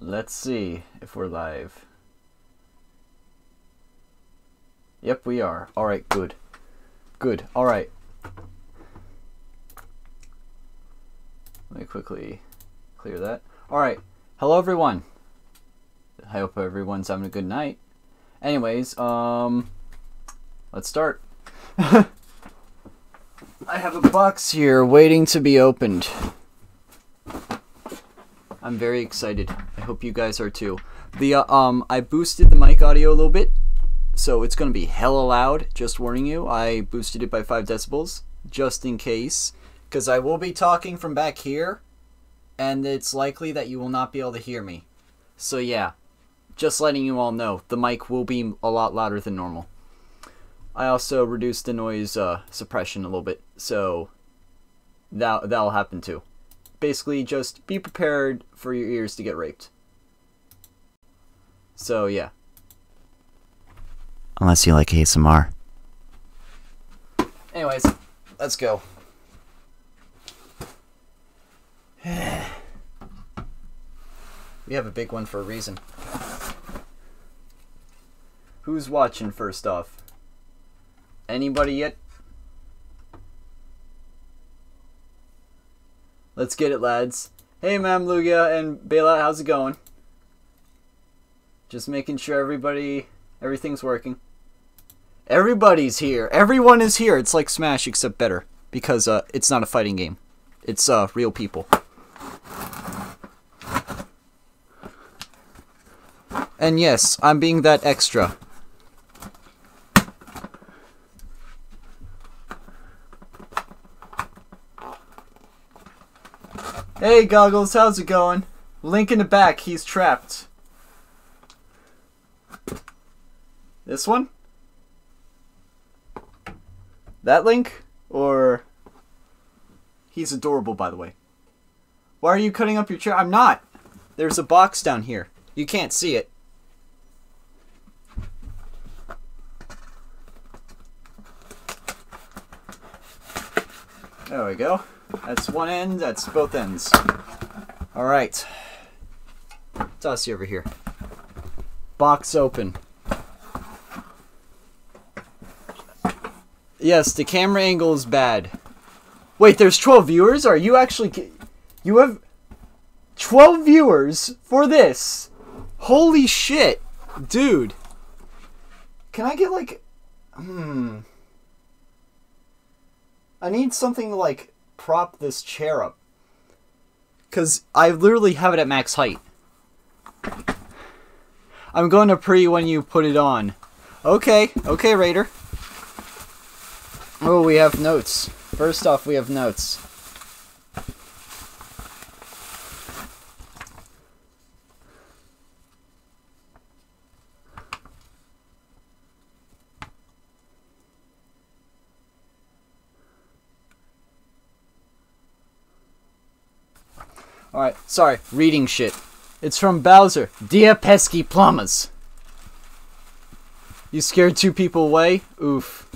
Let's see if we're live. Yep, we are. Alright, good. Good. Alright. Let me quickly clear that. Alright. Hello, everyone. I hope everyone's having a good night. Anyways, um, let's start. I have a box here waiting to be opened. I'm very excited. I hope you guys are too. The uh, um I boosted the mic audio a little bit, so it's gonna be hella loud. Just warning you. I boosted it by five decibels just in case, because I will be talking from back here, and it's likely that you will not be able to hear me. So yeah, just letting you all know, the mic will be a lot louder than normal. I also reduced the noise uh, suppression a little bit, so that that'll happen too basically just be prepared for your ears to get raped. So, yeah. Unless you like ASMR. Anyways, let's go. we have a big one for a reason. Who's watching first off? Anybody yet? Let's get it, lads. Hey, Mam Lugia and Bela, how's it going? Just making sure everybody, everything's working. Everybody's here. Everyone is here. It's like Smash, except better. Because uh, it's not a fighting game. It's uh, real people. And yes, I'm being that extra. Hey, Goggles, how's it going? Link in the back, he's trapped. This one? That link? Or. He's adorable, by the way. Why are you cutting up your chair? I'm not! There's a box down here. You can't see it. There we go. That's one end, that's both ends. Alright. Toss you over here. Box open. Yes, the camera angle is bad. Wait, there's 12 viewers? Are you actually... You have 12 viewers for this? Holy shit. Dude. Can I get like... Hmm... I need something like prop this chair up. Because I literally have it at max height. I'm going to pre when you put it on. Okay, okay, Raider. Oh, we have notes. First off, we have notes. Alright, sorry, reading shit. It's from Bowser. Dia pesky plumbers. You scared two people away? Oof.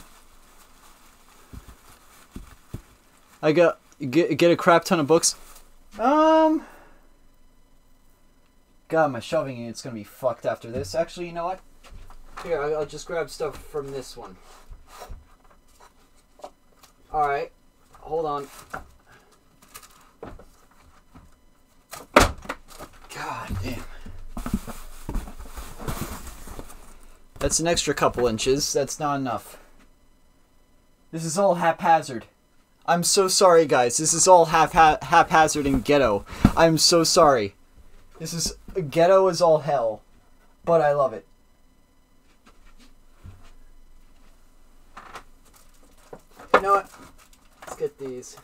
I got get get a crap ton of books. Um. God, my shelving unit's gonna be fucked after this. Actually, you know what? Here, I'll, I'll just grab stuff from this one. All right, hold on. God damn. That's an extra couple inches. That's not enough. This is all haphazard. I'm so sorry, guys. This is all hap haphazard and ghetto. I'm so sorry. This is ghetto is all hell, but I love it. You know what? Let's get these.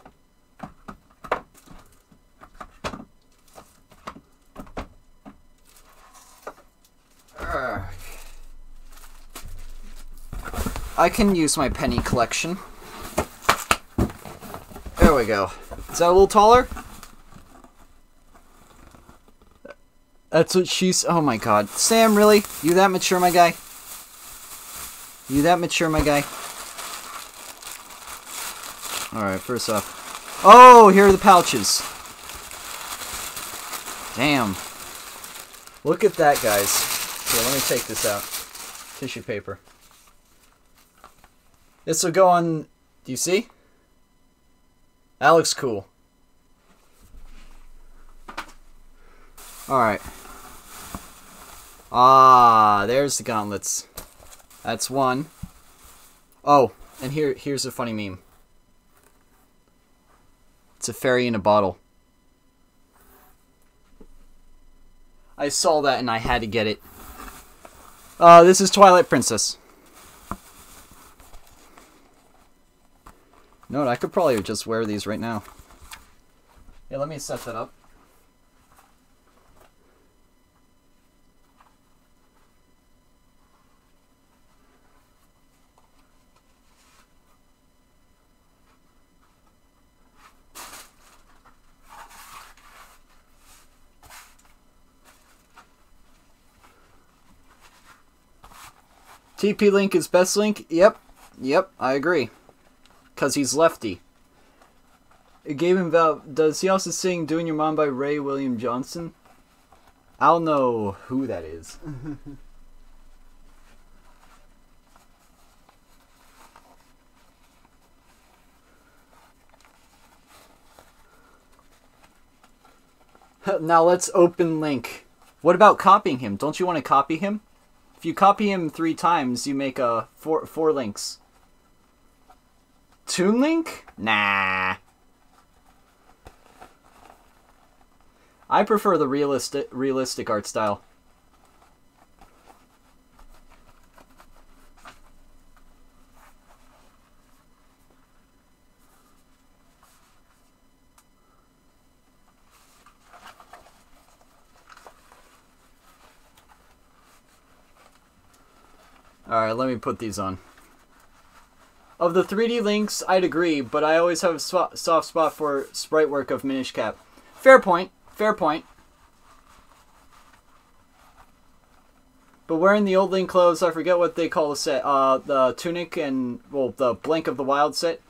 Ah. I can use my penny collection. There we go. Is that a little taller? That's what she's. Oh my god. Sam, really? You that mature, my guy? You that mature, my guy? Alright, first off. Oh, here are the pouches. Damn. Look at that, guys. Here, let me take this out. Tissue paper. This will go on. Do you see? That looks cool. Alright. Ah, there's the gauntlets. That's one. Oh, and here here's a funny meme. It's a fairy in a bottle. I saw that and I had to get it. Uh, this is Twilight Princess. No, I could probably just wear these right now. Yeah, let me set that up. TP Link is best Link? Yep. Yep, I agree. Because he's lefty. It gave him Val. Does he also sing Doing Your Mom by Ray William Johnson? I'll know who that is. now let's open Link. What about copying him? Don't you want to copy him? If you copy him three times, you make a four four links. Toon Link? Nah. I prefer the realistic realistic art style. Let me put these on. Of the 3D links, I'd agree, but I always have a soft spot for sprite work of Minish Cap. Fair point. Fair point. But wearing the old Link clothes, I forget what they call the set. Uh, the tunic and, well, the Blink of the Wild set.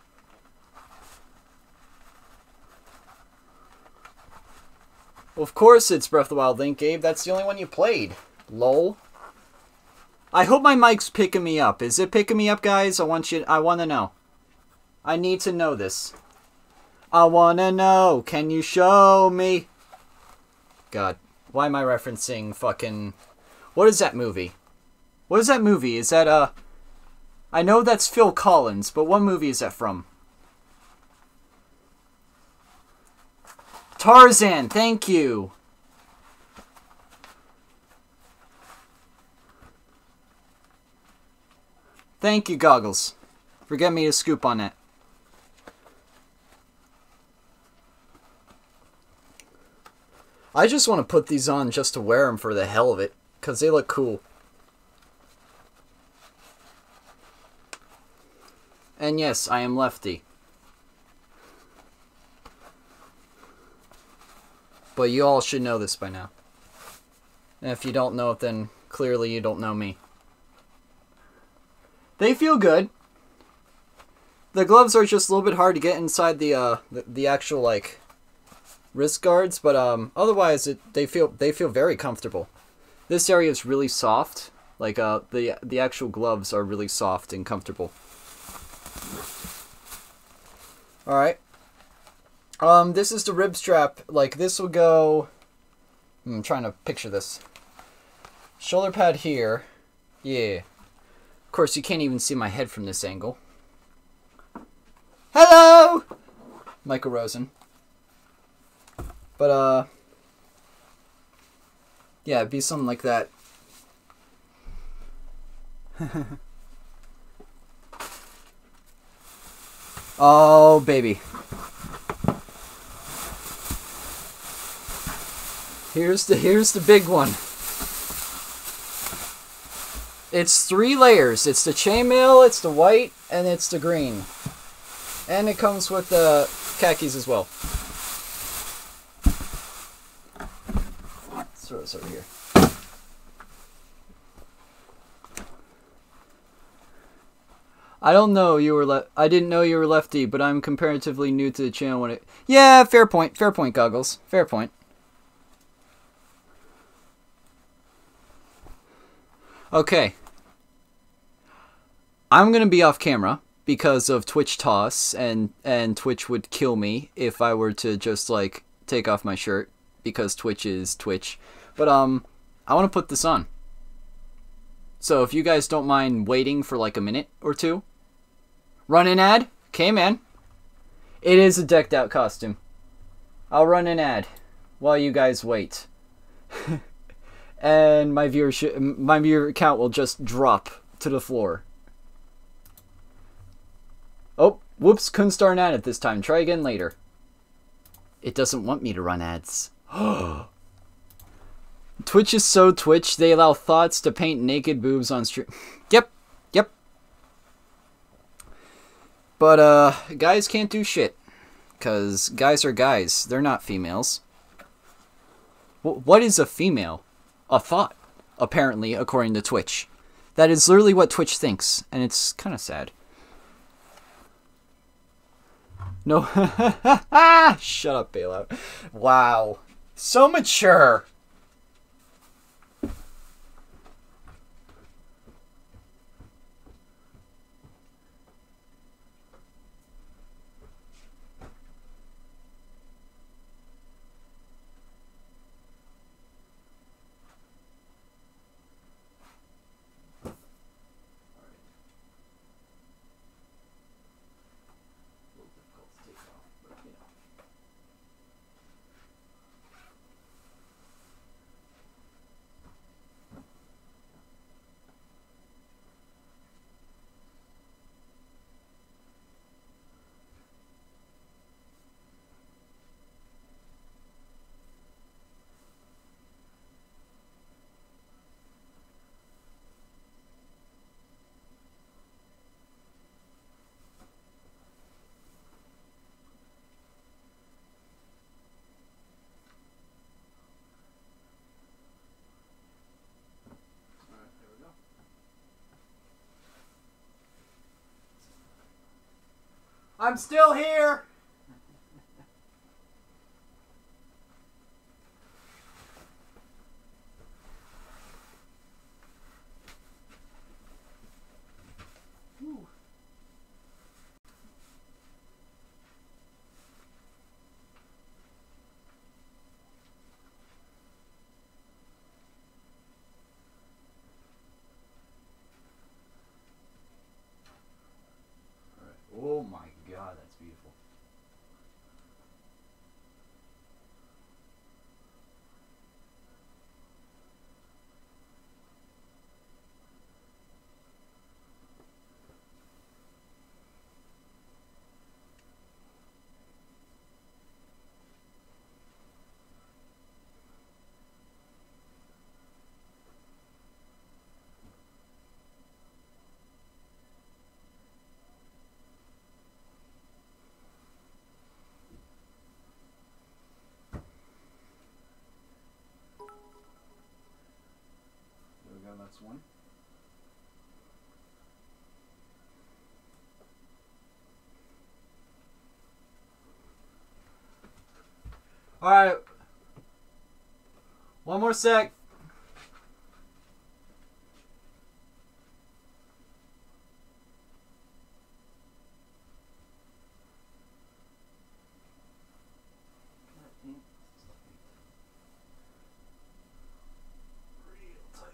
Of course it's Breath of the Wild Link, Gabe. That's the only one you played. Lol. I hope my mic's picking me up. Is it picking me up, guys? I want you. I want to know. I need to know this. I want to know. Can you show me? God, why am I referencing fucking? What is that movie? What is that movie? Is that uh? I know that's Phil Collins, but what movie is that from? Tarzan. Thank you. Thank you, Goggles, for getting me a scoop on it. I just want to put these on just to wear them for the hell of it, because they look cool. And yes, I am lefty. But you all should know this by now. And if you don't know it, then clearly you don't know me. They feel good. The gloves are just a little bit hard to get inside the uh the, the actual like wrist guards, but um otherwise it they feel they feel very comfortable. This area is really soft. Like uh the the actual gloves are really soft and comfortable. All right. Um this is the rib strap. Like this will go I'm trying to picture this. Shoulder pad here. Yeah. Of course, you can't even see my head from this angle. Hello! Michael Rosen. But, uh... Yeah, it'd be something like that. oh, baby. Here's the here's the big one. It's three layers. It's the chainmail, it's the white, and it's the green. And it comes with the khakis as well. Let's throw this over here. I don't know you were le- I didn't know you were lefty, but I'm comparatively new to the channel when it Yeah, fair point. Fair point, Goggles. Fair point. Okay. I'm gonna be off camera because of Twitch TOS, and and Twitch would kill me if I were to just like take off my shirt because Twitch is Twitch. But um, I want to put this on. So if you guys don't mind waiting for like a minute or two, run an ad. Okay, man. It is a decked out costume. I'll run an ad while you guys wait. and my viewership, my viewer count will just drop to the floor. Oh, whoops, couldn't start an ad at this time. Try again later. It doesn't want me to run ads. Twitch is so Twitch, they allow thoughts to paint naked boobs on stream. yep, yep. But, uh, guys can't do shit. Because guys are guys, they're not females. W what is a female? A thought, apparently, according to Twitch. That is literally what Twitch thinks, and it's kind of sad. No. Shut up, bailout. Wow. So mature. I'm still here. Oh my god, that's beautiful. That's one. Alright. One more sec. Real tight.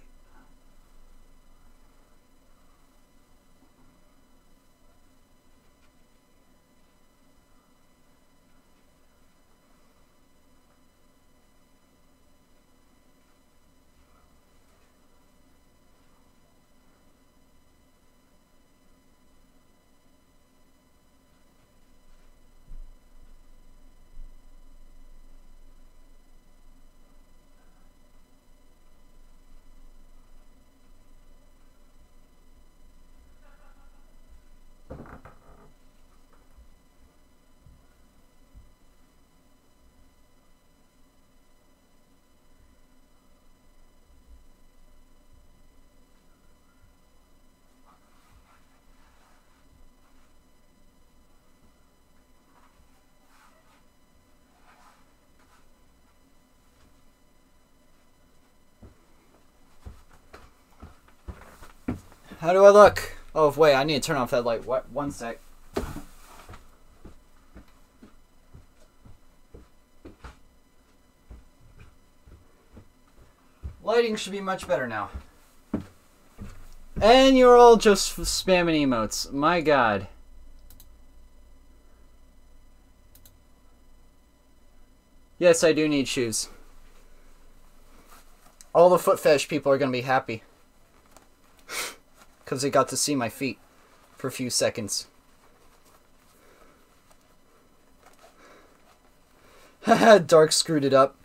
How do I look? Oh, wait, I need to turn off that light. What? One sec. Lighting should be much better now. And you're all just spamming emotes. My god. Yes, I do need shoes. All the foot fetish people are going to be happy. Because they got to see my feet for a few seconds. Haha, Dark screwed it up.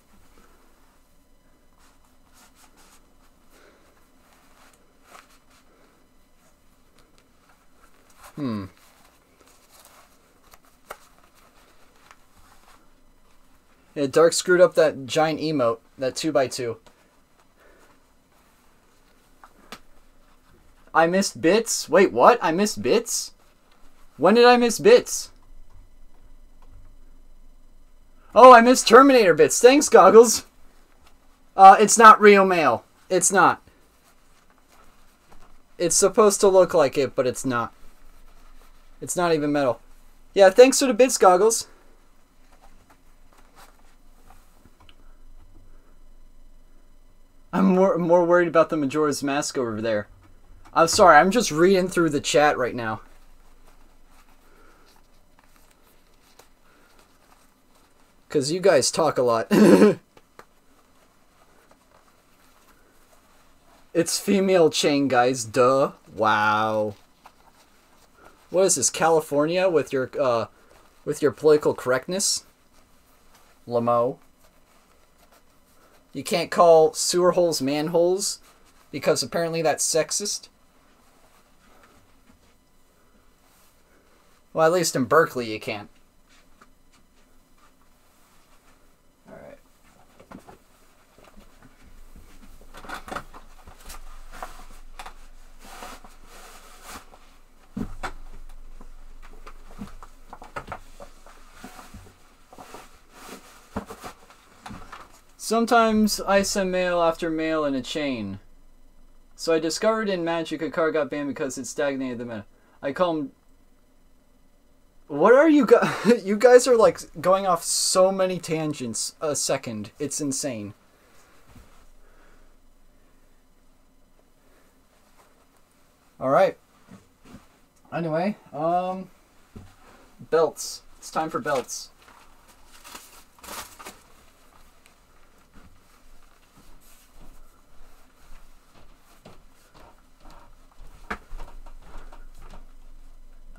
Hmm. Yeah, Dark screwed up that giant emote, that 2x2. I missed bits? Wait, what? I missed bits? When did I miss bits? Oh, I missed Terminator bits. Thanks, Goggles. Uh, it's not real mail. It's not. It's supposed to look like it, but it's not. It's not even metal. Yeah, thanks for the bits, Goggles. I'm more more worried about the Majora's Mask over there. I'm sorry, I'm just reading through the chat right now. Cause you guys talk a lot. it's female chain, guys. Duh. Wow. What is this, California with your uh with your political correctness? Lamo. You can't call sewer holes manholes because apparently that's sexist. Well, at least in Berkeley you can't. Alright. Sometimes I send mail after mail in a chain. So I discovered in Magic a card got banned because it stagnated the meta. I call him. What are you guys? you guys are like going off so many tangents a second. It's insane. All right. Anyway, um, belts. It's time for belts.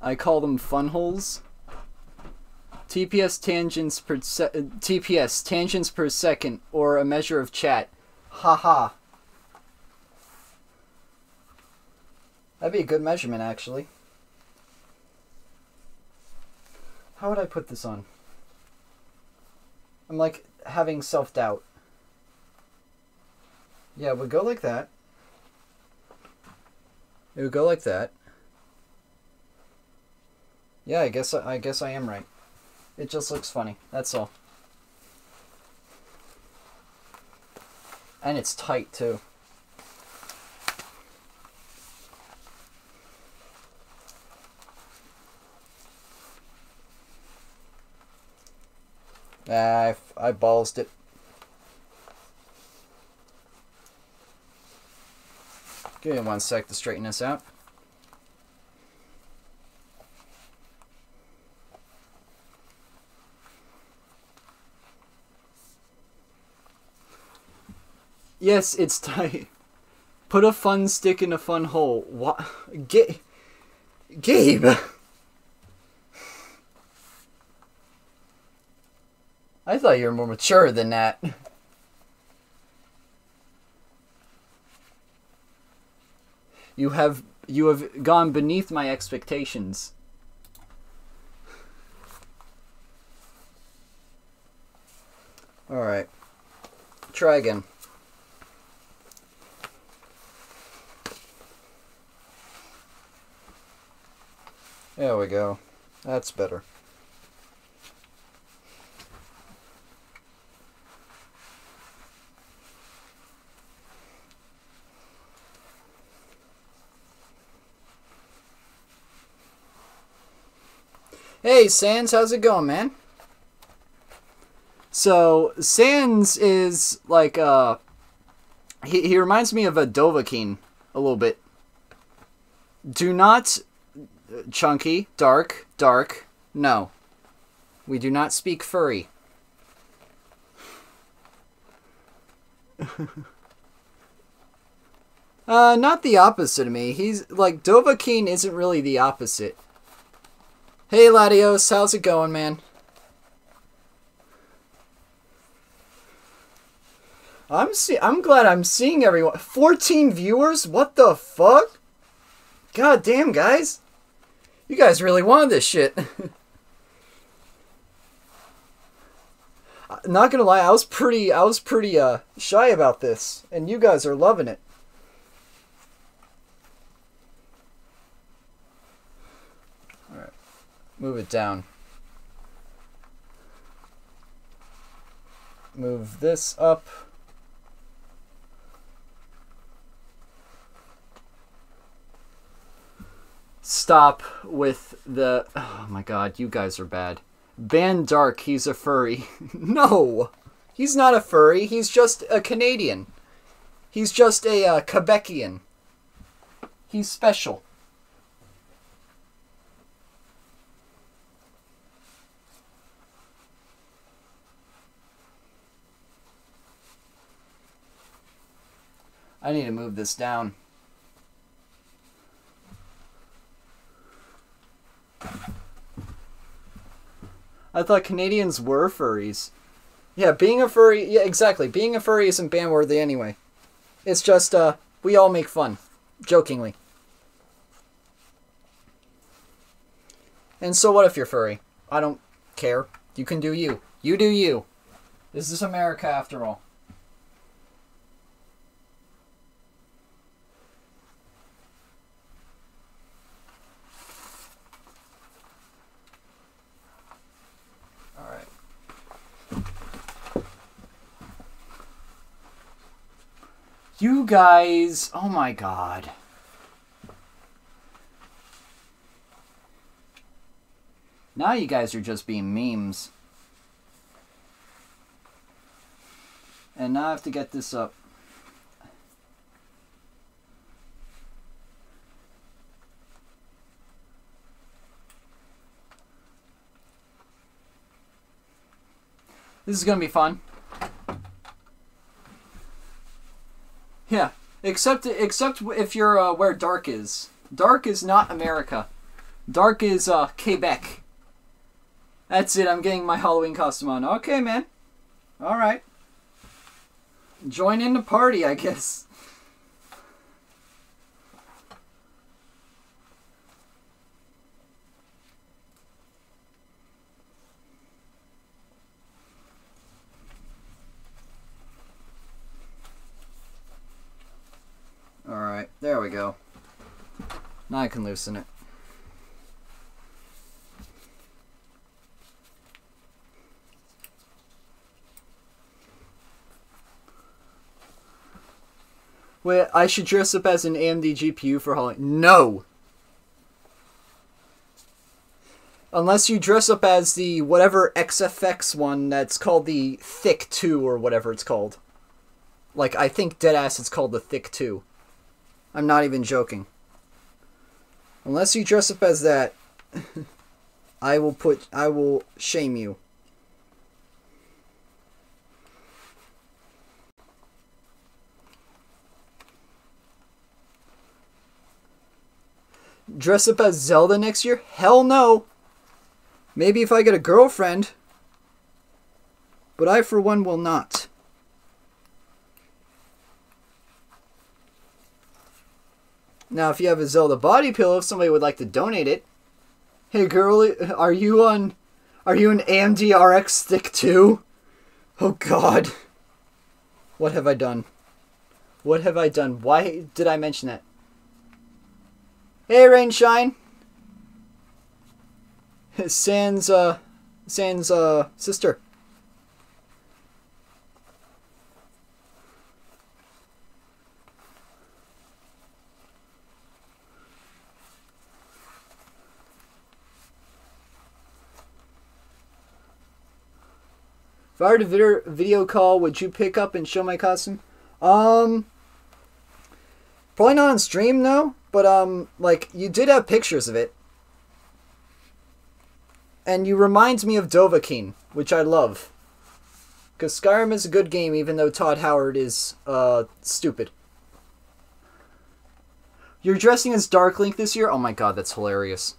I call them fun holes. TPS tangents per se- TPS tangents per second or a measure of chat. Haha. That'd be a good measurement actually. How would I put this on? I'm like having self-doubt. Yeah, it would go like that. It would go like that. Yeah, I guess I guess I am right. It just looks funny. That's all. And it's tight too. Ah, I, I ballsed it. Give me one sec to straighten this out. Yes, it's tight. Put a fun stick in a fun hole. What? Gabe. I thought you were more mature than that. You have you have gone beneath my expectations. All right. Try again. There we go. That's better. Hey, Sans, how's it going, man? So, Sans is like, uh, he, he reminds me of a Dovahkiin a little bit. Do not chunky, dark, dark, no. We do not speak furry. uh, not the opposite of me. He's, like, Dovahkiin isn't really the opposite. Hey, Latios, how's it going, man? I'm see I'm glad I'm seeing everyone. 14 viewers? What the fuck? God damn, guys. You guys really wanted this shit. Not gonna lie, I was pretty I was pretty uh shy about this, and you guys are loving it. Alright. Move it down. Move this up. Stop with the. Oh my god, you guys are bad. Ban Dark, he's a furry. no! He's not a furry, he's just a Canadian. He's just a uh, Quebecian. He's special. I need to move this down. I thought Canadians were furries. Yeah, being a furry, yeah, exactly. Being a furry isn't ban worthy anyway. It's just, uh, we all make fun. Jokingly. And so what if you're furry? I don't care. You can do you. You do you. This is America after all. You guys, oh my god. Now you guys are just being memes. And now I have to get this up. This is going to be fun. Yeah, except except if you're uh, where dark is. Dark is not America. Dark is uh, Quebec. That's it. I'm getting my Halloween costume on. Okay, man. All right. Join in the party, I guess. Alright, there we go. Now I can loosen it. Wait, I should dress up as an AMD GPU for Halloween. No! Unless you dress up as the whatever XFX one that's called the THICC II or whatever it's called. Like, I think deadass it's called the THICC II. I'm not even joking. Unless you dress up as that, I will put I will shame you. Dress up as Zelda next year? Hell no. Maybe if I get a girlfriend. But I for one will not. Now, if you have a Zelda body pillow, if somebody would like to donate it, hey girl, are you on, are you an AMD RX stick too? Oh God, what have I done? What have I done? Why did I mention that? Hey, Rainshine. Sans, uh, Sans, uh, sister. If I were to video call, would you pick up and show my costume? Um, probably not on stream, no. But um, like you did have pictures of it, and you remind me of Dovahkiin, which I love. Because Skyrim is a good game, even though Todd Howard is uh stupid. You're dressing as Dark Link this year? Oh my god, that's hilarious.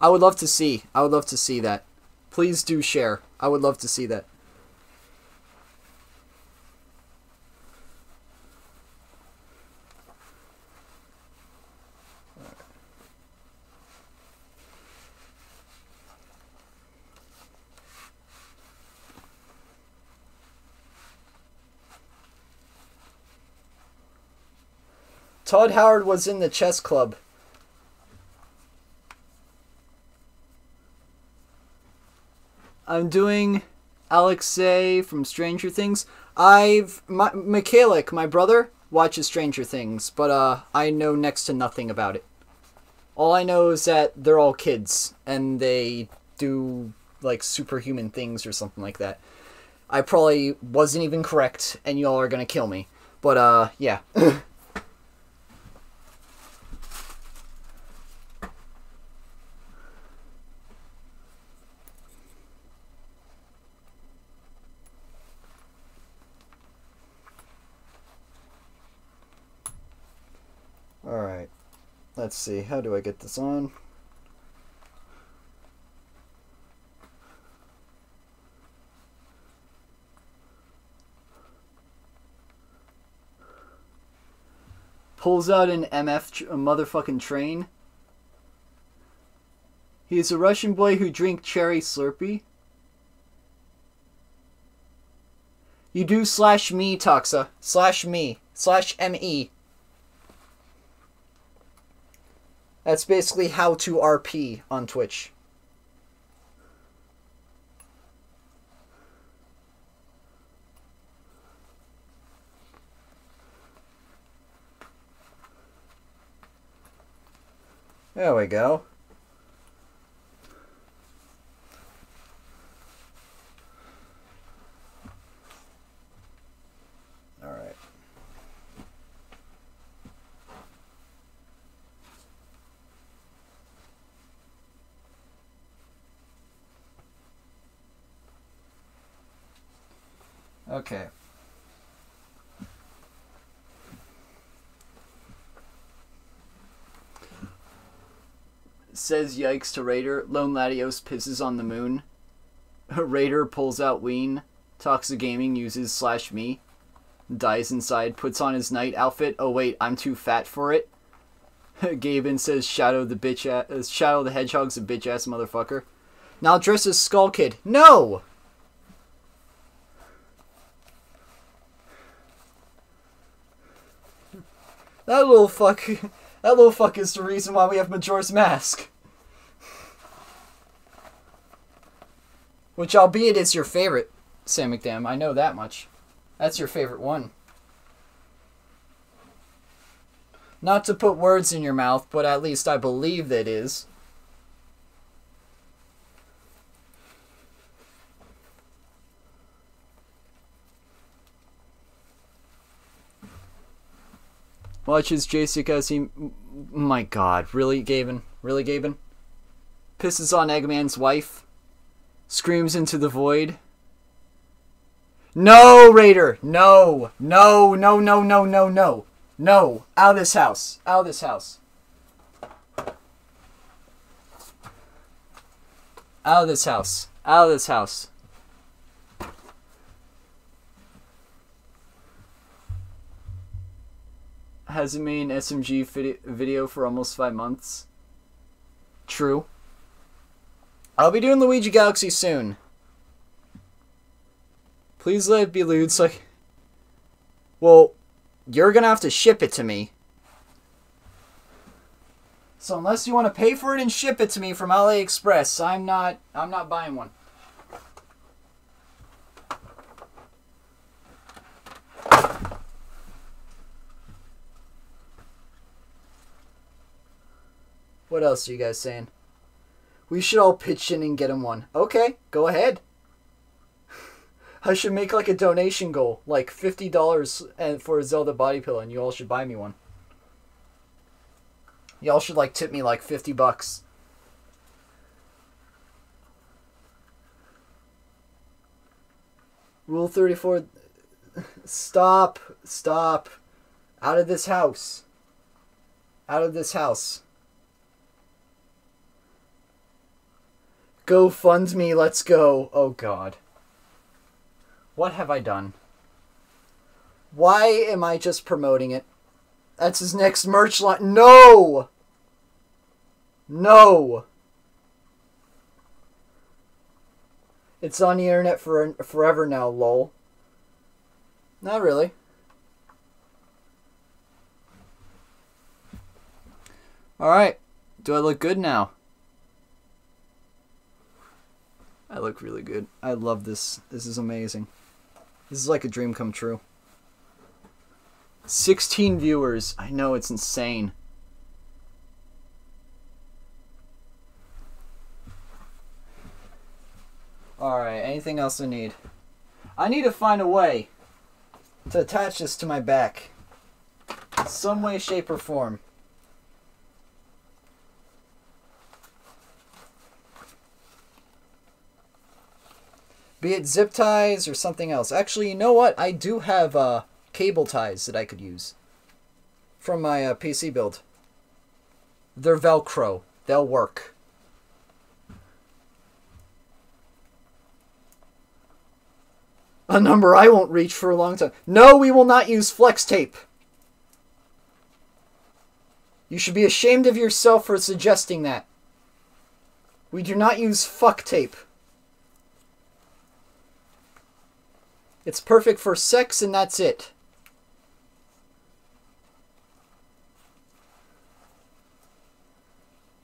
I would love to see. I would love to see that. Please do share. I would love to see that. Todd Howard was in the chess club. I'm doing Alexei from Stranger Things. I've my Mikhailik, my brother, watches Stranger Things, but uh, I know next to nothing about it. All I know is that they're all kids and they do like superhuman things or something like that. I probably wasn't even correct, and y'all are gonna kill me. But uh, yeah. Alright. Let's see. How do I get this on? Pulls out an MF motherfucking train. He is a Russian boy who drink cherry slurpee. You do slash me, Toxa. Slash me. Slash ME. That's basically how to RP on Twitch. There we go. All right. Okay. Says yikes to Raider. Lone Latios pisses on the moon. Raider pulls out Ween. Toxic Gaming uses slash me. Dies inside. Puts on his night outfit. Oh wait, I'm too fat for it. Gaben says Shadow the bitch uh, Shadow the Hedgehog's a bitch ass motherfucker. Now dress as Skull Kid. No! That little fuck. That little fuck is the reason why we have Majora's Mask. Which, albeit, is your favorite, Sam McDam. I know that much. That's your favorite one. Not to put words in your mouth, but at least I believe that is. Watches Jacek as he. My god, really, Gaben? Really, Gaben? Pisses on Eggman's wife. Screams into the void. No, Raider! No! No, no, no, no, no, no. No! Out of this house. Out of this house. Out of this house. Out of this house. Hasn't made an SMG vid- video for almost five months. True. I'll be doing Luigi Galaxy soon. Please let it be lewd so I... Well, you're gonna have to ship it to me. So unless you want to pay for it and ship it to me from AliExpress, I'm not I'm not buying one. What else are you guys saying? We should all pitch in and get him one. Okay, go ahead. I should make like a donation goal, like fifty dollars and for a Zelda body pillow, and you all should buy me one. Y'all should like tip me like fifty bucks. Rule thirty four. Stop! Stop! Out of this house. Out of this house. Go fund me, let's go. Oh god. What have I done? Why am I just promoting it? That's his next merch line. No! No! It's on the internet for forever now, lol. Not really. Alright. Do I look good now? I look really good. I love this. This is amazing. This is like a dream come true. 16 viewers. I know it's insane. Alright, anything else I need? I need to find a way to attach this to my back. Some way, shape, or form. Be it zip ties or something else. Actually, you know what? I do have uh, cable ties that I could use from my uh, PC build. They're Velcro. They'll work. A number I won't reach for a long time. No, we will not use flex tape. You should be ashamed of yourself for suggesting that. We do not use fuck tape. It's perfect for sex and that's it.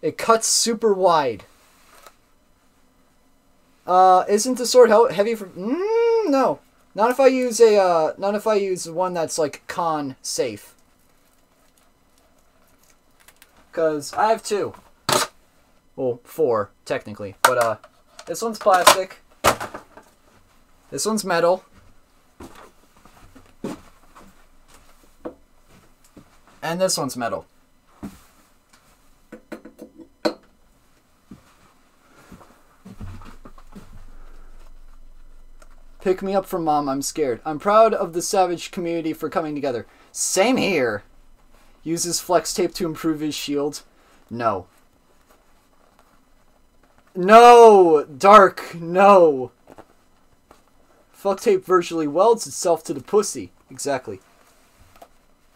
It cuts super wide. Uh, isn't the sword heavy for... Mm, no. Not if I use a, uh, not if I use one that's, like, con safe. Because I have two. Well, four, technically. But, uh, this one's plastic. This one's metal. And this one's metal. Pick me up from mom, I'm scared. I'm proud of the Savage community for coming together. Same here. Uses flex tape to improve his shield. No. No! Dark, no! Fuck tape virtually welds itself to the pussy. Exactly.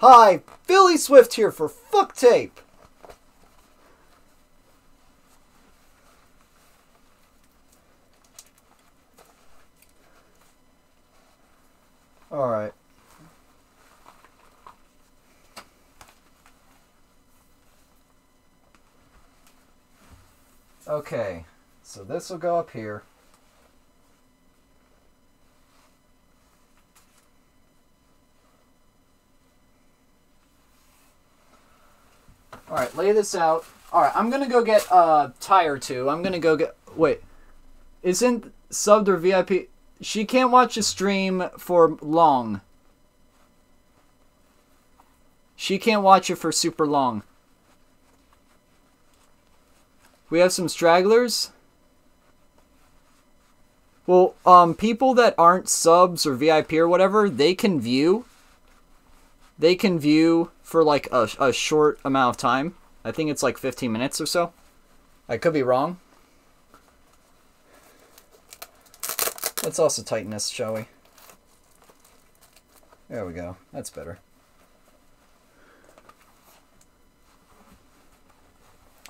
Hi, Billy Swift here for Fuck Tape. All right. Okay, so this will go up here. Alright, lay this out. Alright, I'm gonna go get a tie or two. I'm gonna go get. Wait. Isn't subbed or VIP. She can't watch a stream for long. She can't watch it for super long. We have some stragglers. Well, um, people that aren't subs or VIP or whatever, they can view. They can view for like a, a short amount of time. I think it's like 15 minutes or so. I could be wrong. Let's also tighten this, shall we? There we go. That's better.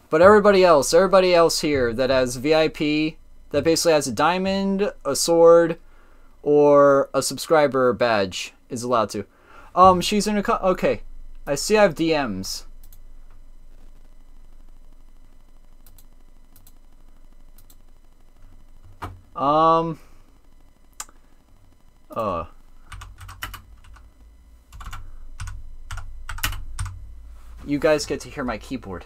But everybody else, everybody else here that has VIP, that basically has a diamond, a sword, or a subscriber badge is allowed to. Um, she's in a... Okay, I see I have DMs. Um. Uh. You guys get to hear my keyboard.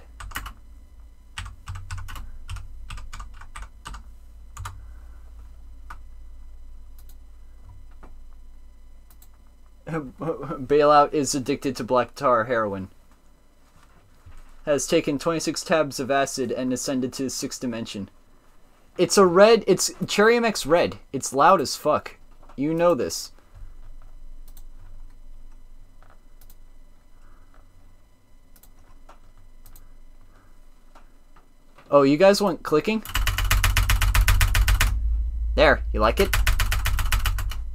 Bailout is addicted to black tar heroin. Has taken 26 tabs of acid and ascended to the sixth dimension. It's a red. It's Cherry MX red. It's loud as fuck. You know this. Oh, you guys want clicking? There, you like it?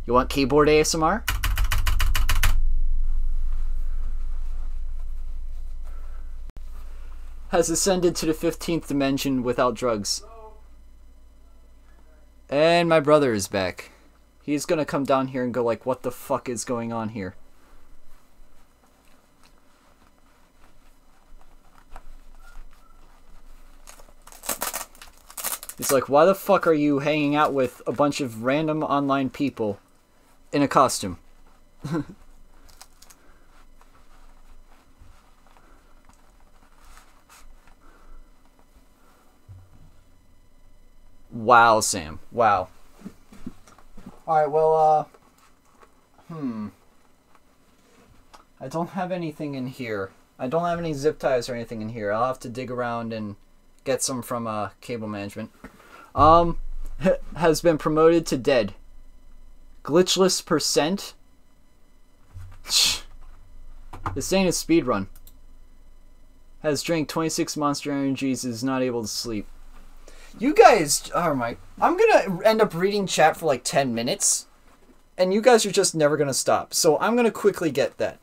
You want keyboard ASMR? Has ascended to the 15th dimension without drugs. And my brother is back. He's gonna come down here and go like, what the fuck is going on here? He's like, why the fuck are you hanging out with a bunch of random online people in a costume? wow, Sam. Wow. Alright, well, uh... Hmm. I don't have anything in here. I don't have any zip ties or anything in here. I'll have to dig around and get some from uh, cable management. Um, has been promoted to dead. Glitchless percent. This ain't a speed run. Has drank 26 monster energies, is not able to sleep. You guys, oh my, I'm gonna end up reading chat for like 10 minutes, and you guys are just never gonna stop. So I'm gonna quickly get that.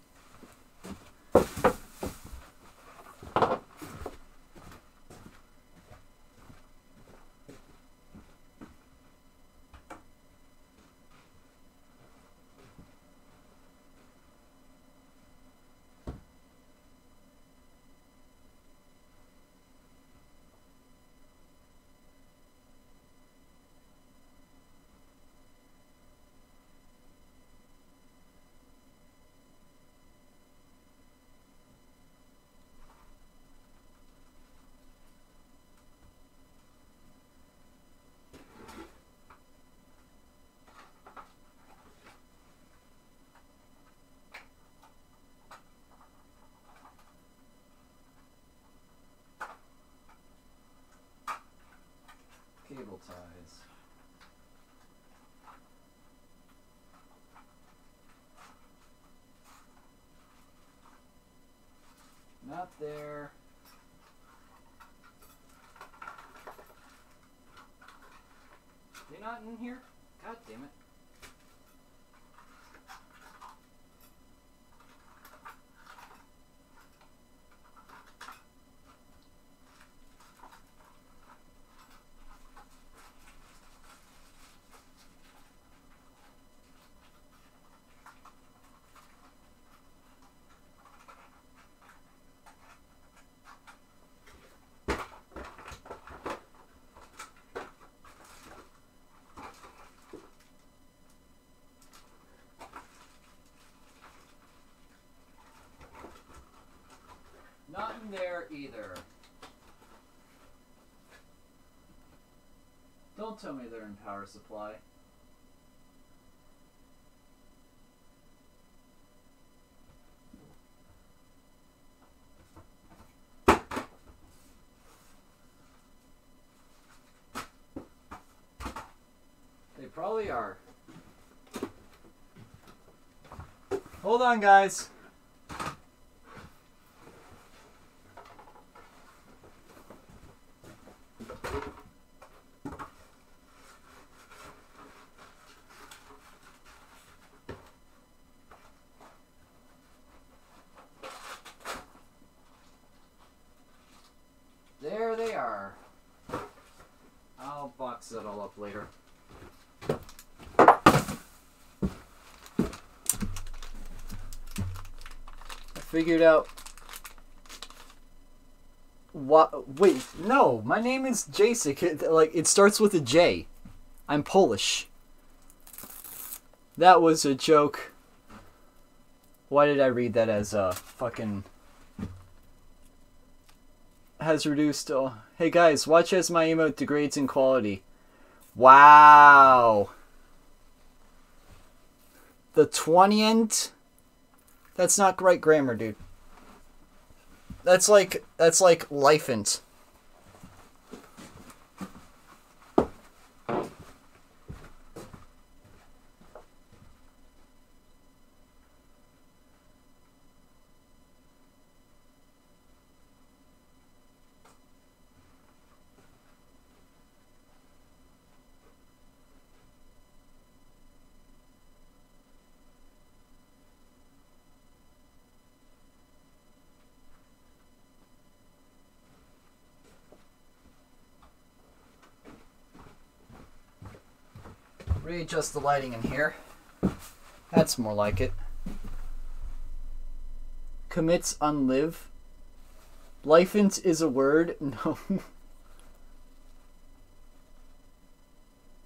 Tell me they're in power supply. They probably are. Hold on, guys. There they are. I'll box that all up later. I figured out what wait, no, my name is Jacek. It, like it starts with a J. I'm Polish. That was a joke. Why did I read that as a fucking has reduced. Oh, hey guys, watch as my emote degrades in quality. Wow. The 20th That's not right grammar, dude. That's like that's like lifent. Readjust the lighting in here. That's more like it. Commits unlive. Lifent is a word. No.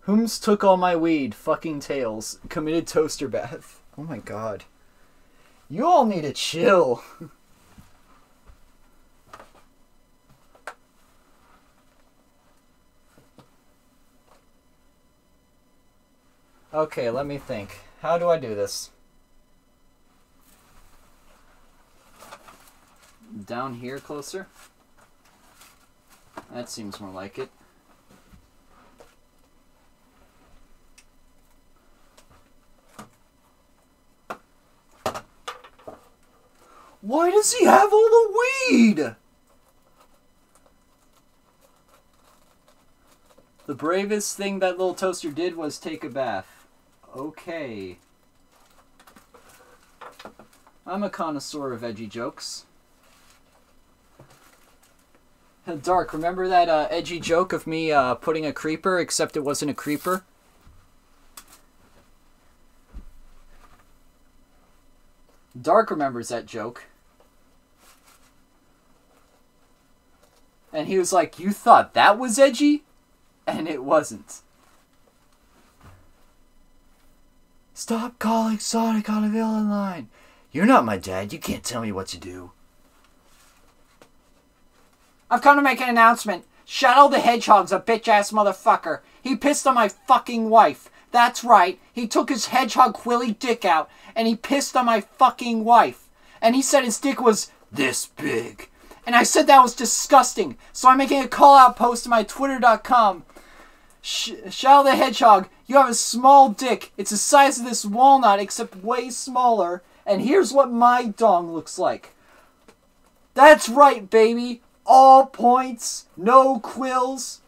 Whom's took all my weed? Fucking tails. Committed toaster bath. Oh my god. You all need to chill. Okay, let me think. How do I do this? Down here closer? That seems more like it. Why does he have all the weed? The bravest thing that little toaster did was take a bath. Okay. I'm a connoisseur of edgy jokes. Dark, remember that uh, edgy joke of me uh, putting a creeper, except it wasn't a creeper? Dark remembers that joke. And he was like, You thought that was edgy? And it wasn't. Stop calling Sonic on a villain line. You're not my dad. You can't tell me what to do. I've come to make an announcement. Shadow the Hedgehog's a bitch ass motherfucker. He pissed on my fucking wife. That's right. He took his hedgehog Quilly dick out and he pissed on my fucking wife. And he said his dick was this big. And I said that was disgusting. So I'm making a call out post to my twitter.com Sh- Shao the Hedgehog, you have a small dick. It's the size of this walnut, except way smaller. And here's what my dong looks like. That's right, baby. All points, no quills.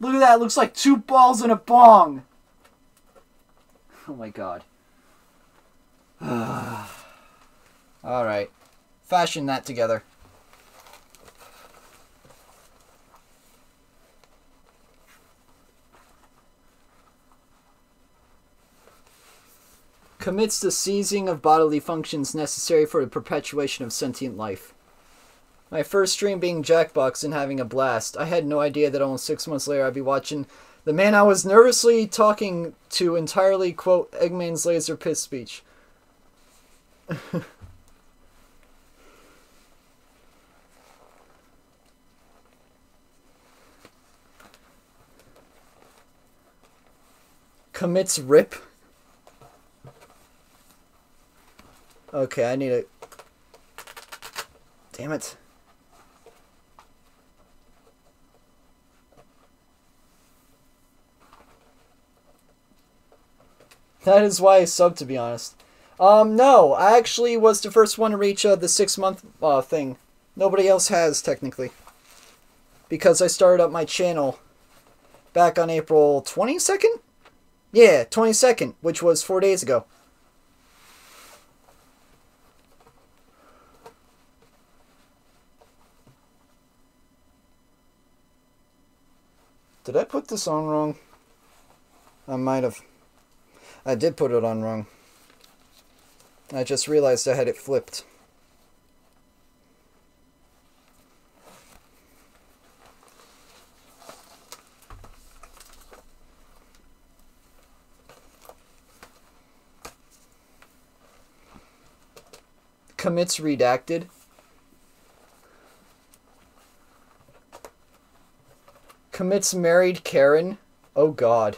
Look at that. It looks like two balls in a bong. Oh my god. Alright. Fashion that together. Commits the seizing of bodily functions necessary for the perpetuation of sentient life. My first stream being Jackbox and having a blast. I had no idea that almost six months later I'd be watching the man I was nervously talking to entirely quote Eggman's laser piss speech. Commits rip. Okay, I need a... Damn it. That is why I subbed, to be honest. Um, no, I actually was the first one to reach uh, the six-month uh, thing. Nobody else has, technically. Because I started up my channel back on April 22nd? Yeah, 22nd, which was four days ago. Did I put this on wrong? I might have. I did put it on wrong. I just realized I had it flipped. Commits redacted. Commits married Karen. Oh god.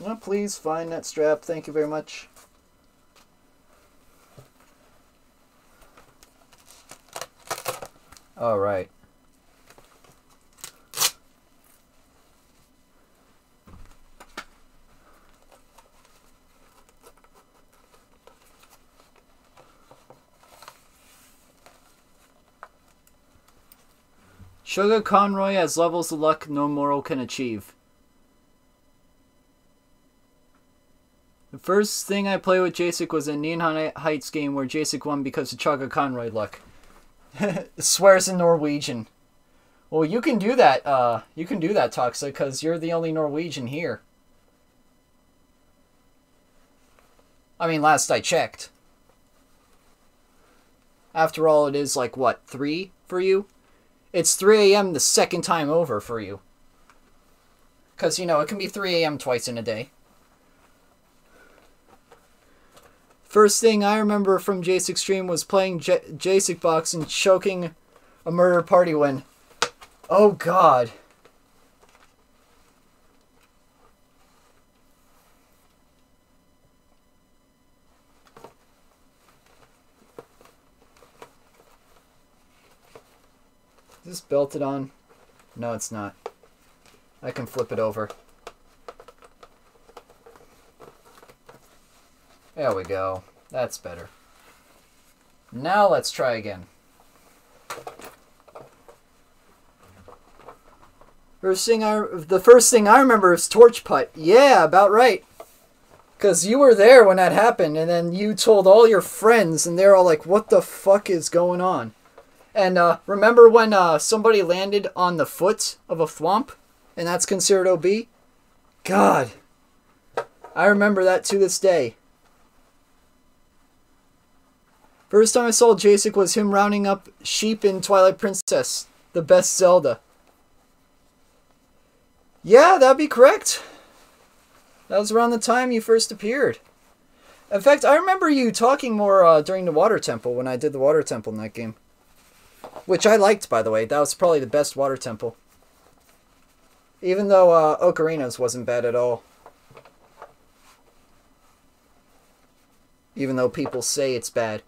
Oh, please find that strap. Thank you very much. All right. Sugar Conroy has levels of luck no mortal can achieve. The first thing I played with Jacek was a Neon Heights game where Jacek won because of Chugga Conroy luck. Swears in Norwegian. Well, you can do that. Uh, you can do that, Toxa, because you're the only Norwegian here. I mean, last I checked. After all, it is like, what, 3 for you? It's 3 a.m. the second time over for you. Because, you know, it can be 3 a.m. twice in a day. First thing I remember from Jacek's stream was playing J- Jackbox and choking a murder party win. Oh god. Is this belted on? No, it's not. I can flip it over. There we go. That's better. Now let's try again. First thing I, the first thing I remember is torch putt. Yeah, about right. Cause you were there when that happened, and then you told all your friends, and they're all like, "What the fuck is going on?" And uh, remember when uh, somebody landed on the foot of a thwomp, and that's considered OB? God, I remember that to this day. First time I saw Jacek was him rounding up sheep in Twilight Princess, the best Zelda. Yeah, that'd be correct. That was around the time you first appeared. In fact, I remember you talking more uh, during the Water Temple when I did the Water Temple in that game. Which I liked, by the way. That was probably the best Water Temple. Even though uh, Ocarina's wasn't bad at all. Even though people say it's bad.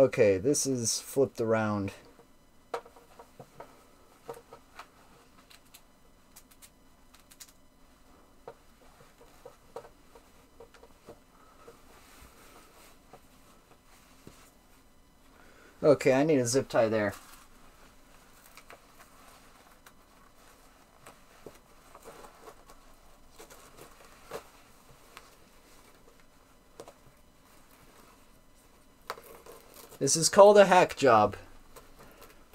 Okay, this is flipped around. Okay, I need a zip tie there. This is called a hack job.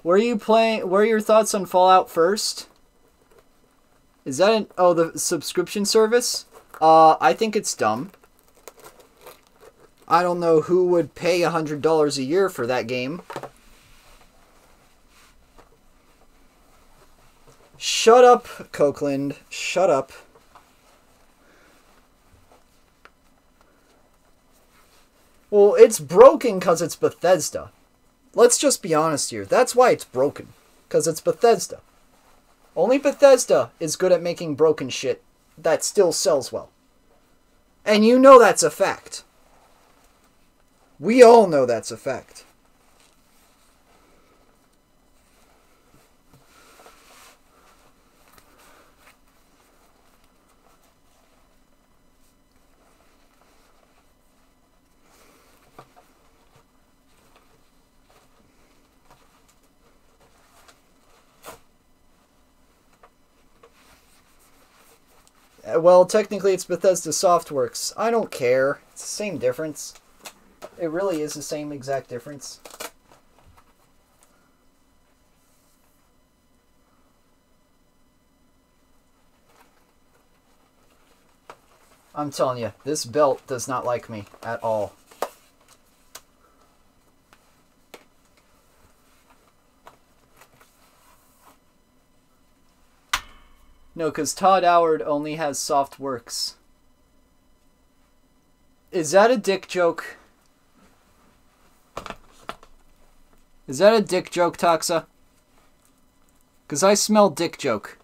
Were you playing? Were your thoughts on Fallout first? Is that an oh the subscription service? Uh, I think it's dumb. I don't know who would pay a hundred dollars a year for that game. Shut up, Copeland. Shut up. Well, it's broken because it's Bethesda. Let's just be honest here. That's why it's broken. Because it's Bethesda. Only Bethesda is good at making broken shit that still sells well. And you know that's a fact. We all know that's a fact. Well, technically it's Bethesda Softworks. I don't care. It's the same difference. It really is the same exact difference. I'm telling you, this belt does not like me at all. No, because Todd Howard only has soft works. Is that a dick joke? Is that a dick joke, Toxa? Because I smell dick joke.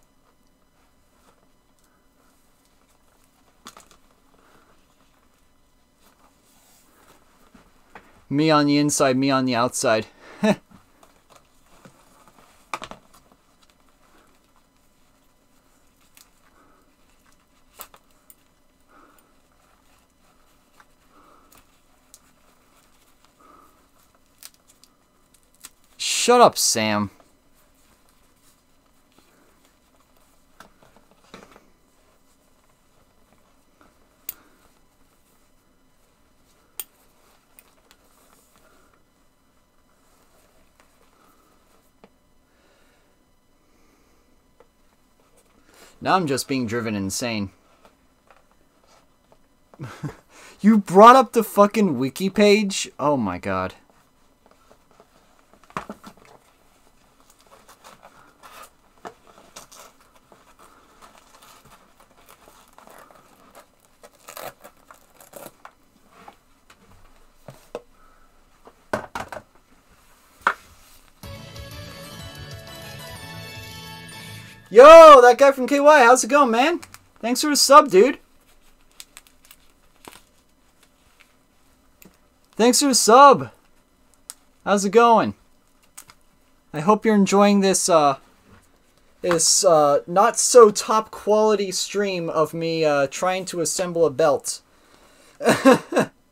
Me on the inside, me on the outside. Shut up, Sam. Now I'm just being driven insane. you brought up the fucking wiki page? Oh my god. Yo, that guy from KY, how's it going, man? Thanks for the sub, dude. Thanks for the sub. How's it going? I hope you're enjoying this, uh, this, uh, not so top quality stream of me, uh, trying to assemble a belt.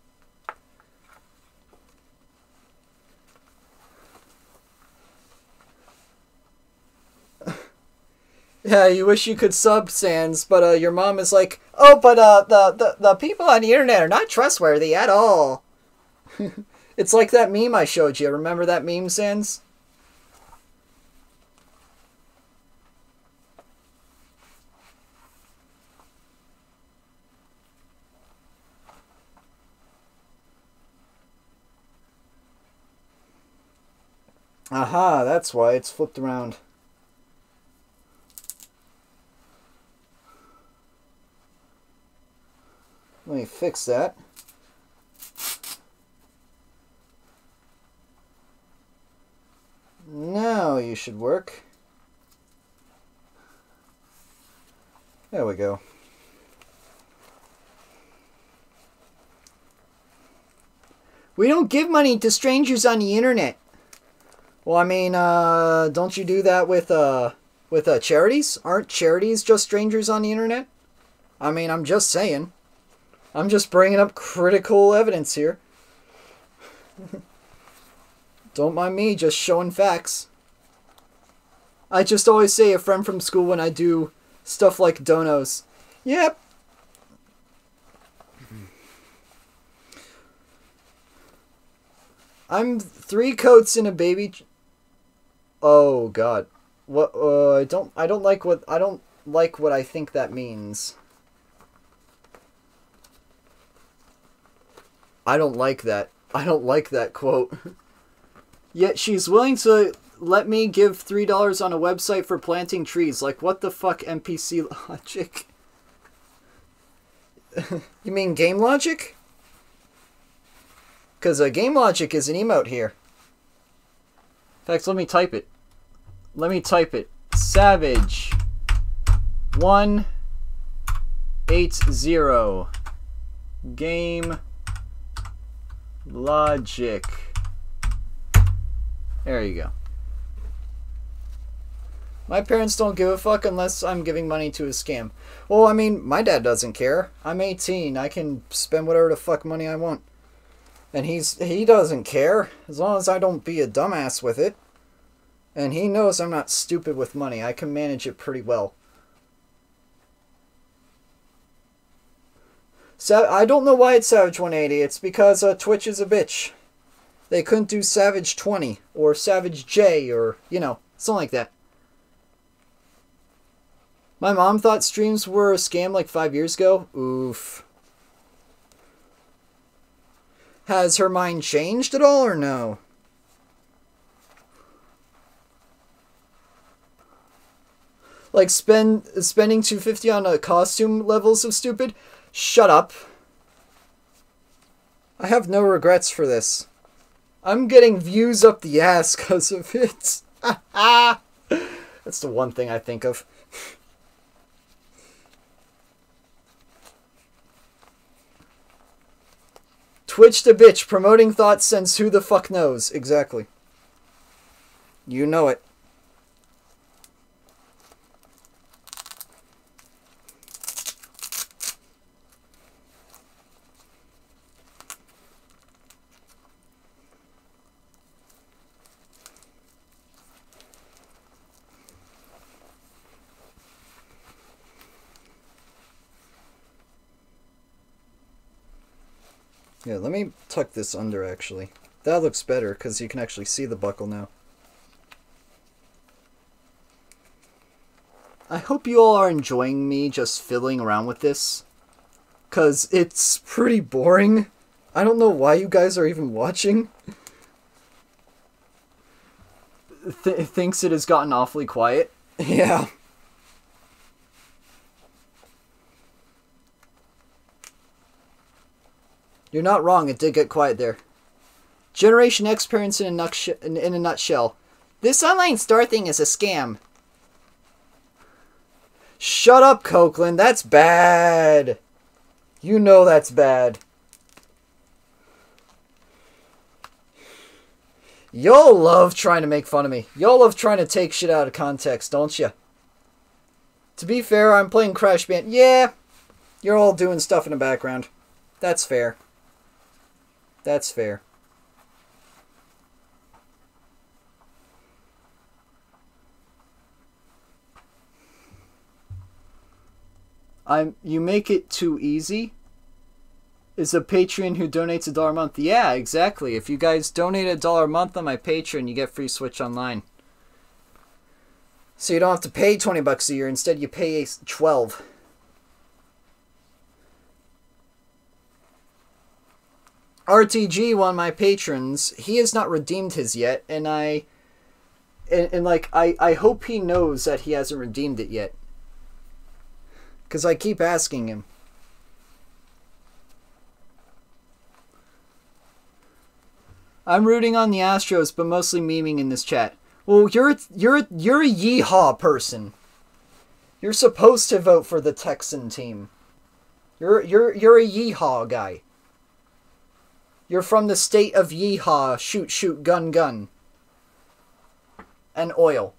Yeah, you wish you could sub Sans, but uh, your mom is like, oh, but uh, the, the, the people on the internet are not trustworthy at all. it's like that meme I showed you. Remember that meme, Sans? Aha, that's why it's flipped around. Let me fix that. Now you should work. There we go. We don't give money to strangers on the internet. Well, I mean, uh, don't you do that with, uh, with, uh, charities? Aren't charities just strangers on the internet? I mean, I'm just saying. I'm just bringing up critical evidence here. Don't mind me, just showing facts. I just always say a friend from school when I do stuff like donos. Yep. I'm three coats in a baby. oh God, what? Uh, I don't. I don't like what. I don't like what I think that means. I don't like that. I don't like that quote. Yet she's willing to let me give $3 on a website for planting trees. Like, what the fuck, NPC logic? you mean game logic? Because uh, game logic is an emote here. In fact, let me type it. Let me type it. Savage. 180. Game Logic. There you go. My parents don't give a fuck unless I'm giving money to a scam. Well, I mean, my dad doesn't care. I'm 18. I can spend whatever the fuck money I want. And he's he doesn't care as long as I don't be a dumbass with it. And he knows I'm not stupid with money. I can manage it pretty well. So I don't know why it's Savage 180. It's because uh, Twitch is a bitch. They couldn't do Savage 20 or Savage J or, you know, something like that. My mom thought streams were a scam like five years ago. Oof. Has her mind changed at all or no? like spend spending 250 on a costume levels of stupid. Shut up. I have no regrets for this. I'm getting views up the ass because of it. That's the one thing I think of. Twitch to bitch, promoting thoughts since who the fuck knows. Exactly. You know it. Yeah, let me tuck this under actually. That looks better because you can actually see the buckle now. I hope you all are enjoying me just fiddling around with this. Because it's pretty boring. I don't know why you guys are even watching. Th thinks it has gotten awfully quiet. Yeah. You're not wrong, it did get quiet there. Generation X parents in a, in, a nutshell. This online store thing is a scam. Shut up, Copeland. That's bad. You know that's bad. Y'all love trying to make fun of me. Y'all love trying to take shit out of context, don't you? To be fair, I'm playing Crash Band. Yeah, you're all doing stuff in the background. That's fair. That's fair. I'm you make it too easy. Is a Patreon who donates a dollar a month. Yeah, exactly. If you guys donate a dollar a month on my Patreon, you get free Switch Online. So you don't have to pay 20 bucks a year, instead you pay 12. RTG, one of my patrons, he has not redeemed his yet, and I, and, and like I, I hope he knows that he hasn't redeemed it yet, because I keep asking him. I'm rooting on the Astros, but mostly memeing in this chat. Well, you're you're you're a yeehaw person. You're supposed to vote for the Texan team. You're you're you're a yeehaw guy. You're from the state of Yeehaw, shoot, shoot, gun, gun. And oil.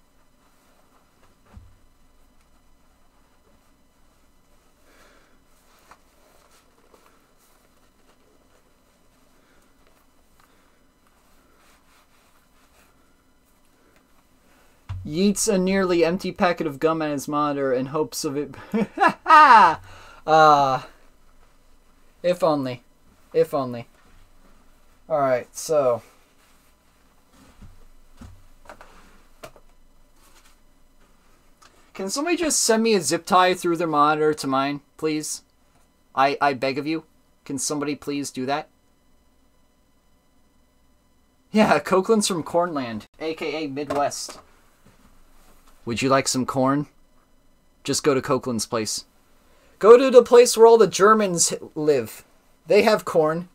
Yeets a nearly empty packet of gum at his monitor in hopes of it. Ah, uh, if only. If only. Alright, so. Can somebody just send me a zip tie through their monitor to mine, please? I, I beg of you. Can somebody please do that? Yeah, Cokeland's from Cornland, aka Midwest. Would you like some corn? Just go to Cokeland's place. Go to the place where all the Germans live. They have corn.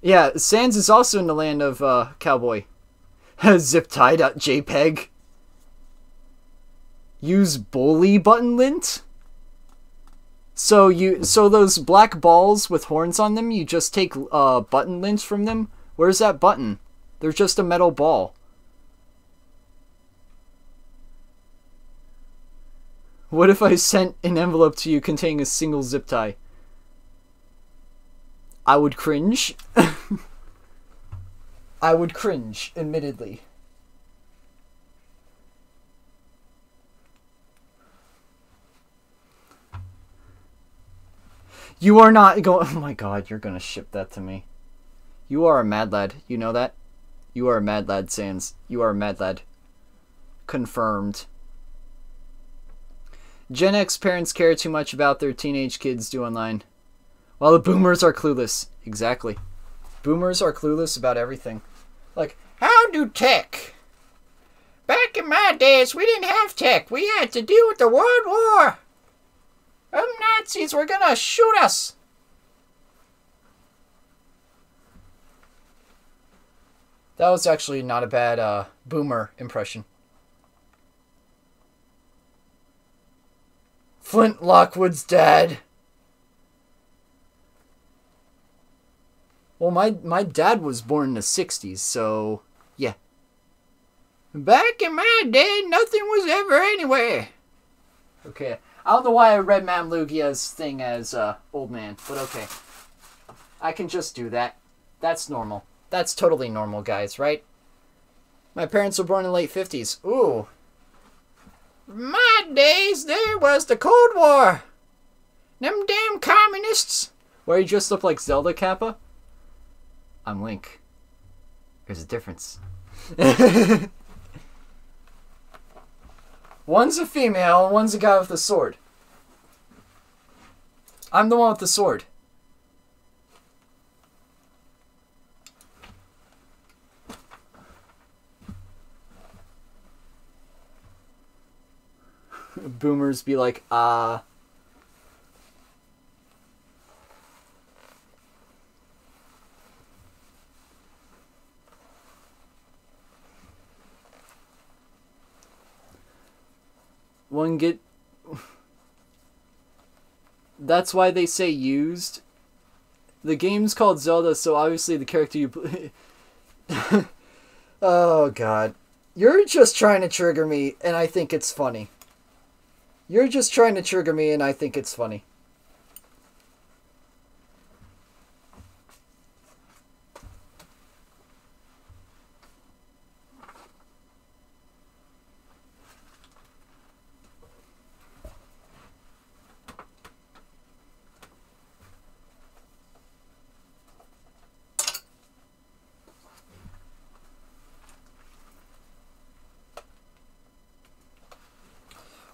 Yeah, Sans is also in the land of uh, cowboy. Ziptie.jpg. Use bully button lint. So you so those black balls with horns on them, you just take uh, button lint from them. Where's that button? They're just a metal ball. What if I sent an envelope to you containing a single zip tie? I would cringe. I would cringe, admittedly. You are not going. Oh my god, you're gonna ship that to me. You are a mad lad. You know that? You are a mad lad, Sans. You are a mad lad. Confirmed. Gen X parents care too much about their teenage kids do online. While the boomers are clueless. Exactly. Boomers are clueless about everything. Like, how do tech Back in my days, we didn't have tech. We had to deal with the World War. Them Nazis were gonna shoot us. That was actually not a bad uh, boomer impression. Flint Lockwood's dad. Well, my my dad was born in the '60s, so yeah. Back in my day, nothing was ever anywhere. Okay, I don't know why I read Mam Lugia's thing as uh, old man, but okay. I can just do that. That's normal. That's totally normal, guys, right? My parents were born in the late 50s. Ooh. My days, there was the Cold War. Them damn communists. Where you just look like Zelda Kappa? I'm Link. There's a difference. one's a female and one's a guy with a sword. I'm the one with the sword. Boomers be like, ah. Uh, one get that's why they say used. The game's called zelda so obviously the character you play oh god. You're just trying to trigger me and i think it's funny. You're just trying to trigger me and i think it's funny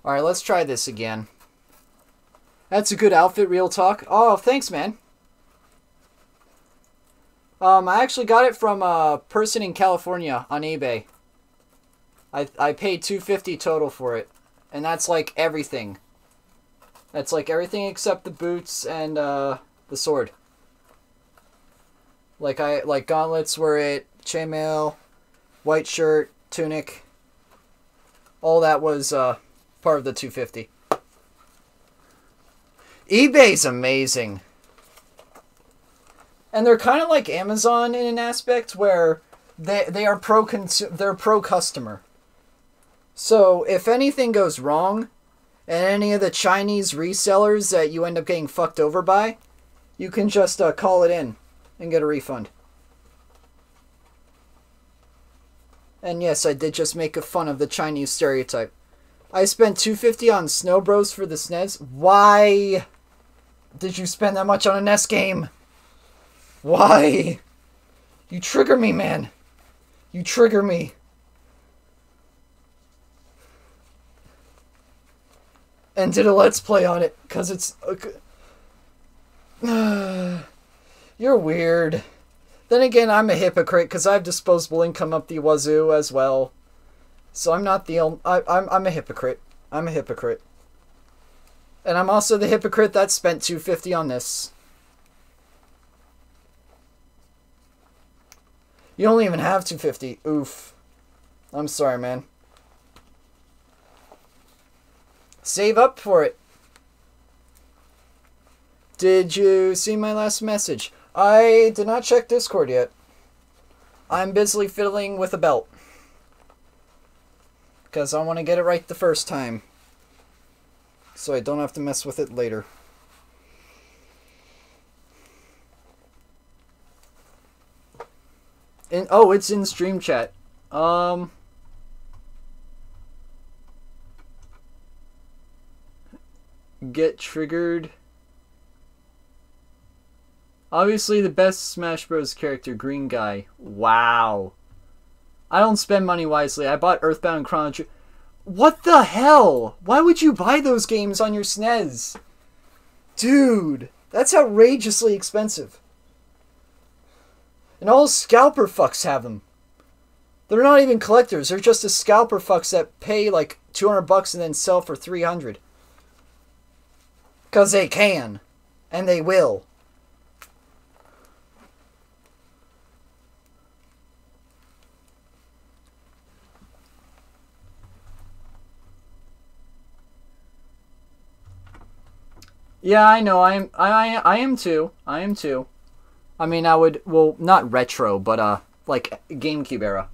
Alright, let's try this again. That's a good outfit, real talk. Oh, thanks, man. Um, I actually got it from a person in California on eBay. I, I paid 250 total for it. And that's like everything. That's like everything except the boots and uh, the sword. Like I like gauntlets were it, chainmail, white shirt, tunic. All that was uh, part of the 250. eBay's amazing. And they're kind of like Amazon in an aspect where they they are pro they're pro customer. So if anything goes wrong, and any of the Chinese resellers that you end up getting fucked over by, you can just uh, call it in and get a refund. And yes, I did just make a fun of the Chinese stereotype. I spent 250 on Snow Bros for the SNES. Why did you spend that much on a NES game? Why? You trigger me, man. You trigger me. And did a let's play on it cuz it's uh, You're weird. Then again, I'm a hypocrite cuz I have disposable income up the wazoo as well. So I'm not the only. I, I'm I'm a hypocrite. I'm a hypocrite. And I'm also the hypocrite that spent 250 on this. You don't even have 250. Oof. I'm sorry, man. Save up for it. Did you see my last message? I did not check Discord yet. I'm busily fiddling with a belt because I want to get it right the first time so I don't have to mess with it later. And oh, it's in stream chat. Um get triggered. Obviously the best Smash Bros character green guy. Wow. I don't spend money wisely. I bought Earthbound Chrono. What the hell? Why would you buy those games on your SNES? Dude, that's outrageously expensive. And all scalper fucks have them. They're not even collectors. They're just the scalper fucks that pay like 200 bucks and then sell for 300. Cuz they can and they will. Yeah, I know. I am. I, I am too. I am too. I mean, I would. Well, not retro, but uh, like GameCube era.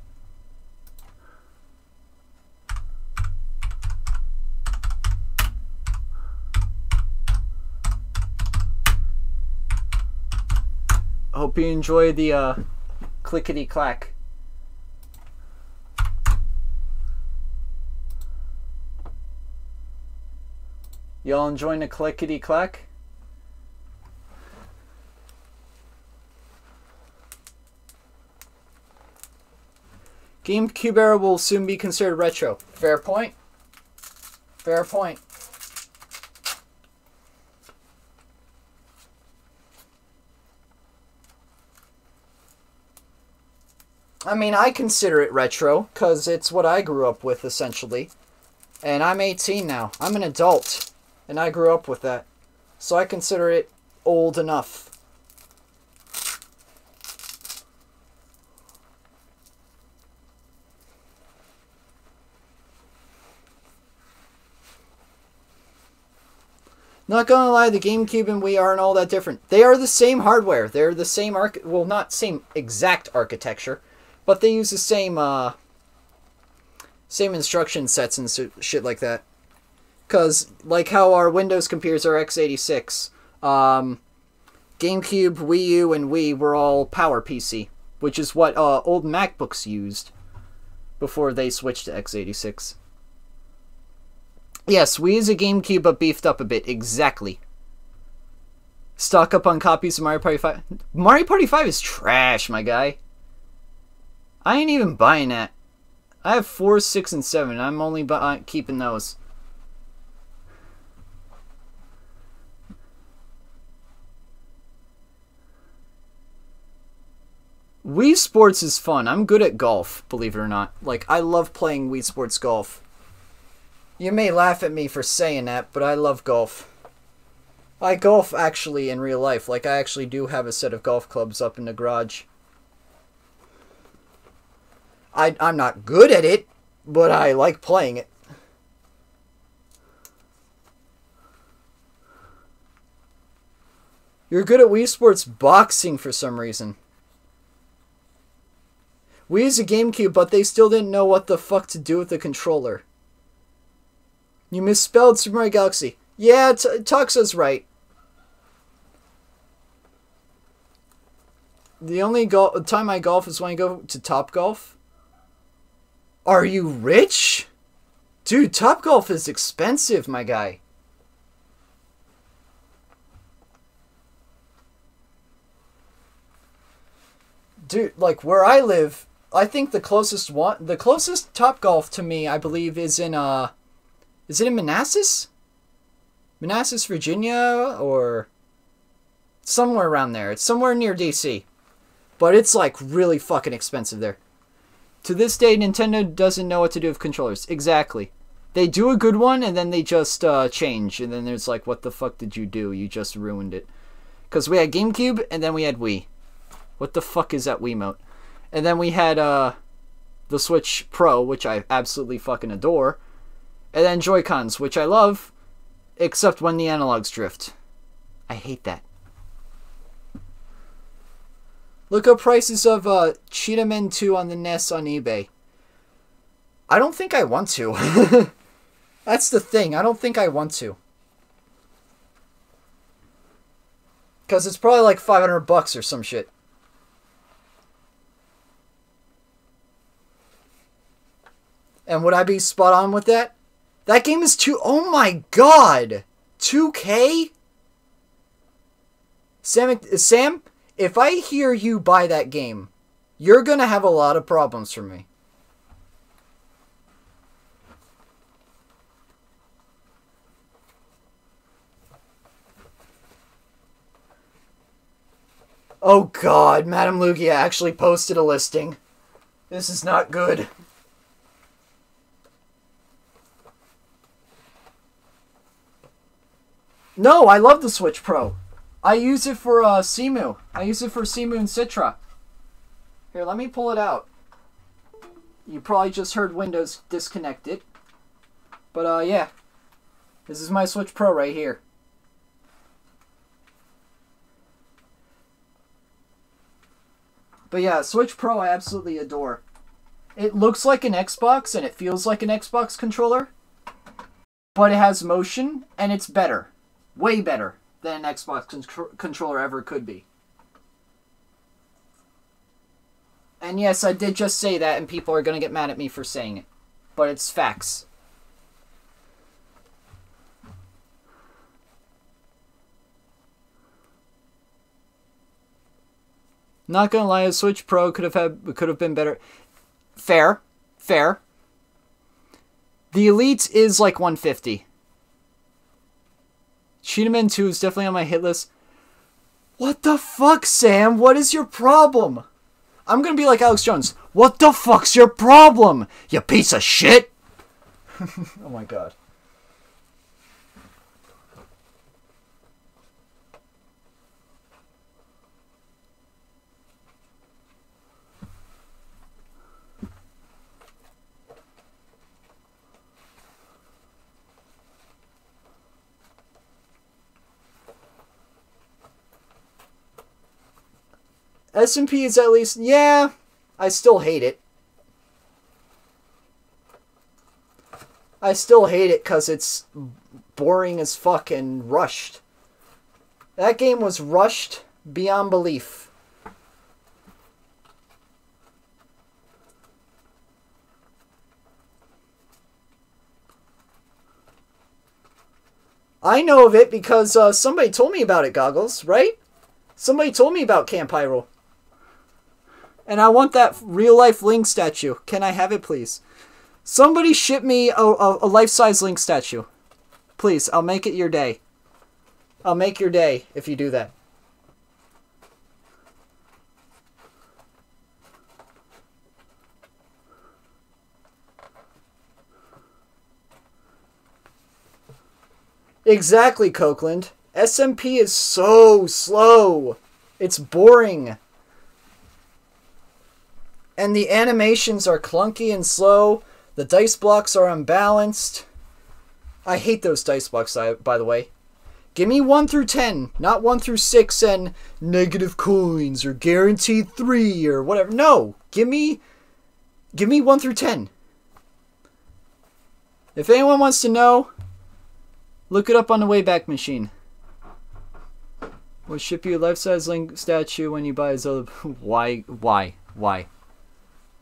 Hope you enjoy the uh, clickety clack. Y'all enjoying the clickety clack? GameCube era will soon be considered retro. Fair point. Fair point. I mean, I consider it retro because it's what I grew up with essentially. And I'm 18 now. I'm an adult. And I grew up with that. So I consider it old enough. Not gonna lie, the GameCube and Wii aren't all that different. They are the same hardware. They're the same arch well, not same exact architecture, but they use the same uh same instruction sets and shit like that. Cause like how our Windows computers are x86, um, GameCube, Wii U, and Wii were all Power PC, which is what uh, old MacBooks used before they switched to x86. Yes, Wii is a GameCube but beefed up a bit. Exactly. Stock up on copies of Mario Party 5. Mario Party 5 is trash, my guy. I ain't even buying that. I have 4, 6, and 7. I'm only bu- keeping those. Wii Sports is fun. I'm good at golf, believe it or not. Like, I love playing Wii Sports golf. You may laugh at me for saying that, but I love golf. I golf actually in real life. Like, I actually do have a set of golf clubs up in the garage. I, I'm not good at it, but I like playing it. You're good at Wii Sports boxing for some reason. Wii is a GameCube, but they still didn't know what the fuck to do with the controller. You misspelled Super Mario Galaxy. Yeah, t- Tuxa's right. The only time I golf is when I go to Top Golf. Are you rich? Dude, Top Golf is expensive, my guy. Dude, like where I live, I think the closest one, the closest Top Golf to me, I believe, is in uh is it in Manassas? Manassas, Virginia, or somewhere around there. It's somewhere near DC. But it's like really fucking expensive there. To this day, Nintendo doesn't know what to do with controllers. Exactly. They do a good one and then they just uh, change. And then there's like, what the fuck did you do? You just ruined it. Because we had GameCube and then we had Wii. What the fuck is that Wiimote? And then we had uh, the Switch Pro, which I absolutely fucking adore. And then Joy-Cons, which I love, except when the analogs drift. I hate that. Look up prices of uh, Cheetah Men 2 on the NES on eBay. I don't think I want to. That's the thing. I don't think I want to. Because it's probably like 500 bucks or some shit. And would I be spot on with that? That game is two. Oh my god! 2K? Sam, Sam, if I hear you buy that game, you're gonna have a lot of problems for me. Oh god, Madame Lugia actually posted a listing. This is not good. No, I love the Switch Pro. I use it for uh, Cemu. I use it for Cemu and Citra. Here, let me pull it out. You probably just heard Windows disconnected. But uh, yeah. This is my Switch Pro right here. But yeah, Switch Pro I absolutely adore. It looks like an Xbox and it feels like an Xbox controller. But it has motion and it's better. Way better than an Xbox con- controller ever could be. And yes, I did just say that and people are going to get mad at me for saying it. But it's facts. Not gonna lie, a Switch Pro could have had could have been better. Fair, fair. The Elite is like 150. Cheetah Man 2 is definitely on my hit list. What the fuck, Sam? What is your problem? I'm gonna be like Alex Jones. What the fuck's your problem? You piece of shit! oh my god. SMP is at least, yeah, I still hate it. I still hate it because it's boring as fuck and rushed. That game was rushed beyond belief. I know of it because uh, somebody told me about it, Goggles, right? Somebody told me about Camp Hyrule. And I want that real life Link statue. Can I have it, please? Somebody ship me a, a, a life size Link statue. Please, I'll make it your day. I'll make your day if you do that. Exactly, Copeland. SMP is so slow. It's boring. And the animations are clunky and slow. The dice blocks are unbalanced. I hate those dice blocks, by the way. Give me 1 through 10, not 1 through 6 and negative coins or guaranteed 3 or whatever. No, give me give me 1 through 10. If anyone wants to know, look it up on the Wayback Machine. We'll ship you a life-size Link statue when you buy a Zelda. Why? Why? Why?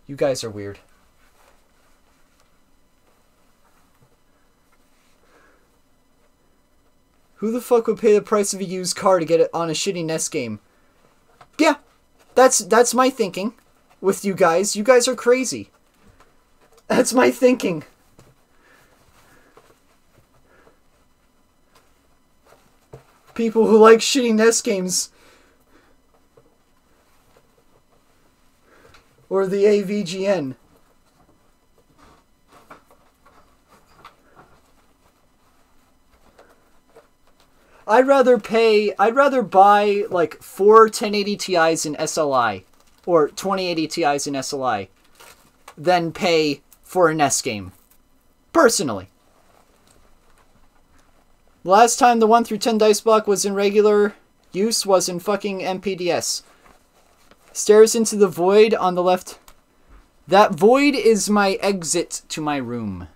You guys are weird. Who the fuck would pay the price of a used car to get it on a shitty NES game? Yeah, that's that's my thinking. With you guys, you guys are crazy. That's my thinking. People who like shitty NES games. Or the AVGN. I'd rather pay, I'd rather buy like four 1080 Ti's in SLI or 2080 Ti's in SLI than pay for a NES game. Personally. Last time the 1 through 10 dice block was in regular use was in fucking MPDS. Stairs into the void on the left. That void is my exit to my room.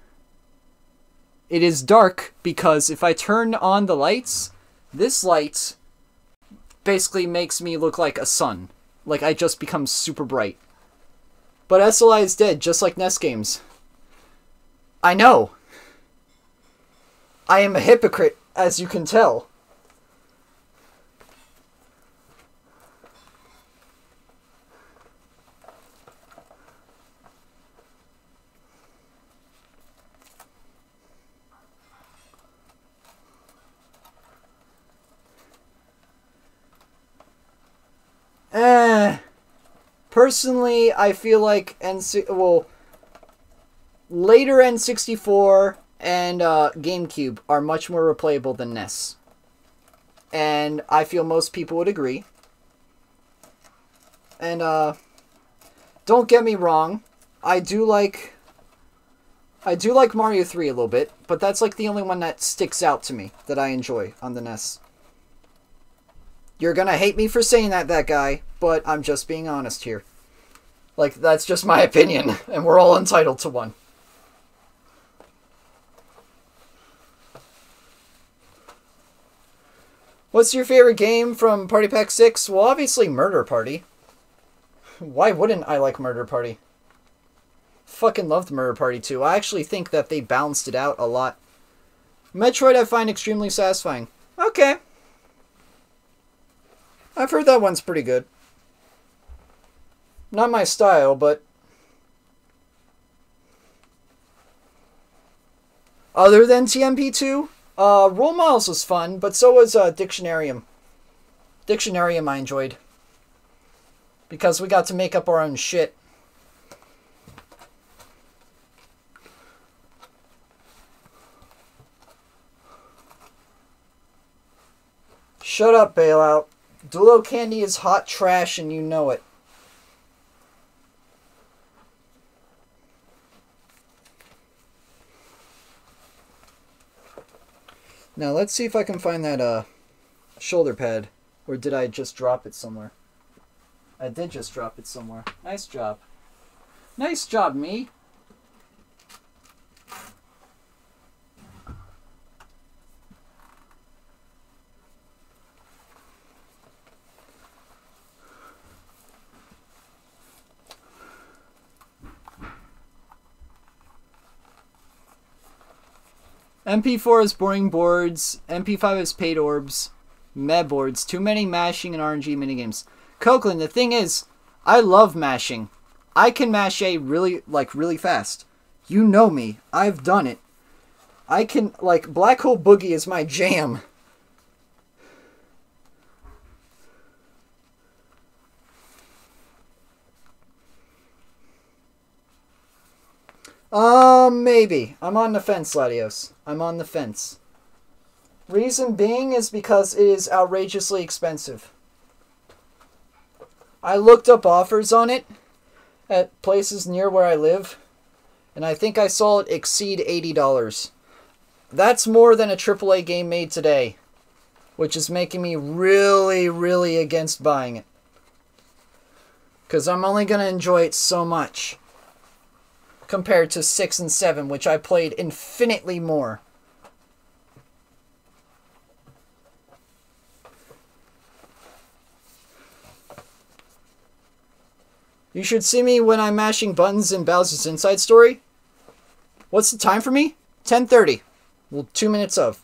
It is dark because if I turn on the lights, this light basically makes me look like a sun. Like I just become super bright. But SLI is dead, just like NES games. I know. I am a hypocrite, as you can tell. Eh. Personally, I feel like N well later N64 and uh, GameCube are much more replayable than NES. And I feel most people would agree. And uh don't get me wrong, I do like I do like Mario 3 a little bit, but that's like the only one that sticks out to me that I enjoy on the NES. You're gonna hate me for saying that, that guy, but I'm just being honest here. Like, that's just my opinion, and we're all entitled to one. What's your favorite game from Party Pack 6? Well, obviously Murder Party. Why wouldn't I like Murder Party? Fucking loved Murder Party 2. I actually think that they balanced it out a lot. Metroid I find extremely satisfying. Okay. I've heard that one's pretty good. Not my style, but... Other than TMP2, uh, Role Models was fun, but so was uh, Dictionarium. Dictionarium I enjoyed. Because we got to make up our own shit. Shut up, bailout. Dulo candy is hot trash and you know it. Now let's see if I can find that uh shoulder pad. Or did I just drop it somewhere? I did just drop it somewhere. Nice job. Nice job, me. MP4 is boring boards. MP5 is paid orbs. Med boards. Too many mashing and RNG minigames. Copeland, the thing is, I love mashing. I can mash A really, like, really fast. You know me. I've done it. I can, like, Black Hole Boogie is my jam. Um, maybe. I'm on the fence, Latios. I'm on the fence. Reason being is because it is outrageously expensive. I looked up offers on it at places near where I live, and I think I saw it exceed $80. That's more than a AAA game made today, which is making me really, really against buying it. Because I'm only going to enjoy it so much compared to 6 and 7, which I played infinitely more. You should see me when I'm mashing buttons in Bowser's Inside Story. What's the time for me? 10.30. Well, two minutes of.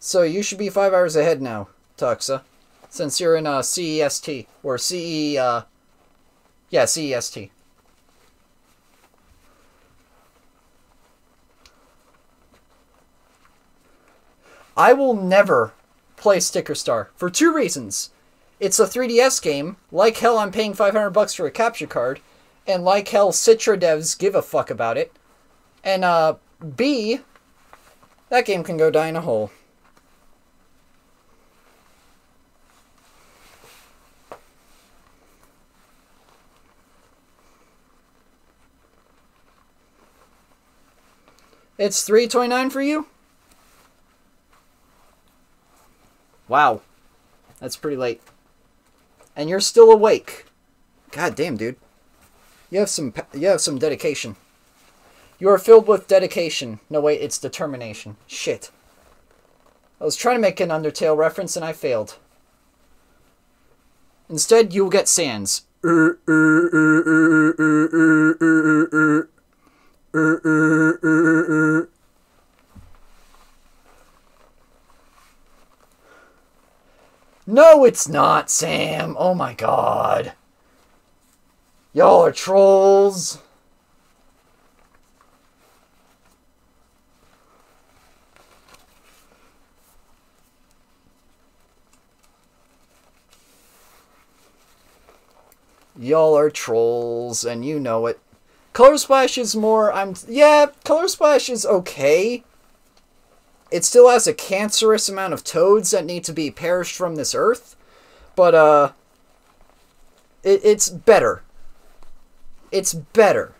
So you should be five hours ahead now, Tuxa. Since you're in uh, CEST. Or CE, uh... Yeah, CEST. I will never play Sticker Star for two reasons. It's a 3DS game. Like hell, I'm paying 500 bucks for a capture card, and like hell, Citra devs give a fuck about it. And uh, B, that game can go die in a hole. It's 329 for you? Wow. That's pretty late. And you're still awake. God damn, dude. You have some you have some dedication. You are filled with dedication. No wait, it's determination. Shit. I was trying to make an Undertale reference and I failed. Instead, you'll get Sans. No, it's not, Sam. Oh my god. Y'all are trolls. Y'all are trolls, and you know it. Color Splash is more. I'm. Yeah, Color Splash is okay. It still has a cancerous amount of toads that need to be perished from this earth, but uh, it, it's better. It's better.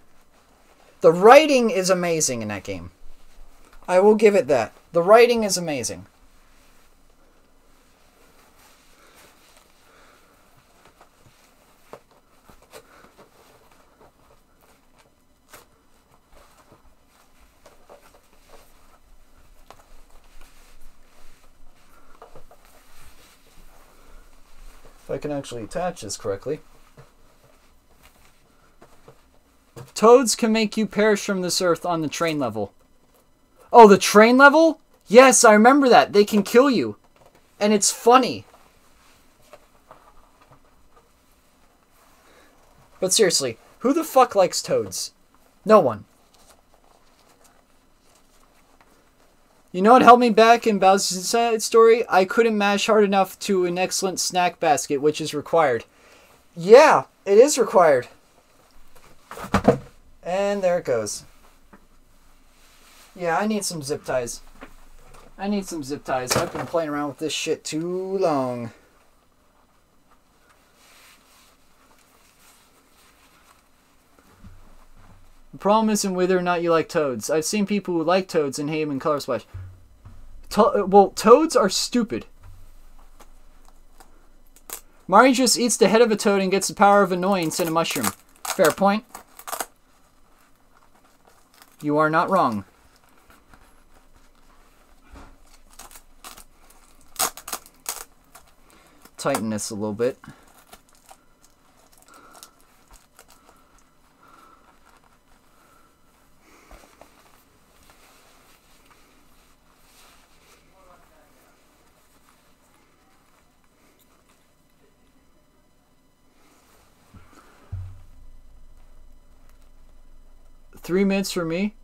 The writing is amazing in that game. I will give it that. The writing is amazing. I can actually attach this correctly. Toads can make you perish from this earth on the train level. Oh, the train level? Yes, I remember that. They can kill you. And it's funny. But seriously, who the fuck likes toads? No one. You know what held me back in Bowser's Inside Story? I couldn't mash hard enough to an excellent snack basket, which is required. Yeah, it is required. And there it goes. Yeah, I need some zip ties. I need some zip ties. I've been playing around with this shit too long. The problem isn't whether or not you like toads. I've seen people who like toads and hate them in Color Splash. To- well, toads are stupid. Mario just eats the head of a toad and gets the power of annoyance in a mushroom. Fair point. You are not wrong. Tighten this a little bit. Three minutes for me.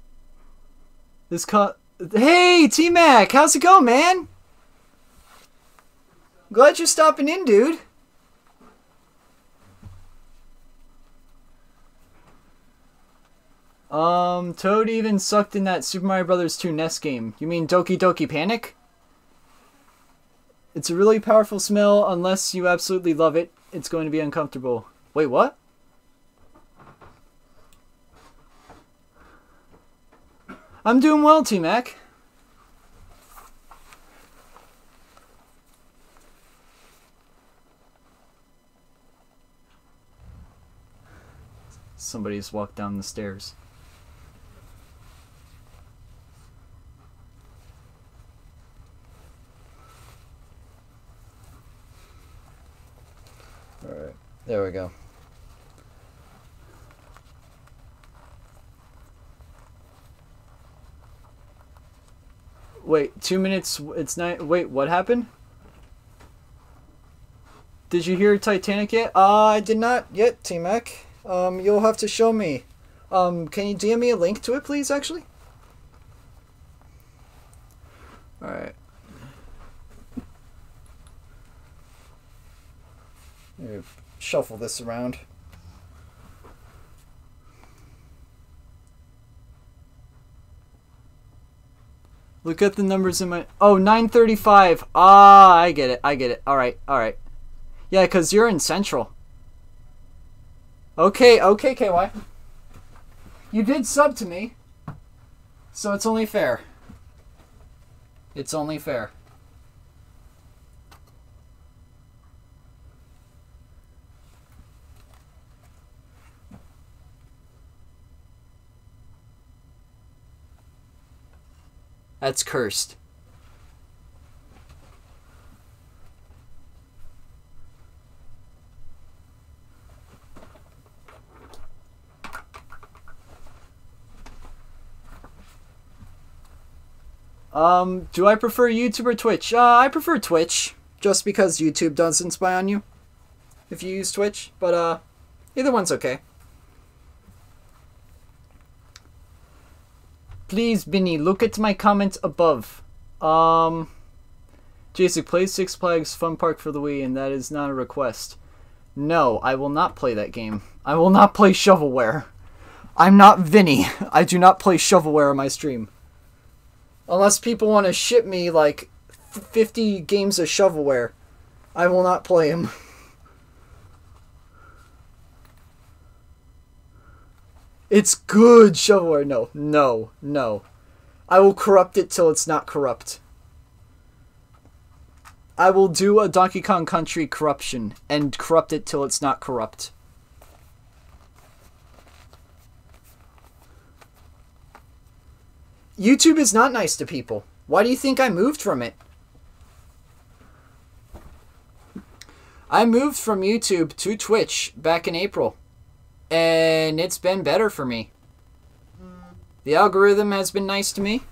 This cut. Hey, T Mac, how's it going, man? Glad you're stopping in, dude. Um, Toad even sucked in that Super Mario Brothers 2 NES game. You mean Doki Doki Panic? It's a really powerful smell. Unless you absolutely love it, it's going to be uncomfortable. Wait, what? I'm doing well, T Mac. Somebody's walked down the stairs. Alright, there we go. Wait, two minutes. It's night. Wait, what happened? Did you hear Titanic yet? Uh, I did not yet, T Mac. Um, you'll have to show me. Um, can you DM me a link to it, please, actually? Alright. Shuffle this around. Look at the numbers in my. Oh, 935. Ah, I get it. I get it. All right. All right. Yeah, because you're in Central. Okay. Okay, KY. You did sub to me. So it's only fair. It's only fair. That's cursed. Um, do I prefer YouTube or Twitch? Uh, I prefer Twitch, just because YouTube doesn't spy on you if you use Twitch, but uh, either one's okay. Please, Binny, look at my comment above. Um, Jason, play Six Flags Fun Park for the Wii, and that is not a request. No, I will not play that game. I will not play shovelware. I'm not Vinny. I do not play shovelware on my stream. Unless people want to ship me like 50 games of shovelware, I will not play them. It's good shovelware. No, no, no. I will corrupt it till it's not corrupt. I will do a Donkey Kong Country corruption and corrupt it till it's not corrupt. YouTube is not nice to people. Why do you think I moved from it? I moved from YouTube to Twitch back in April, and it's been better for me. The algorithm has been nice to me.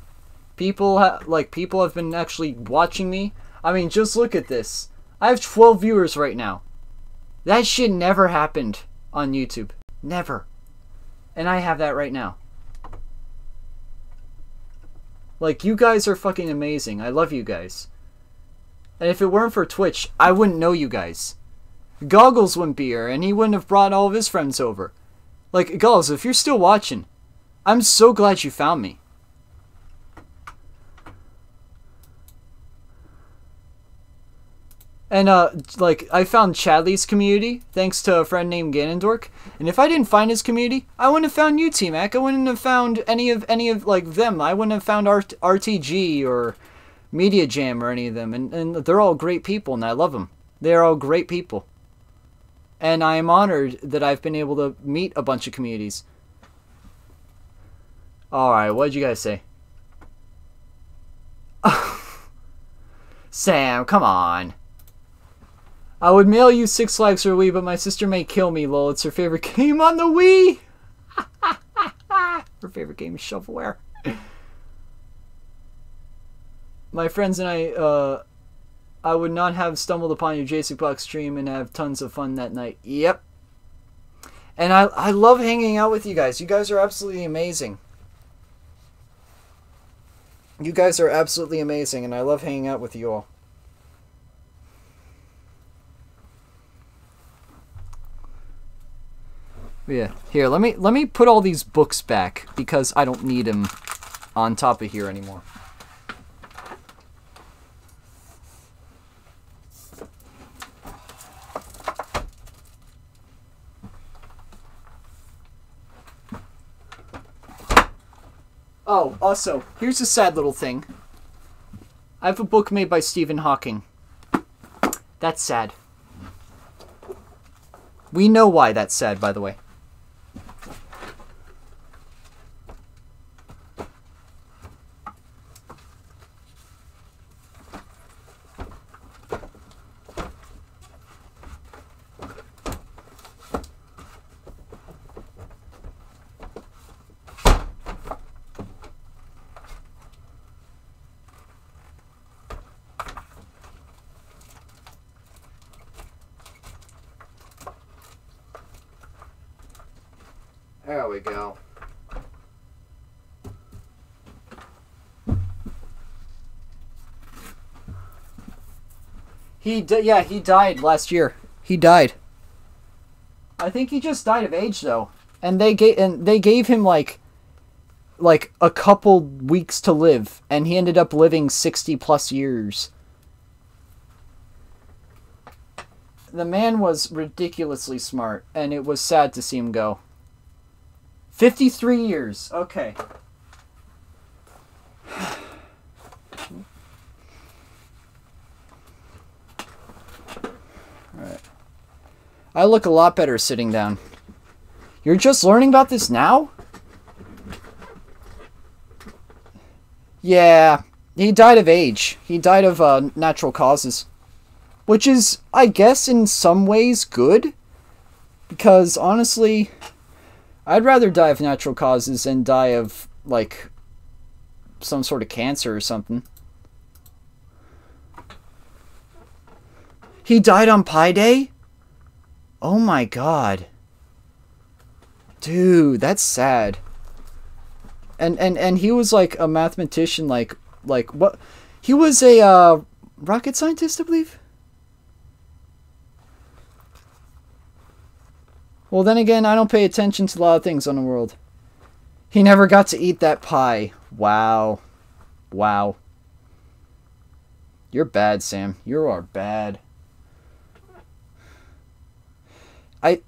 People ha- like people have been actually watching me. I mean, just look at this. I have 12 viewers right now. That shit never happened on YouTube. Never. And I have that right now. Like, you guys are fucking amazing. I love you guys. And if it weren't for Twitch, I wouldn't know you guys. Goggles wouldn't be here, and he wouldn't have brought all of his friends over. Like, Goggles, if you're still watching, I'm so glad you found me. And, uh, like, I found Chadley's community thanks to a friend named Ganondork. And if I didn't find his community, I wouldn't have found you, T-Mac. I wouldn't have found any of, any of, like, them. I wouldn't have found R- RTG or Media Jam or any of them. And, and they're all great people, and I love them. They're all great people. And I am honored that I've been able to meet a bunch of communities. Alright, what did you guys say? Sam, come on. I would mail you Six Flags for Wii, but my sister may kill me, lol. It's her favorite game on the Wii! her favorite game is shovelware. my friends and I, uh, I would not have stumbled upon your JC stream and have tons of fun that night. Yep. And I, I love hanging out with you guys. You guys are absolutely amazing. You guys are absolutely amazing, and I love hanging out with you all. Yeah. Here, let me let me put all these books back because I don't need them on top of here anymore. Oh, also, here's a sad little thing. I have a book made by Stephen Hawking. That's sad. We know why that's sad, by the way. There we go. He di- yeah, he died last year. He died. I think he just died of age though. And they gave and they gave him like like a couple weeks to live and he ended up living 60 plus years. The man was ridiculously smart and it was sad to see him go. 53 years. Okay. I look a lot better sitting down. You're just learning about this now? Yeah, he died of age. He died of uh, natural causes. Which is, I guess, in some ways good. Because honestly, I'd rather die of natural causes than die of, like, some sort of cancer or something. He died on Pi Day? Oh my god. Dude, that's sad. And and and he was like a mathematician like like what he was a uh rocket scientist, I believe. Well, then again, I don't pay attention to a lot of things on the world. He never got to eat that pie. Wow. Wow. You're bad, Sam. You are bad. I.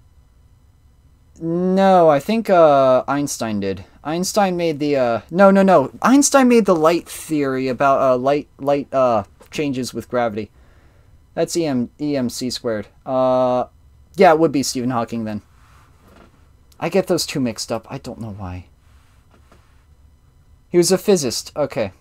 No, I think uh, Einstein did. Einstein made the uh, no, no, no. Einstein made the light theory about uh, light light uh, changes with gravity. That's EM EMC squared. Uh, yeah, it would be Stephen Hawking then. I get those two mixed up. I don't know why. He was a physicist. Okay.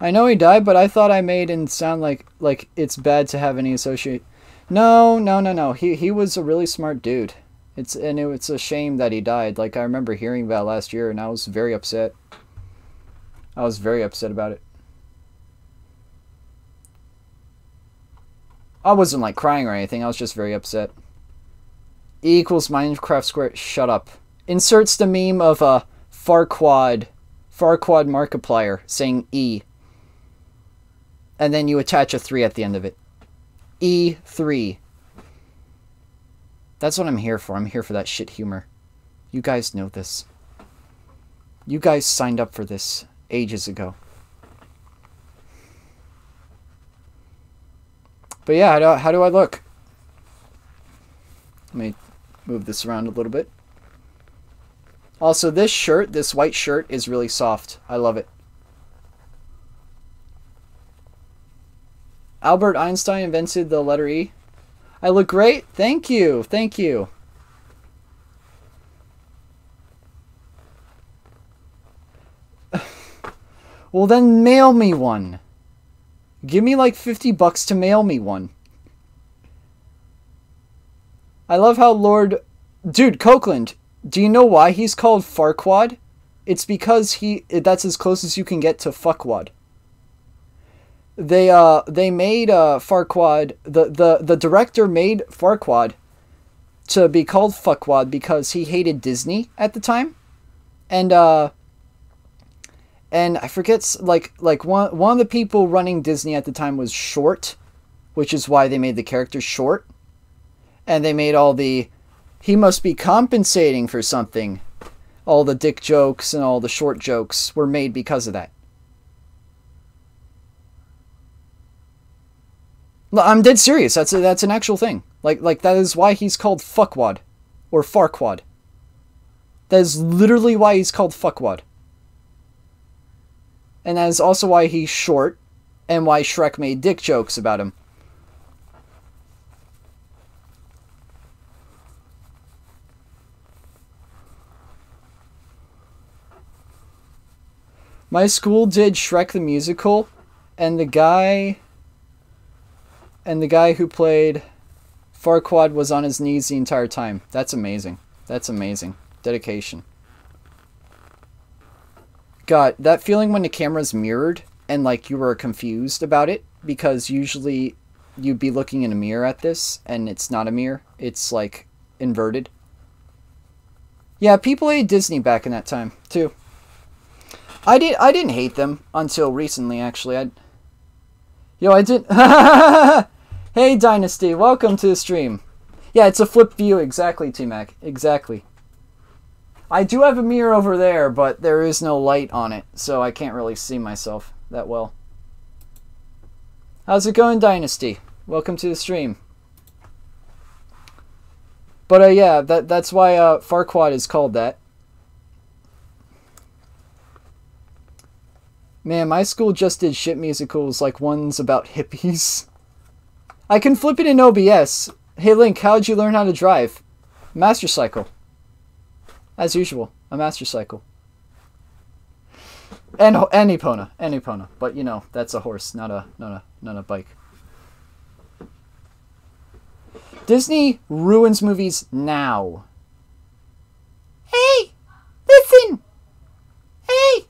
I know he died, but I thought I made and sound like like it's bad to have any associate. No, no, no, no. He he was a really smart dude. It's and it, it's a shame that he died. Like I remember hearing about last year, and I was very upset. I was very upset about it. I wasn't like crying or anything. I was just very upset. E equals Minecraft square. Shut up. Inserts the meme of a Farquaad, Farquaad Markiplier saying E and then you attach a 3 at the end of it. E3. That's what I'm here for. I'm here for that shit humor. You guys know this. You guys signed up for this ages ago. But yeah, how do, how do I look? Let me move this around a little bit. Also, this shirt, this white shirt, is really soft. I love it. Albert Einstein invented the letter E. I look great? Thank you. Thank you. well, then mail me one. Give me like 50 bucks to mail me one. I love how Lord... Dude, Copeland, do you know why he's called Farquaad? It's because he that's as close as you can get to fuckwad they uh they made uh Farquaad the the the director made Farquaad to be called Fuckwad because he hated Disney at the time, and uh and I forget like like one one of the people running Disney at the time was Short, which is why they made the character Short, and they made all the he must be compensating for something. All the dick jokes and all the short jokes were made because of that. I'm dead serious. That's a, that's an actual thing. Like like that is why he's called fuckwad, or farquaad. That is literally why he's called fuckwad. And that is also why he's short, and why Shrek made dick jokes about him. My school did Shrek the Musical, and the guy and the guy who played Farquaad was on his knees the entire time. That's amazing. That's amazing. Dedication. God, that feeling when the camera's mirrored and like you were confused about it because usually you'd be looking in a mirror at this and it's not a mirror. It's like inverted. Yeah, people hated Disney back in that time too. I did I didn't hate them until recently actually. I Yo, I did Hey Dynasty, welcome to the stream. Yeah, it's a flip view, exactly, T-Mac. Exactly. I do have a mirror over there, but there is no light on it, so I can't really see myself that well. How's it going, Dynasty? Welcome to the stream. But uh, yeah, that that's why uh, Farquaad is called that. Man, my school just did shit musicals like ones about hippies. I can flip it in OBS. Hey Link, how'd you learn how to drive? Master cycle. As usual, a master cycle. And and Epona, and Epona. But you know, that's a horse, not a not a not a bike. Disney ruins movies now. Hey! Listen! Hey!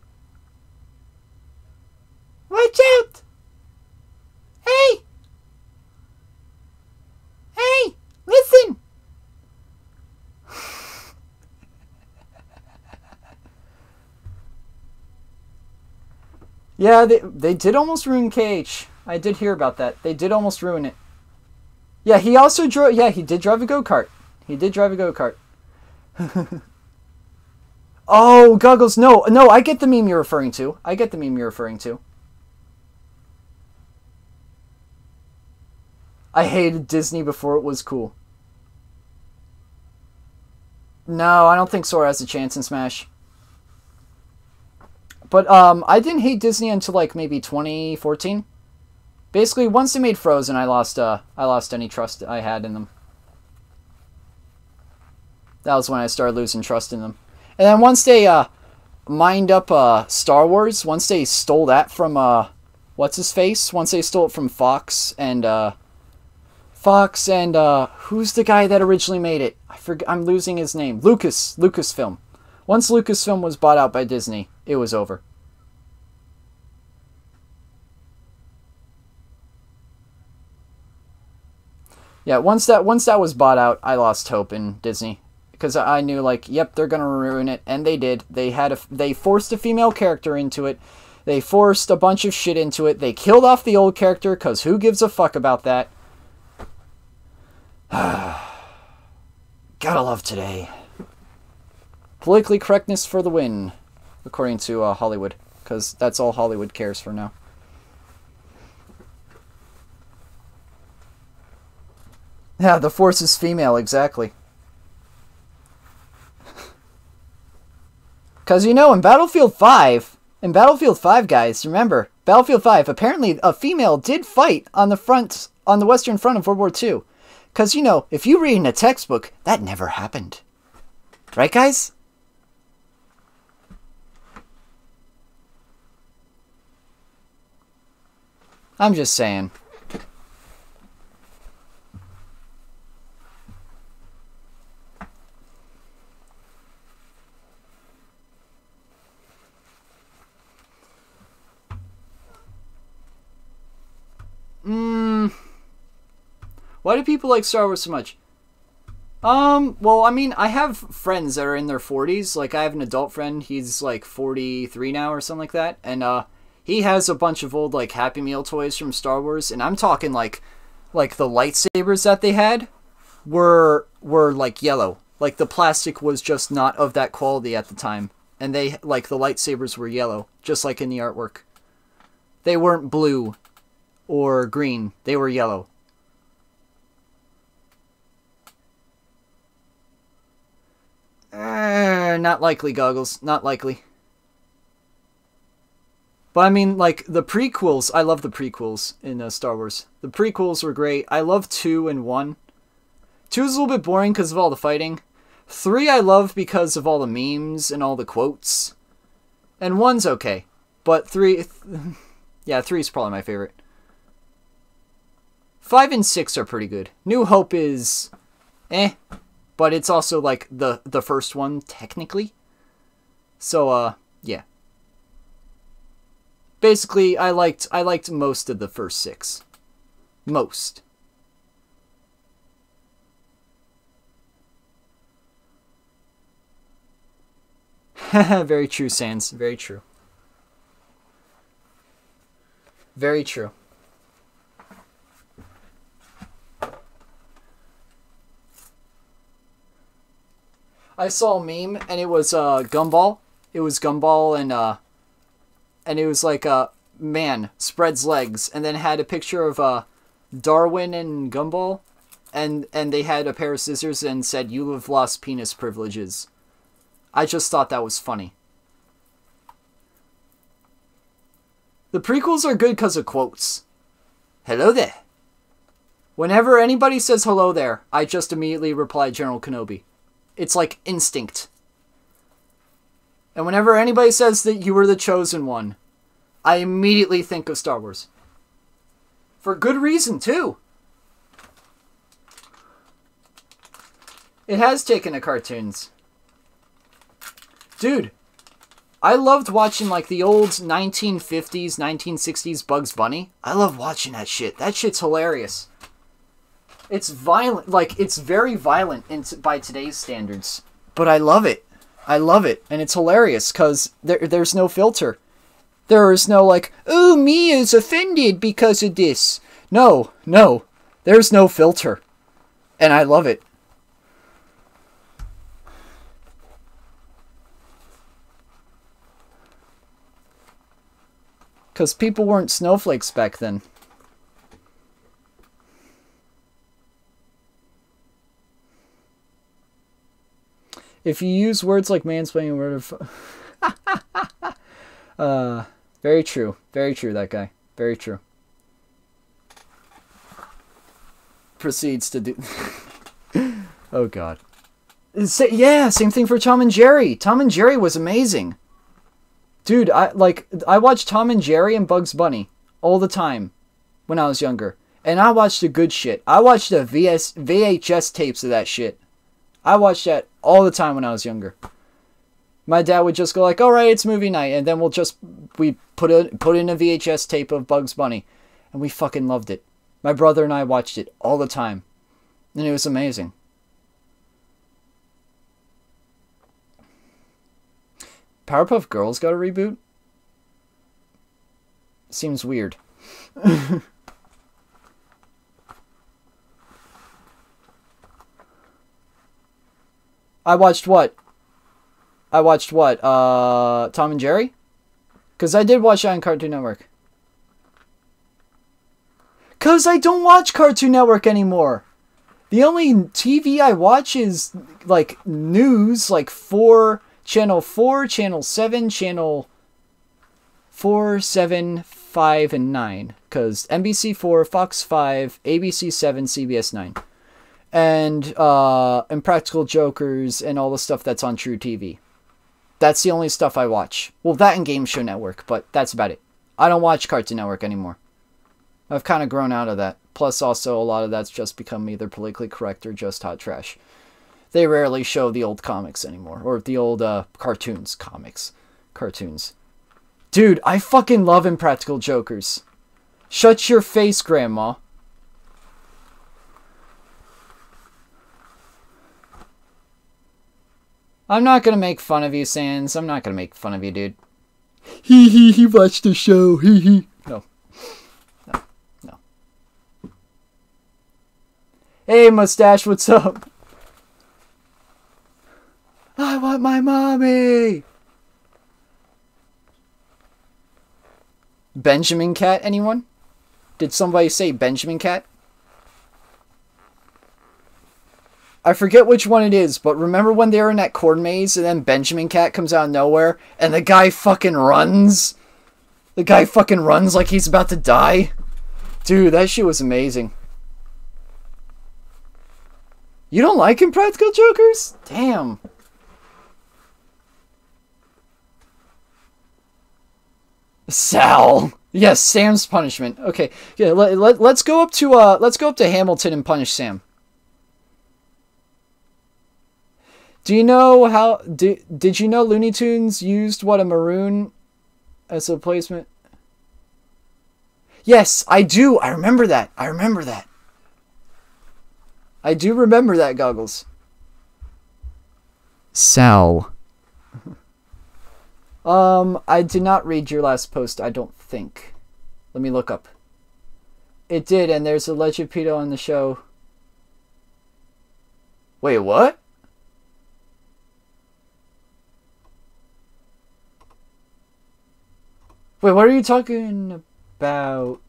Watch out! Hey! Hey, listen! Yeah, they they did almost ruin KH. I did hear about that. They did almost ruin it. Yeah, he also drove. Yeah, he did drive a go kart. He did drive a go kart. oh, goggles! No, no, I get the meme you're referring to. I get the meme you're referring to. I hated Disney before it was cool. No, I don't think Sora has a chance in Smash. But um, I didn't hate Disney until like maybe 2014. Basically, once they made Frozen, I lost uh, I lost any trust I had in them. That was when I started losing trust in them. And then once they uh, mined up uh, Star Wars, once they stole that from uh, what's his face? Once they stole it from Fox and uh, Fox and uh, who's the guy that originally made it? I forget. I'm losing his name. Lucas. Lucasfilm. Once Lucasfilm was bought out by Disney, it was over. Yeah, once that once that was bought out, I lost hope in Disney because I knew like, yep, they're gonna ruin it, and they did. They had a they forced a female character into it. They forced a bunch of shit into it. They killed off the old character because who gives a fuck about that? Gotta love today. Politically correctness for the win, according to uh, Hollywood, because that's all Hollywood cares for now. Yeah, the force is female, exactly. Because, you know, in Battlefield 5, in Battlefield 5, guys, remember, Battlefield 5, apparently a female did fight on the front, on the Western Front of World War II. Because, you know, if you read in a textbook, that never happened. Right, guys? I'm just saying. Mm. Why do people like Star Wars so much? Um, well, I mean, I have friends that are in their 40s. Like, I have an adult friend. He's like 43 now or something like that. And, uh, he has a bunch of old, like, Happy Meal toys from Star Wars. And I'm talking, like, like the lightsabers that they had were, were, like, yellow. Like, the plastic was just not of that quality at the time. And they, like, the lightsabers were yellow, just like in the artwork. They weren't blue or green. They were yellow. Uh, not likely, Goggles. Not likely. But I mean, like, the prequels, I love the prequels in uh, Star Wars. The prequels were great. I love 2 and 1. 2 is a little bit boring because of all the fighting. 3 I love because of all the memes and all the quotes. And 1's okay. But 3... yeah, 3 is probably my favorite. 5 and 6 are pretty good. New Hope is... eh but it's also like the the first one technically. So uh yeah. Basically, I liked I liked most of the first 6. Most. Very true, Sans. Very true. Very true. I saw a meme and it was uh, Gumball. It was Gumball and uh, and it was like uh, man spreads legs and then had a picture of uh, Darwin and Gumball, and and they had a pair of scissors and said you have lost penis privileges. I just thought that was funny. The prequels are good because of quotes. Hello there. Whenever anybody says hello there, I just immediately reply General Kenobi. It's like instinct. And whenever anybody says that you were the chosen one, I immediately think of Star Wars. For good reason, too. It has taken to cartoons. Dude, I loved watching like the old 1950s, 1960s Bugs Bunny. I love watching that shit. That shit's hilarious. It's violent, like it's very violent in, by today's standards, but I love it. I love it, and it's hilarious because there, there's no filter. There is no like, ooh, me is offended because of this. No, no. There's no filter. And I love it. Because people weren't snowflakes back then. If you use words like mansplaining, word of. uh, very true. Very true, that guy. Very true. Proceeds to do. oh, God. Yeah, same thing for Tom and Jerry. Tom and Jerry was amazing. Dude, I like I watched Tom and Jerry and Bugs Bunny all the time when I was younger. And I watched the good shit. I watched the VS VHS tapes of that shit. I watched that all the time when I was younger. My dad would just go like, "All right, it's movie night," and then we'll just we put a put in a VHS tape of Bugs Bunny, and we fucking loved it. My brother and I watched it all the time, and it was amazing. Powerpuff Girls got a reboot? Seems weird. I watched what? I watched what? Uh, Tom and Jerry? Because I did watch that on Cartoon Network. Because I don't watch Cartoon Network anymore. The only TV I watch is like news, like four channel 4, channel 7, channel 4, 7, 5, and 9. Because NBC 4, Fox 5, ABC 7, CBS 9. And uh, Impractical Jokers and all the stuff that's on truTV. That's the only stuff I watch. Well, that and Game Show Network, but that's about it. I don't watch Cartoon Network anymore. I've kind of grown out of that. Plus, also, a lot of that's just become either politically correct or just hot trash they rarely show the old comics anymore or the old uh, cartoons comics cartoons dude i fucking love impractical jokers shut your face grandma i'm not gonna make fun of you sans. I'm not gonna make fun of you dude. Hee hee he watched the show. Hee hee. No. No. No. Hey mustache what's up? I want my mommy. Benjamin Cat, anyone? Did somebody say Benjamin Cat? I forget which one it is, but remember when they were in that corn maze and then Benjamin Cat comes out of nowhere and the guy fucking runs? The guy fucking runs like he's about to die? Dude, that shit was amazing. You don't like Impractical Jokers? Damn. Sal. Yes, Sam's punishment. Okay, yeah. Let, let, let's go up to uh, let's go up to Hamilton and punish Sam. Do you know how? Did Did you know Looney Tunes used what a maroon as a placement? Yes, I do. I remember that. I remember that. I do remember that, Goggles. Sal. Um, I did not read your last post, I don't think. Let me look up. It did, and there's a alleged pedo on the show. Wait, what? Wait, what are you talking about?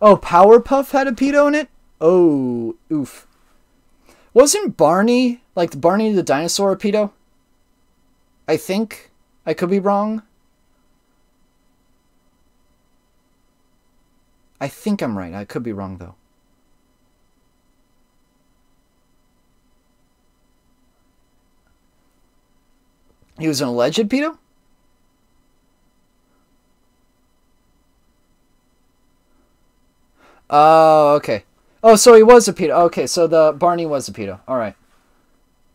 Oh, Powerpuff had a pedo in it? Oh, oof. Wasn't Barney, like Barney the dinosaur, a pedo? I think. I could be wrong. I think I'm right. I could be wrong, though. He was an alleged pedo? Oh, okay. Oh, so he was a pedo. Okay, so the Barney was a pedo. All right.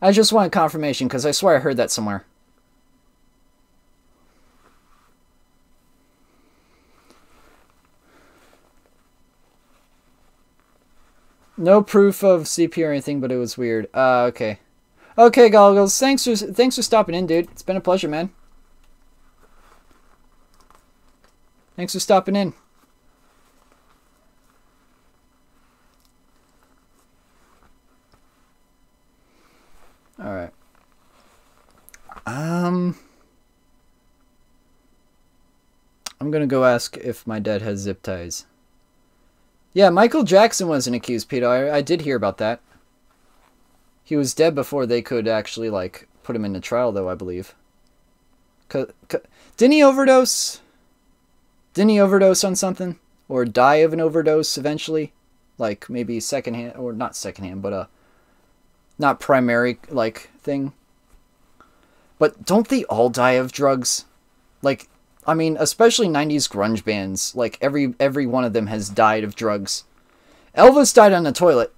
I just wanted confirmation because I swear I heard that somewhere. No proof of CP or anything, but it was weird. Uh, okay. Okay, Goggles, thanks for, thanks for stopping in, dude. It's been a pleasure, man. Thanks for stopping in. Alright. Um... I'm gonna go ask if my dad has zip ties. Yeah, Michael Jackson wasn't accused, Peter. I, I did hear about that. He was dead before they could actually, like, put him into trial, though, I believe. C- didn't he overdose? Didn't he overdose on something? Or die of an overdose eventually? Like, maybe secondhand, or not secondhand, but a not primary, like, thing. But don't they all die of drugs? Like, I mean, especially 90s grunge bands, like every every one of them has died of drugs. Elvis died on the toilet.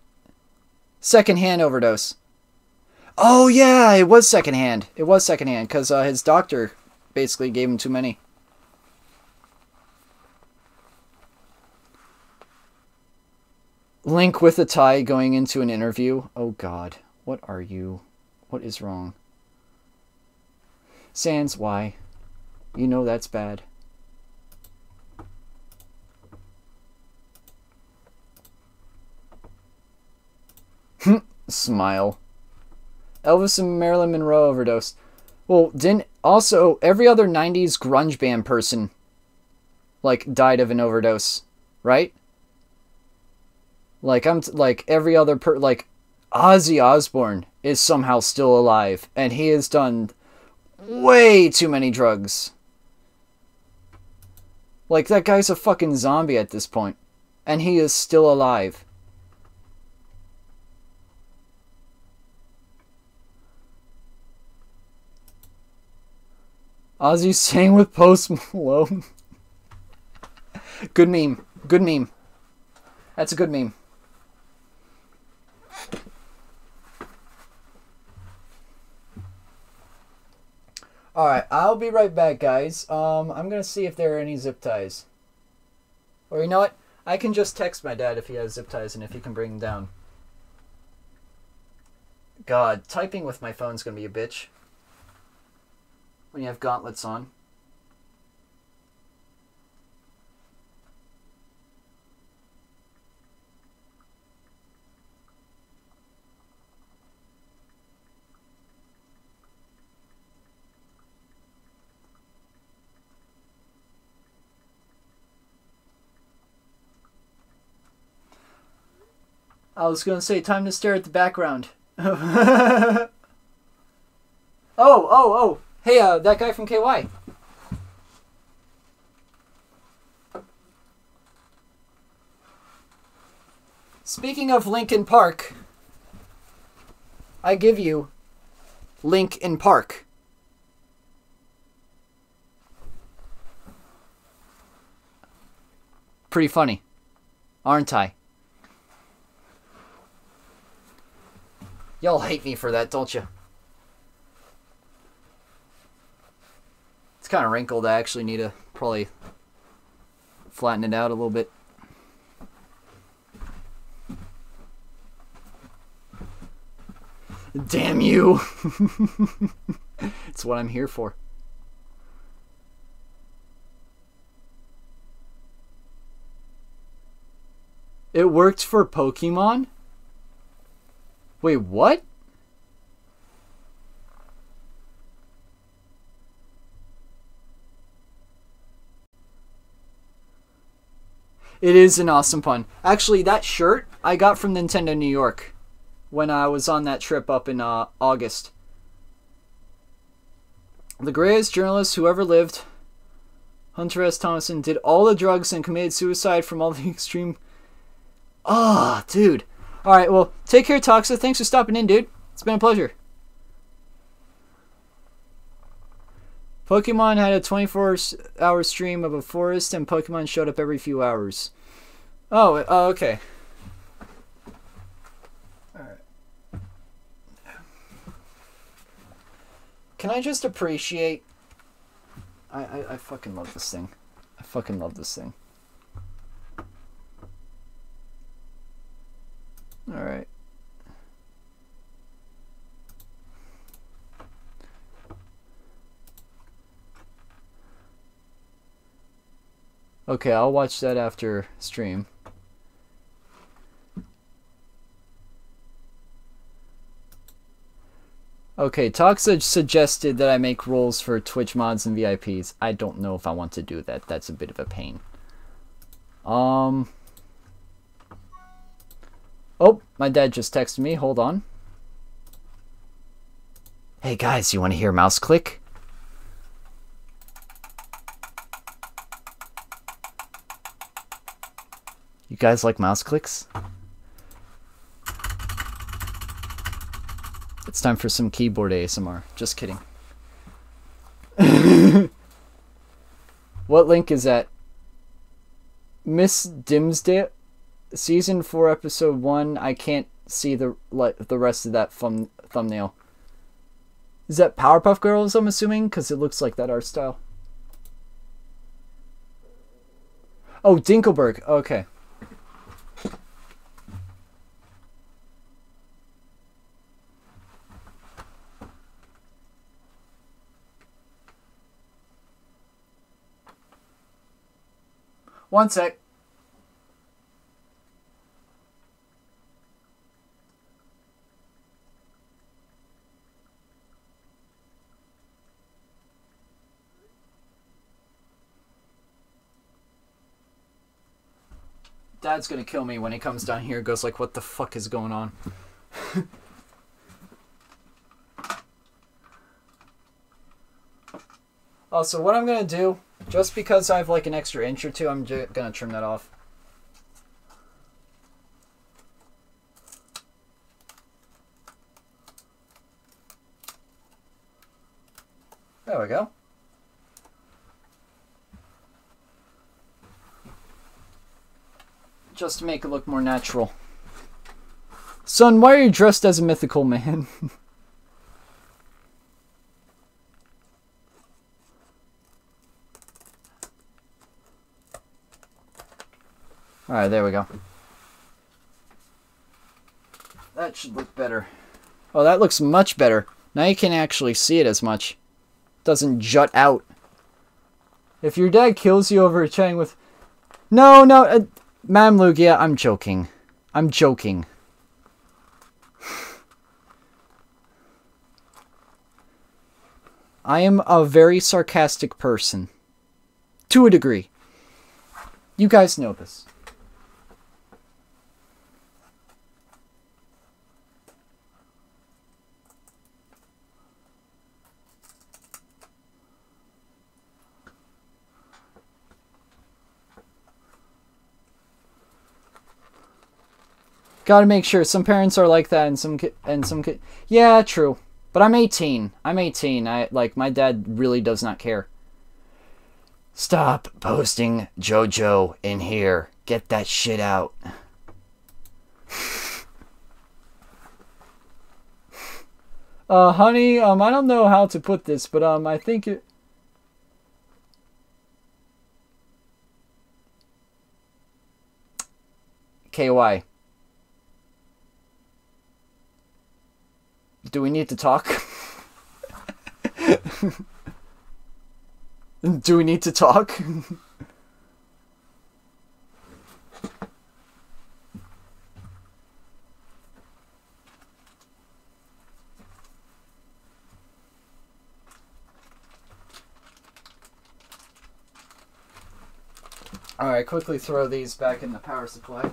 Secondhand overdose. Oh yeah, it was secondhand. It was secondhand cuz uh, his doctor basically gave him too many. Link with a tie going into an interview. Oh god. What are you? What is wrong? Sans, why? You know that's bad. Smile. Elvis and Marilyn Monroe overdose. Well, didn't also every other 90s grunge band person like died of an overdose, right? Like I'm like every other per like Ozzy Osbourne is somehow still alive and he has done way too many drugs. Like, that guy's a fucking zombie at this point. And he is still alive. Ozzy sang with Post Malone. good meme. Good meme. That's a good meme. Alright, I'll be right back, guys. Um, I'm gonna see if there are any zip ties. Or you know what? I can just text my dad if he has zip ties and if he can bring them down. God, typing with my phone's gonna be a bitch. When you have gauntlets on. I was gonna say, time to stare at the background. oh, oh, oh! Hey, uh, that guy from KY. Speaking of Linkin Park, I give you Lincoln Park. Pretty funny, aren't I? Y'all hate me for that, don't you? It's kind of wrinkled. I actually need to probably flatten it out a little bit. Damn you! it's what I'm here for. It worked for Pokemon? Wait, what? It is an awesome pun. Actually, that shirt I got from Nintendo New York when I was on that trip up in uh, August. The greatest journalist who ever lived, Hunter S. Thompson, did all the drugs and committed suicide from all the extreme. Ah, oh, dude. All right, well, take care, Toxa. Thanks for stopping in, dude. It's been a pleasure. Pokemon had a 24 hour stream of a forest, and Pokemon showed up every few hours. Oh, uh, oh okay. Can I just appreciate. I, I, I fucking love this thing. I fucking love this thing. All right. Okay, I'll watch that after stream. Okay, Toxa suggested that I make roles for Twitch mods and VIPs. I don't know if I want to do that. That's a bit of a pain. Um. Oh, my dad just texted me. Hold on. Hey guys, you want to hear mouse click? You guys like mouse clicks? It's time for some keyboard ASMR. Just kidding. what link is that? Miss Dimmsdale, season four, episode one. I can't see the like the rest of that thumb thumbnail. Is that Powerpuff Girls? I'm assuming because it looks like that art style. Oh, Dinkelberg. Okay. One sec. Dad's gonna kill me when he comes down here goes like, what the fuck is going on? also, what I'm gonna do, just because I have like an extra inch or two, I'm j- gonna trim that off. There we go. Just to make it look more natural. Son, why are you dressed as a mythical man? Alright, there we go. That should look better. Oh, that looks much better. Now you can actually see it as much. Doesn't jut out. If your dad kills you over chatting with... No, no, uh, Ma'am Lugia, I'm joking. I'm joking. I am a very sarcastic person. To a degree. You guys know this. Got to make sure. Some parents are like that, and some and some Yeah, true. But I'm 18. I'm 18. I like my dad really does not care. Stop posting JoJo in here. Get that shit out. uh, honey, um, I don't know how to put this, but um, I think it. KY. Do we need to talk? Do we need to talk? Alright, quickly throw these back in the power supply.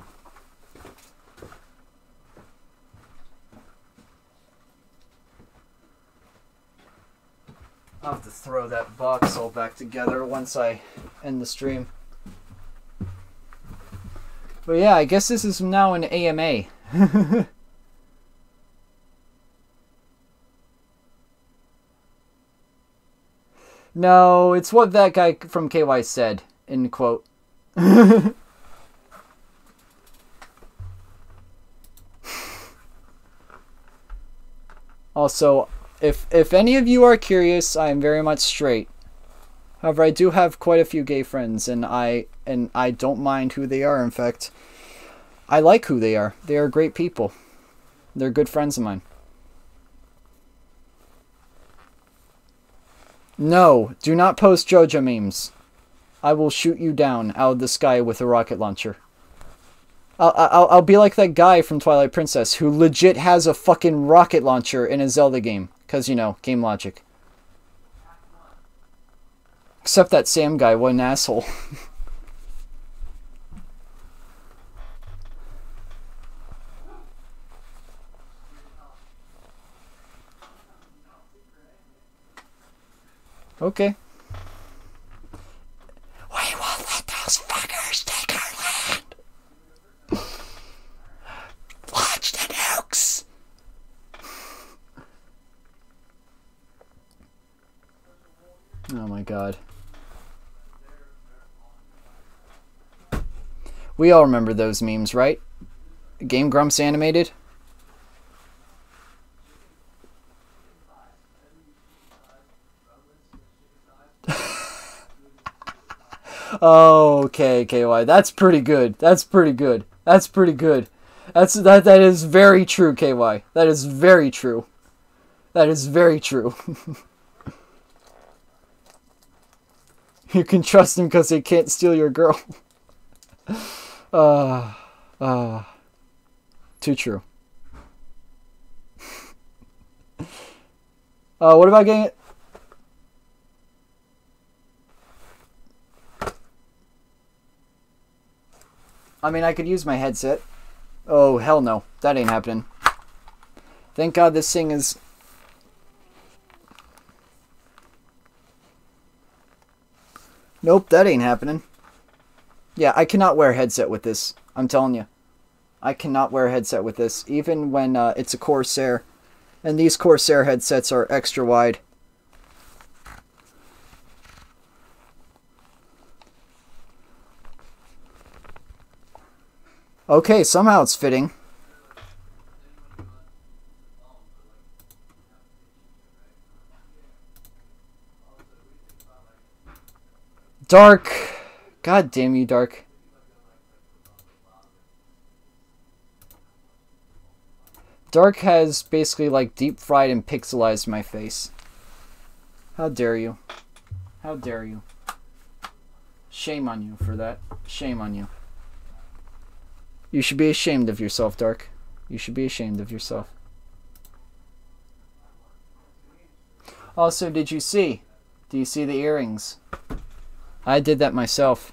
I'll have to throw that box all back together once I end the stream. But yeah, I guess this is now an AMA. no, it's what that guy from KY said, in quote. also, if if any of you are curious, I am very much straight. However, I do have quite a few gay friends, and I and I don't mind who they are. In fact, I like who they are. They are great people. They're good friends of mine. No, do not post JoJo memes. I will shoot you down out of the sky with a rocket launcher. I'll, I'll, I'll be like that guy from Twilight Princess who legit has a fucking rocket launcher in a Zelda game. Because, you know, game logic. Except that Sam guy, what an asshole. okay. We let those fuckers take our land. Launch the nukes. Oh my god. We all remember those memes, right? Game Grumps animated? okay, KY. That's pretty good. That's pretty good. That's pretty good. That's that that is very true, KY. That is very true. That is very true. You can trust him because he can't steal your girl. uh, uh, too true. uh, what about getting it? I mean, I could use my headset. Oh, hell no. That ain't happening. Thank God this thing is Nope, that ain't happening. Yeah, I cannot wear a headset with this. I'm telling you. I cannot wear a headset with this, even when uh, it's a Corsair. And these Corsair headsets are extra wide. Okay, somehow it's fitting. Dark. God damn you, Dark. Dark has basically like deep fried and pixelized my face. How dare you? How dare you? Shame on you for that. Shame on you. You should be ashamed of yourself, Dark. You should be ashamed of yourself. Also, did you see? Do you see the earrings? I did that myself.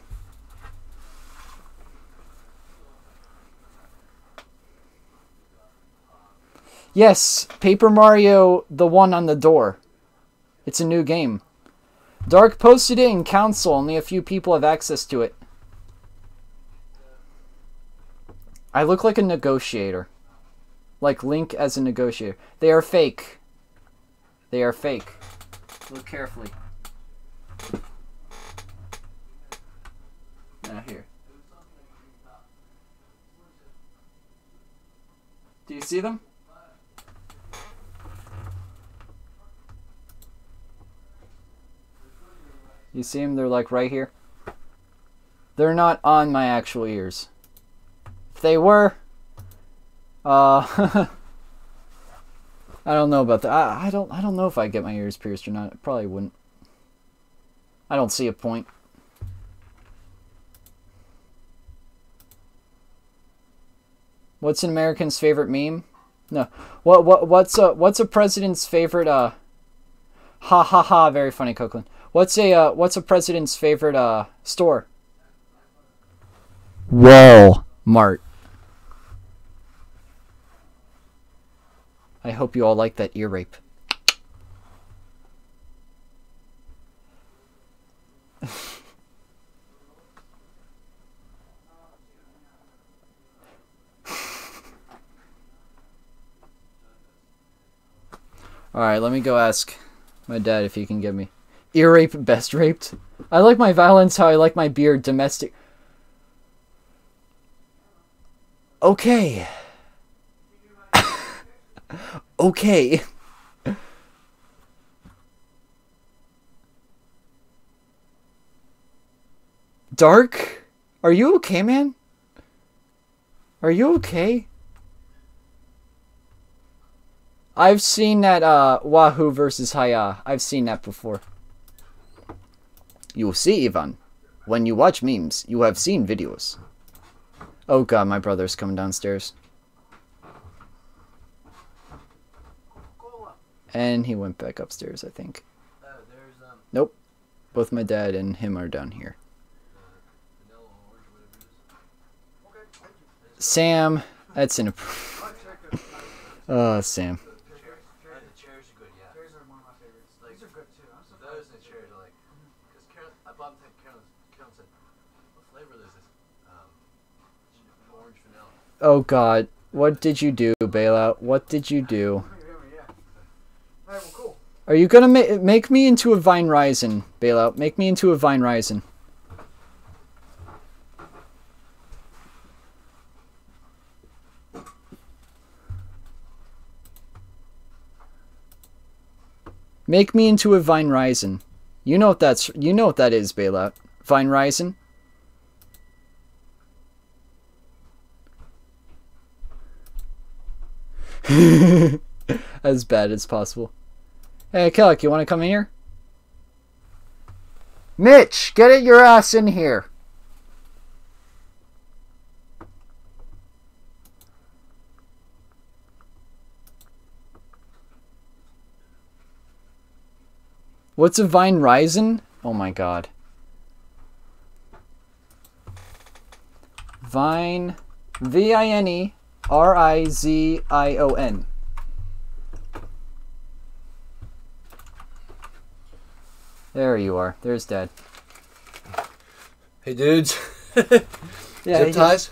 Yes, Paper Mario, the one on the door. It's a new game. Dark posted it in council, only a few people have access to it. I look like a negotiator. Like Link as a negotiator. They are fake. They are fake. Look carefully. Now here. Do you see them? You see them? They're like right here. They're not on my actual ears. If they were, uh, I don't know about that. I, I don't. I don't know if I get my ears pierced or not. I probably wouldn't. I don't see a point. What's an American's favorite meme? No. What what what's a what's a president's favorite uh ha ha ha very funny Copeland. What's a uh, what's a president's favorite uh store? Walmart. I hope you all like that ear rape. Alright, let me go ask my dad if he can get me. Ear rape, best raped. I like my violence how I like my beard, domestic. Okay. okay. Dark? Are you okay, man? Are you okay? I've seen that uh Wahoo versus Haya. I've seen that before. You will see, Ivan, when you watch memes, you have seen videos. Oh god, my brother's coming downstairs. And he went back upstairs, I think. Nope. Both my dad and him are down here. Sam, that's in a. oh, Sam. The chairs are good, yeah. Chairs are one of my favorites. These are good too. I'm surprised. Those are the chairs I like. Because Carol, I bought them. Carol, Carol said, "What flavor is this?" Um, orange vanilla. Oh God, what did you do, Bailout? What did you do? Are you gonna ma- make me into a Vine Ryzen, Bailout? Make me into a Vine Ryzen. Make me into a Vine Ryzen. You know what that's. You know what that is, Bailout. Vine Ryzen. as bad as possible. Hey, Kellic, you want to come in here? Mitch, get it your ass in here. What's a Vine Ryzen? Oh my god. Vine, V I N E R I Z I O N. There you are. There's Dad. Hey, dudes. Yeah, Zip ties.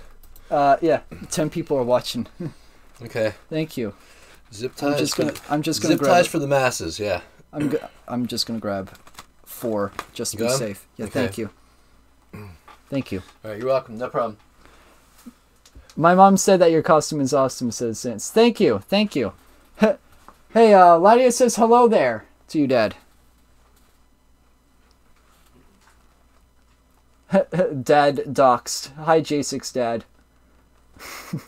Uh, yeah. Ten people are watching. Okay. Thank you. Zip I'm ties. just gonna. I'm just gonna zip grab. ties for the masses. Yeah. I'm. Go- I'm just gonna grab four just to be safe. Yeah. Okay. Thank you. Thank you. All right. You're welcome. No problem. My mom said that your costume is awesome. Says since. Thank you. Thank you. hey, uh, Ladia says hello there to you, Dad. dad doxed. Hi, J6 Dad.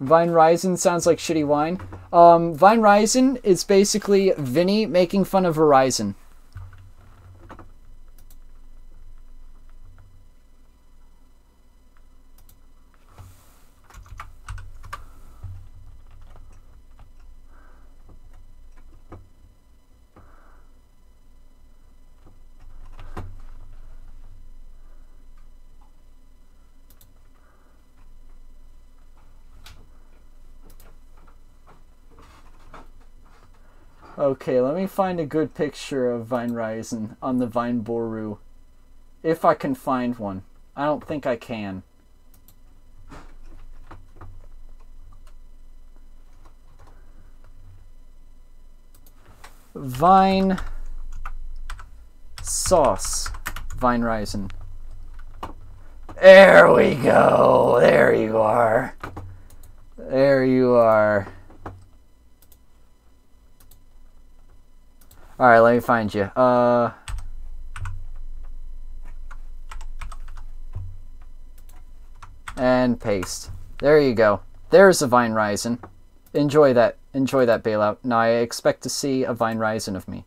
Vine Ryzen sounds like shitty wine. Um, Vine Ryzen is basically Vinny making fun of Verizon. Okay, let me find a good picture of Vine Ryzen on the Vine Booru. If I can find one. I don't think I can. Vine sauce. Vine Ryzen. There we go. There you are. There you are. All right, let me find you. Uh, and paste. There you go. There's a Vine Rising. Enjoy that. Enjoy that bailout. Now I expect to see a Vine Rising of me.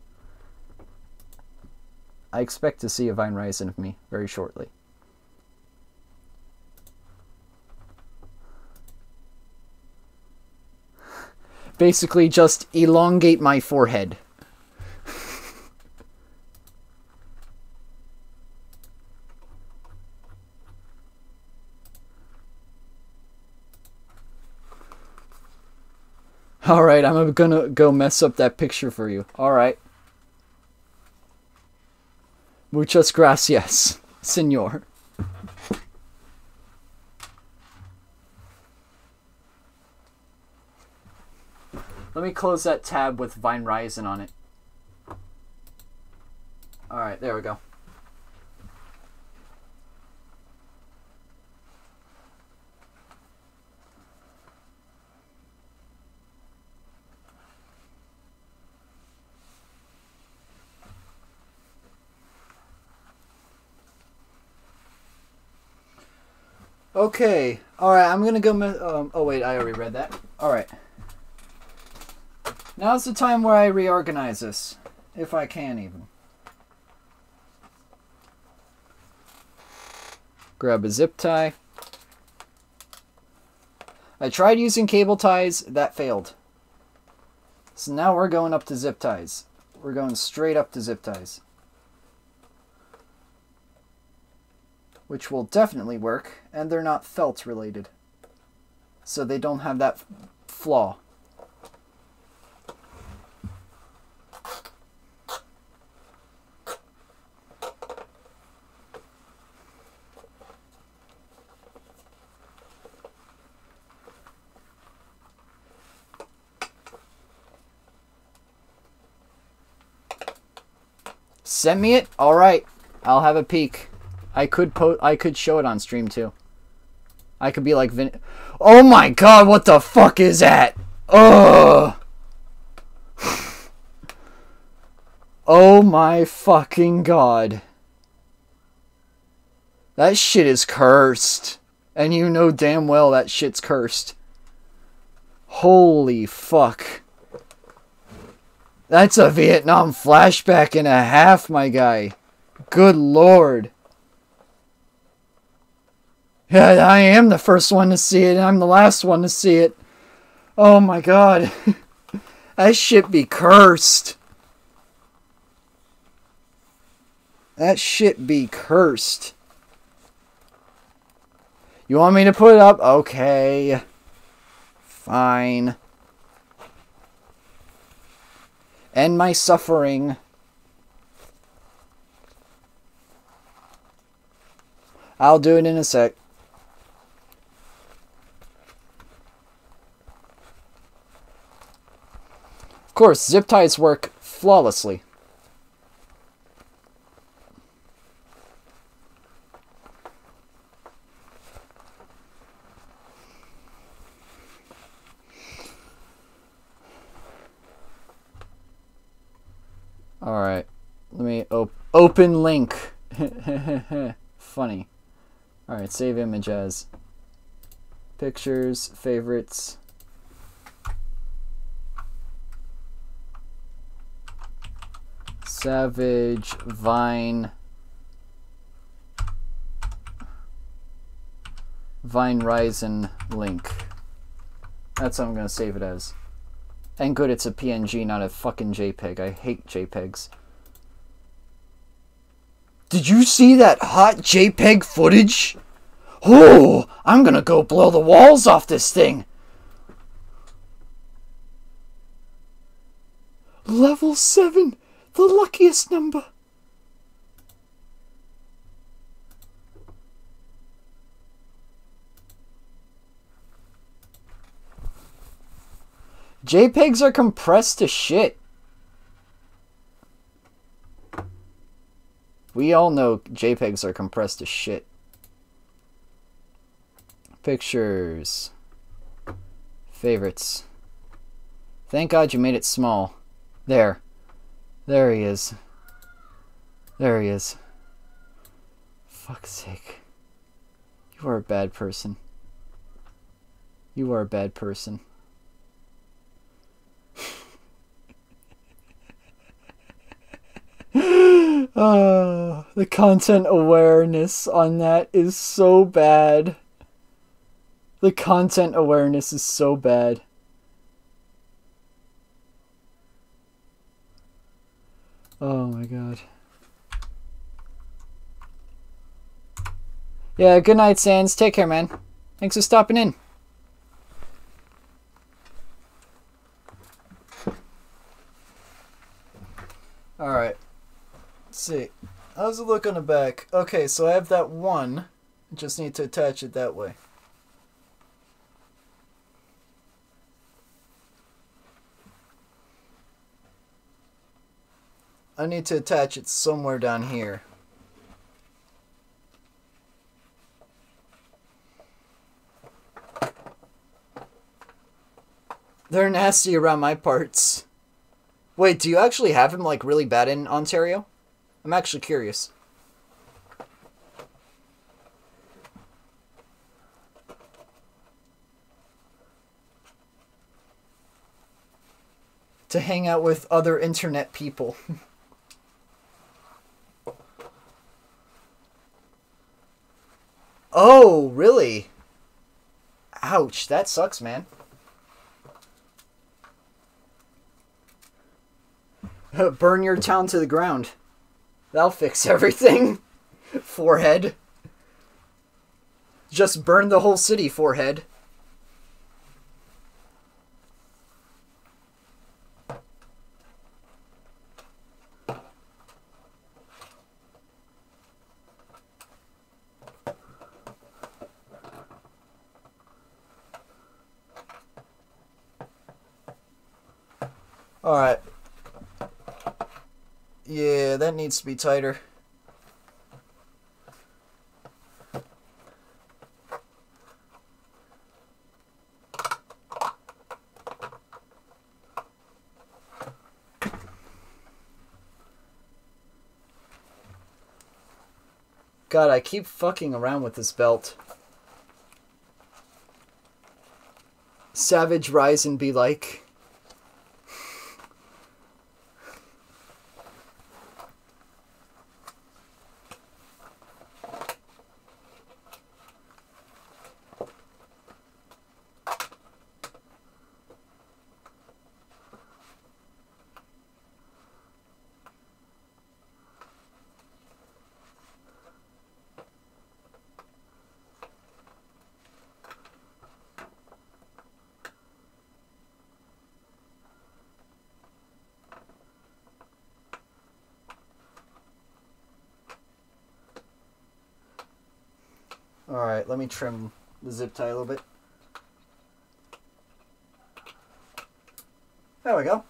I expect to see a Vine Rising of me very shortly. Basically, just elongate my forehead. All right, I'm gonna go mess up that picture for you. All right. Muchas gracias, senor. Let me close that tab with Vine Ryzen on it. All right, there we go. Okay. All right. I'm gonna go. Um, oh wait, I already read that. All right. Now's the time where I reorganize this, if I can even. Grab a zip tie. I tried using cable ties. That failed. So now we're going up to zip ties. We're going straight up to zip ties. Which will definitely work, and they're not felt related. So they don't have that flaw. Send me it. All right, I'll have a peek. I could po- I could show it on stream too. I could be like Vin. Oh my god! What the fuck is that? Ugh. oh my fucking god. That shit is cursed. And you know damn well that shit's cursed. Holy fuck. That's a Vietnam flashback and a half, my guy. Good lord. Yeah, I am the first one to see it, and I'm the last one to see it. Oh my god. that shit be cursed. That shit be cursed. You want me to put it up? Okay. Fine. End my suffering. I'll do it in a sec. Course, zip ties work flawlessly. All right. Let me op- open link. Funny. All right, save image as pictures, favorites. Savage Vine Vine Ryzen link. That's what I'm gonna save it as. And good, it's a PNG, not a fucking JPEG. I hate JPEGs. Did you see that hot JPEG footage? Oh, I'm gonna go blow the walls off this thing. Level 7, the luckiest number. JPEGs are compressed to shit. We all know JPEGs are compressed to shit. Pictures. Favorites. Thank God you made it small. There. There he is. There he is. Fuck's sake. You are a bad person. You are a bad person. Oh, the content awareness on that is so bad. The content awareness is so bad. Oh my god. Yeah, good night, Sans. Take care, man. Thanks for stopping in. Alright. See. How's it look on the back? Okay, so I have that one. Just need to attach it that way. I need to attach it somewhere down here. They're nasty around my parts. Wait, do you actually have him, like, really bad in Ontario? I'm actually curious. To hang out with other internet people. oh, really? Ouch, that sucks, man. Burn your town to the ground. That'll fix everything. forehead. Just burn the whole city, forehead. Alright. Yeah, that needs to be tighter. God, I keep fucking around with this belt. Savage rise and be like. Alright, let me trim the zip tie a little bit. There we go.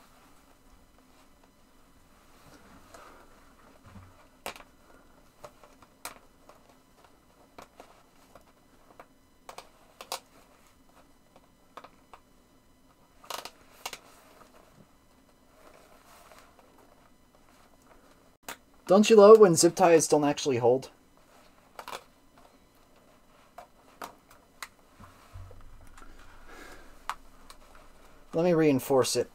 Don't you love when zip ties don't actually hold? Reinforce it.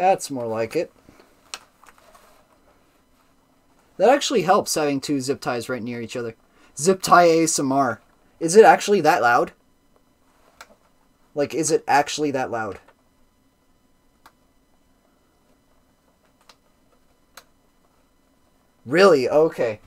That's more like it. That actually helps having two zip ties right near each other. Zip tie ASMR. Is it actually that loud? Like, is it actually that loud? Really? Okay.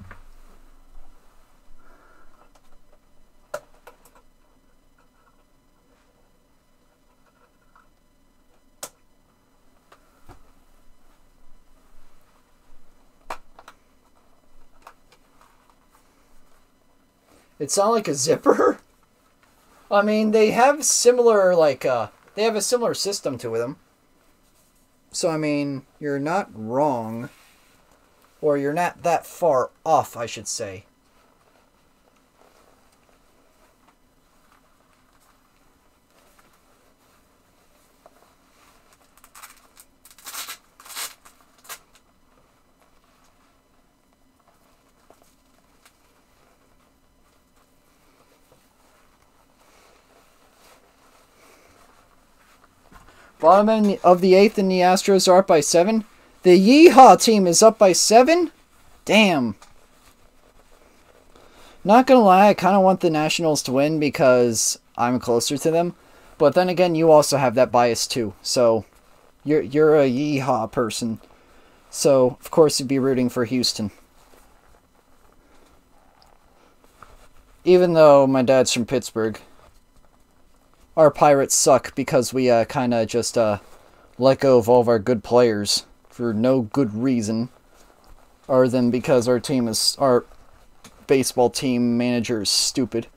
It sounded like a zipper. I mean, they have similar like uh they have a similar system to them. So I mean, you're not wrong. Or you're not that far off, I should say. Bottom of the eighth and the Astros are up by seven. The Yeehaw team is up by seven? Damn. Not gonna lie, I kind of want the Nationals to win because I'm closer to them. But then again, you also have that bias too. So you're you're a Yeehaw person. So of course you'd be rooting for Houston. Even though my dad's from Pittsburgh our Pirates suck because we uh, kind of just uh, let go of all of our good players for no good reason, other than because our team is our baseball team manager is stupid.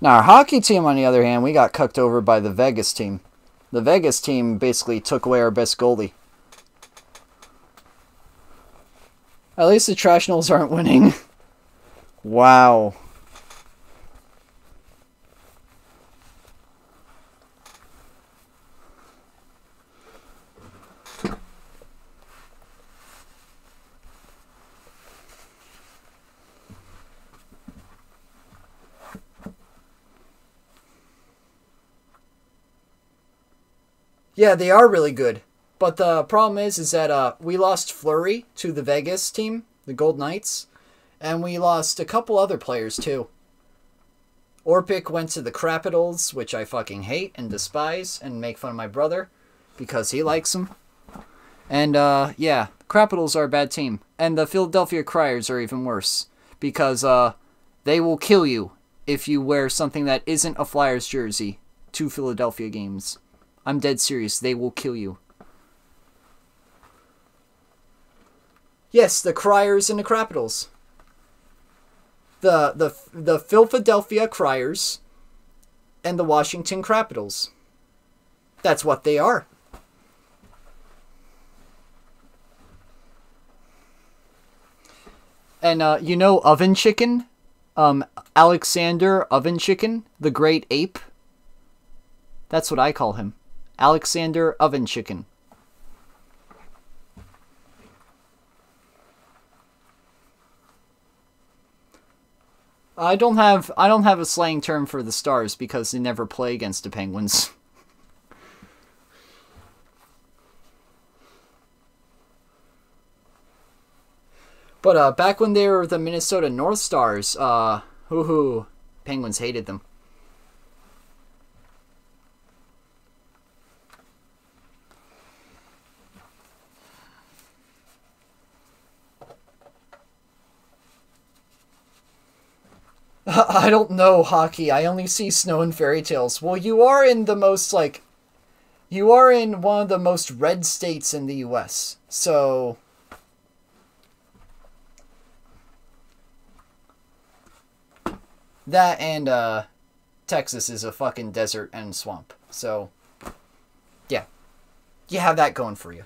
Now our hockey team, on the other hand, we got cucked over by the Vegas team. The Vegas team basically took away our best goalie. At least the Trashnals aren't winning. wow. Yeah, they are really good. But the problem is, is that uh, we lost Fleury to the Vegas team, the Gold Knights, and we lost a couple other players too. Orpik went to the Capitals, which I fucking hate and despise, and make fun of my brother because he likes them. And uh, yeah, Capitals are a bad team, and the Philadelphia Criers are even worse because uh, they will kill you if you wear something that isn't a Flyers jersey to Philadelphia games. I'm dead serious. They will kill you. Yes, the Criers and the Capitals. The the the Philadelphia Criers and the Washington Capitals. That's what they are. And uh, you know Oven Chicken? Um, Alexander Oven Chicken, the great ape. That's what I call him. Alexander Oven Chicken. I don't have I don't have a slang term for the Stars because they never play against the Penguins. But uh, back when they were the Minnesota North Stars, uh, hoo hoo, Penguins hated them. I don't know hockey. I only see snow and fairy tales. Well, you are in the most like you are in one of the most red states in the US. So that and uh Texas is a fucking desert and swamp. So yeah. You have that going for you.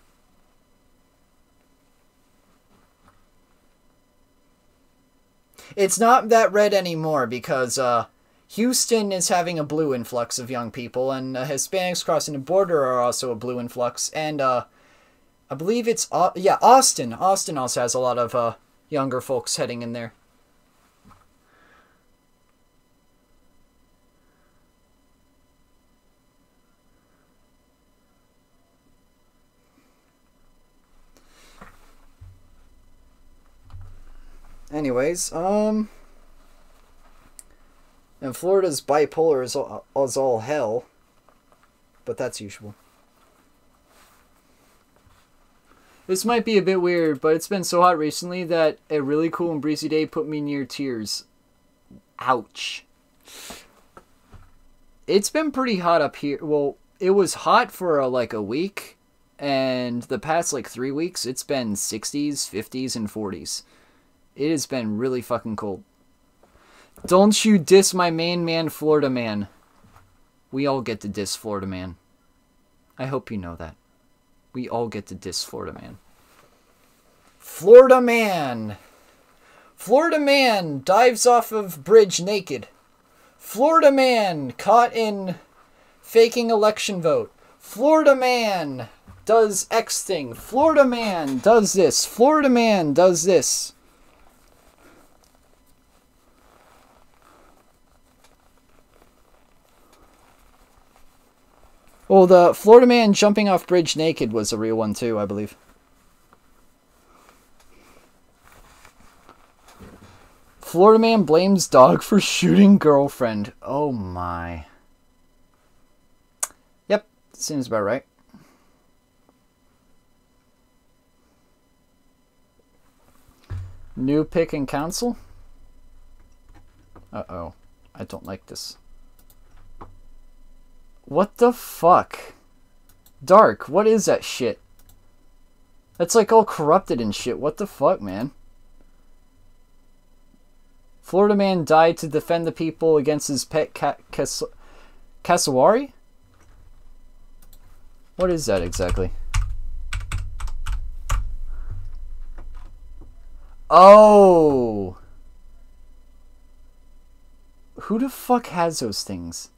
It's not that red anymore because uh, Houston is having a blue influx of young people, and uh, Hispanics crossing the border are also a blue influx. And uh, I believe it's Au- yeah Austin. Austin also has a lot of uh, younger folks heading in there. Anyways, um. And Florida's bipolar is all, is all hell. But that's usual. This might be a bit weird, but it's been so hot recently that a really cool and breezy day put me near tears. Ouch. It's been pretty hot up here. Well, it was hot for uh, like a week, and the past like three weeks, it's been 60s, 50s, and 40s. It has been really fucking cold. Don't you diss my main man, Florida man. We all get to diss Florida man. I hope you know that. We all get to diss Florida man. Florida man! Florida man dives off of bridge naked. Florida man caught in faking election vote. Florida man does X thing. Florida man does this. Florida man does this. Well, the Florida man jumping off bridge naked was a real one too, I believe. Florida man blames dog for shooting girlfriend. Oh my. Yep, seems about right. New pick in council? Uh oh. I don't like this. What the fuck? Dark, what is that shit? That's like all corrupted and shit. What the fuck, man? Florida man died to defend the people against his pet cassowary? What is that exactly? Oh! Who the fuck has those things?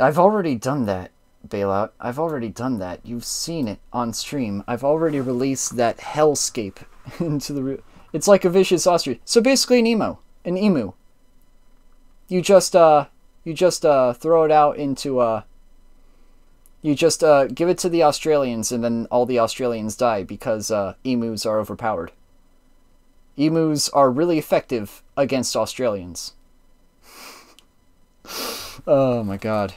I've already done that, Bailout. I've already done that. You've seen it on stream. I've already released that hellscape into the... It's like a vicious ostrich. So basically an emo. An emu. You just, uh... You just, uh, throw it out into, uh... You just, uh, give it to the Australians and then all the Australians die because, uh, emus are overpowered. Emus are really effective against Australians. oh my god.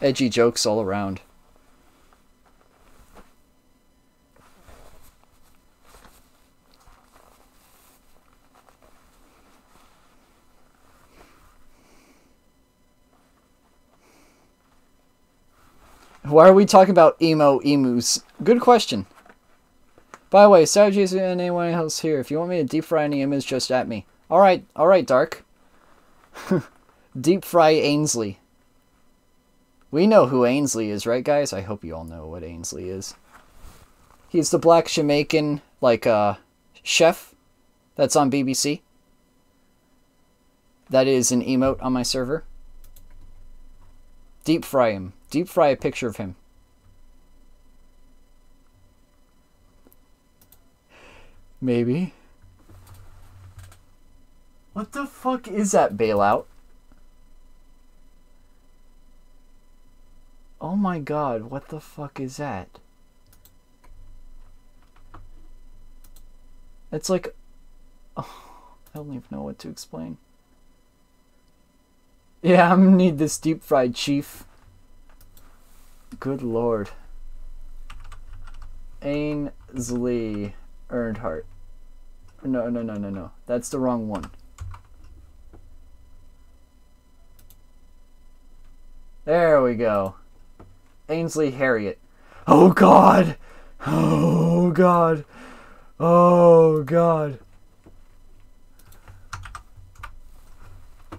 Edgy jokes all around. Why are we talking about emo emus? Good question. By the way, Savages and anyone else here, if you want me to deep fry any image, just at me. Alright, alright, Dark. deep fry Ainsley. We know who Ainsley is, right, guys? I hope you all know what Ainsley is. He's the black Jamaican, like, uh, chef that's on BBC. That is an emote on my server. Deep fry him. Deep fry a picture of him. Maybe. What the fuck is that bailout? Oh my god, what the fuck is that? It's like. Oh, I don't even know what to explain. Yeah, I'm gonna need this deep fried chief. Good lord. Ainsley Earnhardt. No, no, no, no, no. That's the wrong one. There we go. Ainsley Harriott. Oh god! Oh god! Oh god!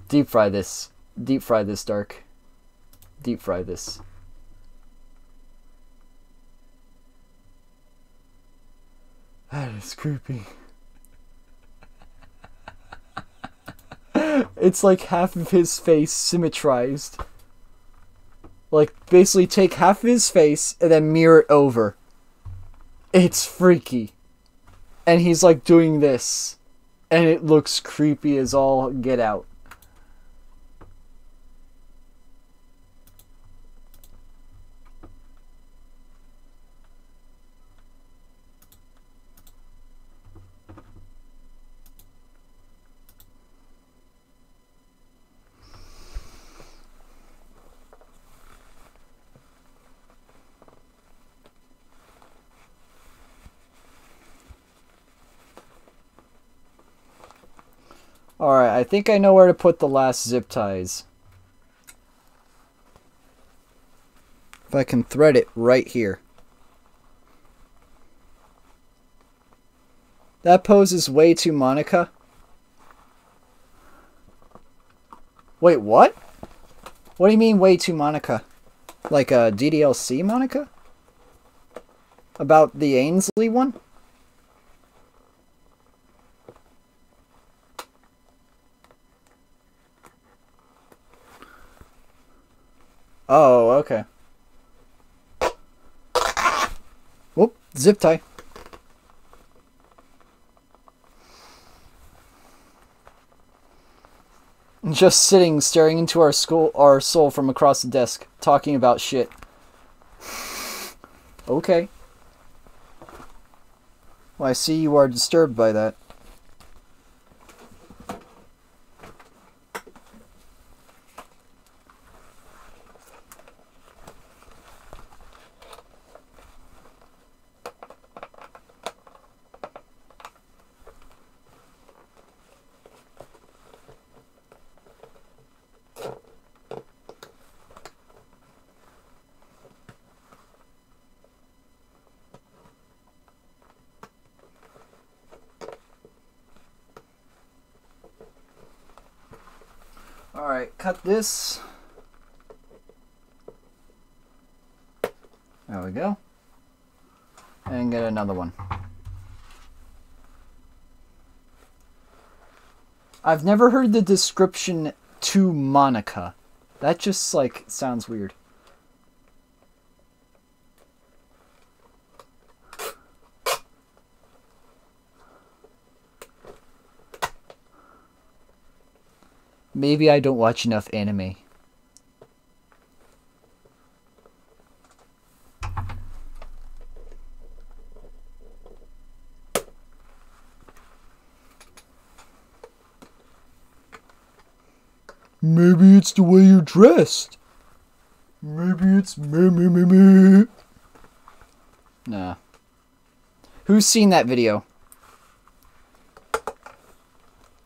Deep fry this. Deep fry this, Dark. Deep fry this. That is creepy. it's like half of his face symmetrized. Like, basically take half of his face and then mirror it over. It's freaky. And he's like doing this. And it looks creepy as all get out. Alright, I think I know where to put the last zip ties. If I can thread it right here. That pose is way too Monika. Wait, what? What do you mean way too Monika? Like a DDLC Monika? About the Ainsley one? Oh, okay. Whoop, zip tie. Just sitting, staring into our school, our soul from across the desk, talking about shit. okay. Well, I see you are disturbed by that. This. There we go. And get another one. I've never heard the description to Monika. That just like sounds weird. Maybe I don't watch enough anime. Maybe it's the way you're dressed. Maybe it's me, me, me, me. Nah. Who's seen that video?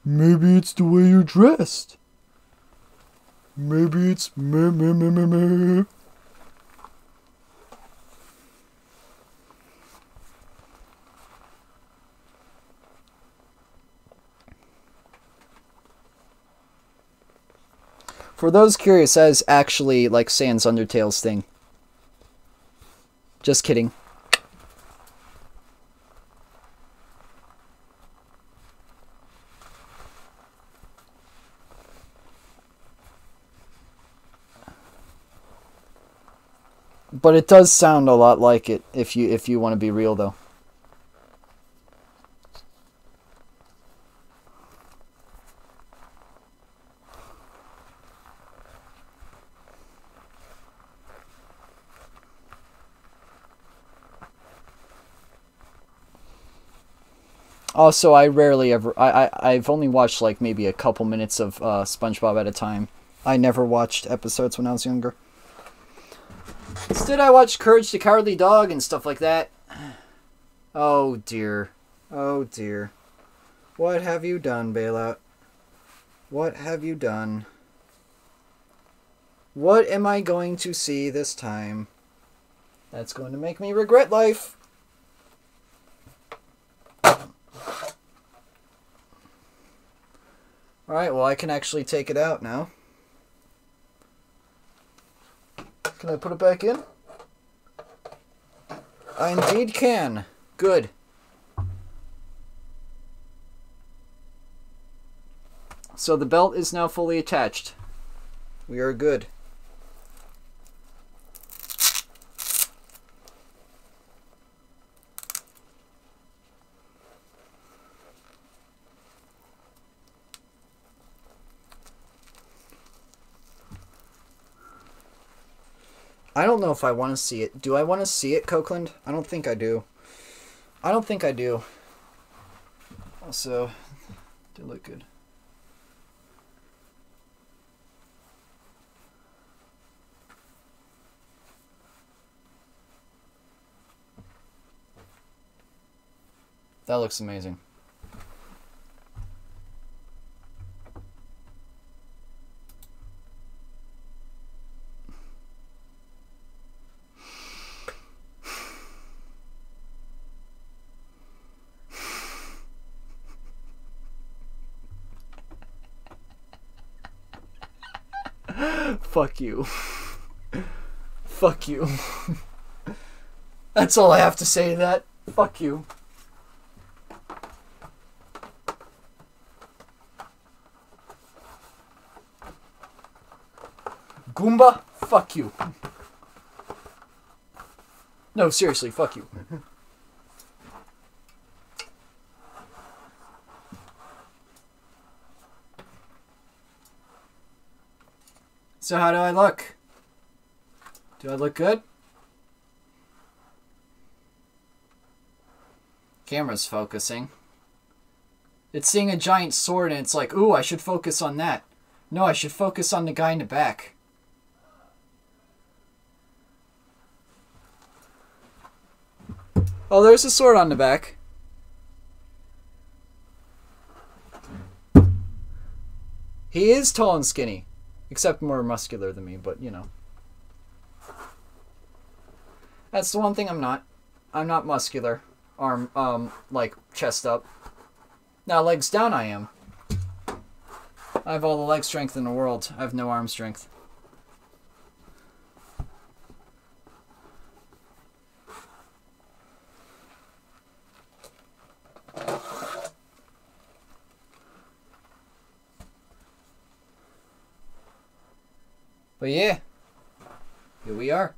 Maybe it's the way you're dressed. Maybe it's me, me, me, me, me. For those curious, that is actually like Sans Undertale's thing. Just kidding. But it does sound a lot like it if you if you want to be real though. Also, I rarely ever. I, I I've only watched like maybe a couple minutes of uh, SpongeBob at a time. I never watched episodes when I was younger. Instead, I watched Courage the Cowardly Dog and stuff like that. Oh dear. Oh dear. What have you done, Bailout? What have you done? What am I going to see this time? That's going to make me regret life. Alright, well, I can actually take it out now. Can I put it back in? I indeed can. Good. So the belt is now fully attached. We are good. I don't know if I want to see it. Do I want to see it, Copeland? I don't think I do. I don't think I do. Also, did look good. That looks amazing. Fuck you. Fuck you. That's all I have to say to that. Fuck you. Goomba, fuck you. No, seriously, fuck you. So how do I look? Do I look good? Camera's focusing. It's seeing a giant sword and it's like, ooh, I should focus on that. No, I should focus on the guy in the back. Oh, there's a sword on the back. He is tall and skinny. Except more muscular than me, but you know. That's the one thing I'm not. I'm not muscular. Arm, um, like, chest up. Now, legs down I am. I have all the leg strength in the world. I have no arm strength. But yeah, here we are.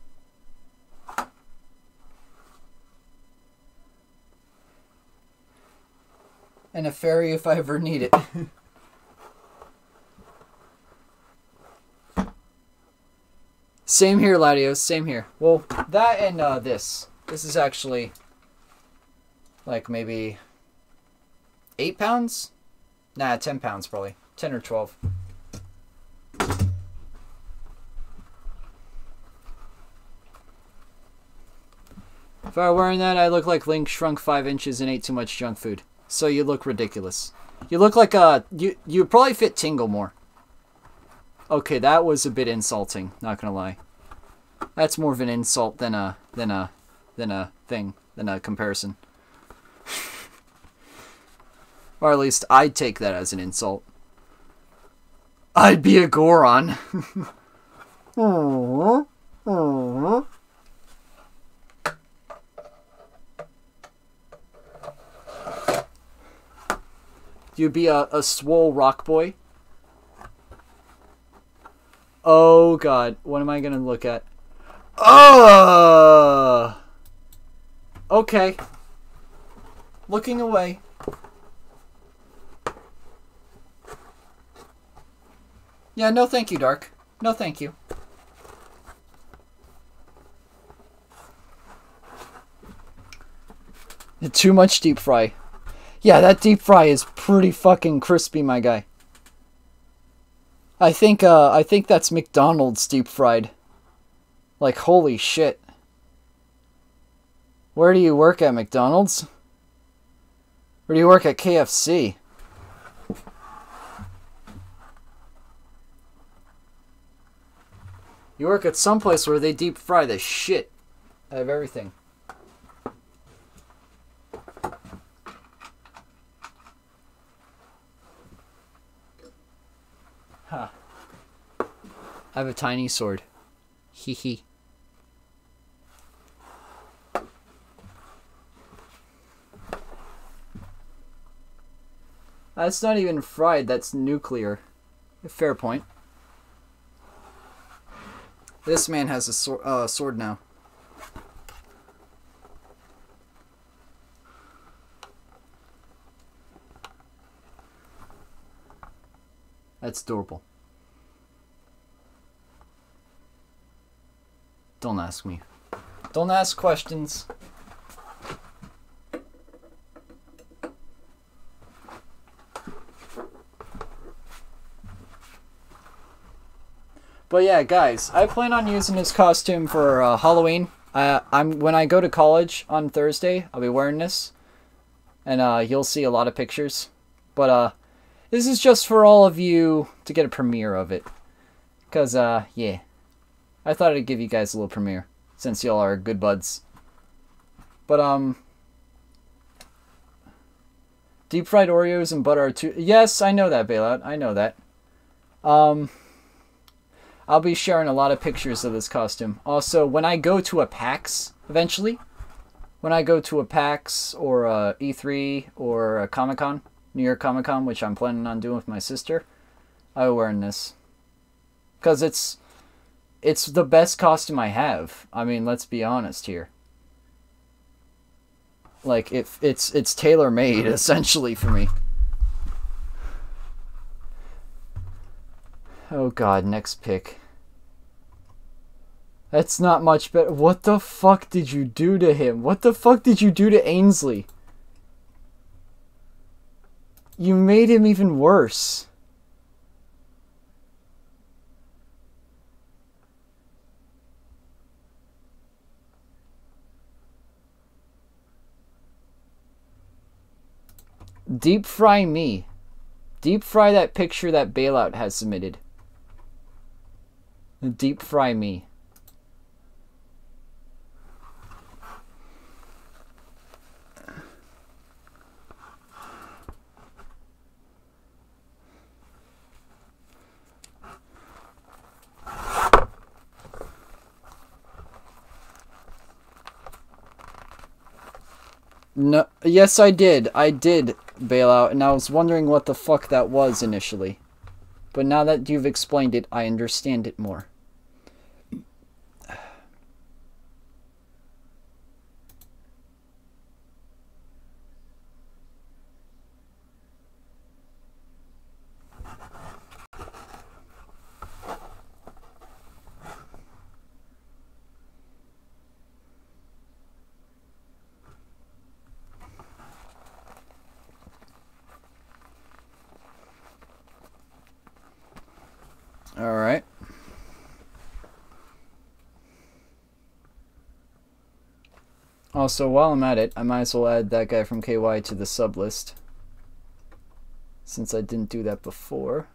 And a ferry if I ever need it. same here, Latios. Same here. Well, that and uh, this. This is actually like maybe eight pounds. Nah, ten pounds probably. Ten or twelve. If I were wearing that, I look like Link shrunk five inches and ate too much junk food. So you look ridiculous. You look like a you. You probably fit Tingle more. Okay, that was a bit insulting. Not gonna lie. That's more of an insult than a than a than a thing than a comparison. or at least I'd take that as an insult. I'd be a Goron. Aww. Aww. You'd be a, a swole rock boy. Oh god, what am I gonna look at? Oh! Okay. Looking away. Yeah, no thank you, Dark. No thank you. Too much deep fry. Yeah, that deep fry is pretty fucking crispy, my guy. I think uh I think that's McDonald's deep fried. Like holy shit. Where do you work at McDonald's? Where do you work at KFC? You work at some place where they deep fry the shit out of everything. Huh. I have a tiny sword. Hee hee. That's not even fried, that's nuclear. Fair point. This man has a uh, sword now. That's adorable. Don't ask me. Don't ask questions. But yeah, guys, I plan on using this costume for uh, Halloween. I'm when I go to college on Thursday, I'll be wearing this, and uh, you'll see a lot of pictures. But uh, this is just for all of you to get a premiere of it, cause uh, yeah, I thought I'd give you guys a little premiere since y'all are good buds. But um, deep fried Oreos and butter are. Yes, I know that, Bailout. I know that. Um. I'll be sharing a lot of pictures of this costume. Also, when I go to a PAX eventually, when I go to a PAX or a E3 or a Comic Con, New York Comic Con, which I'm planning on doing with my sister, I'll be wearing this. Because it's, it's the best costume I have. I mean, let's be honest here. Like, it, it's, it's tailor-made, essentially, for me. Oh god, next pick. That's not much better. What the fuck did you do to him? What the fuck did you do to Ainsley? You made him even worse. Deep fry me. Deep fry that picture that Bailout has submitted. Deep fry me. No. Yes, I did. I did bail out, and I was wondering what the fuck that was initially. But now that you've explained it, I understand it more. All right. Also, while I'm at it, I might as well add that guy from KY to the sub list. Since I didn't do that before.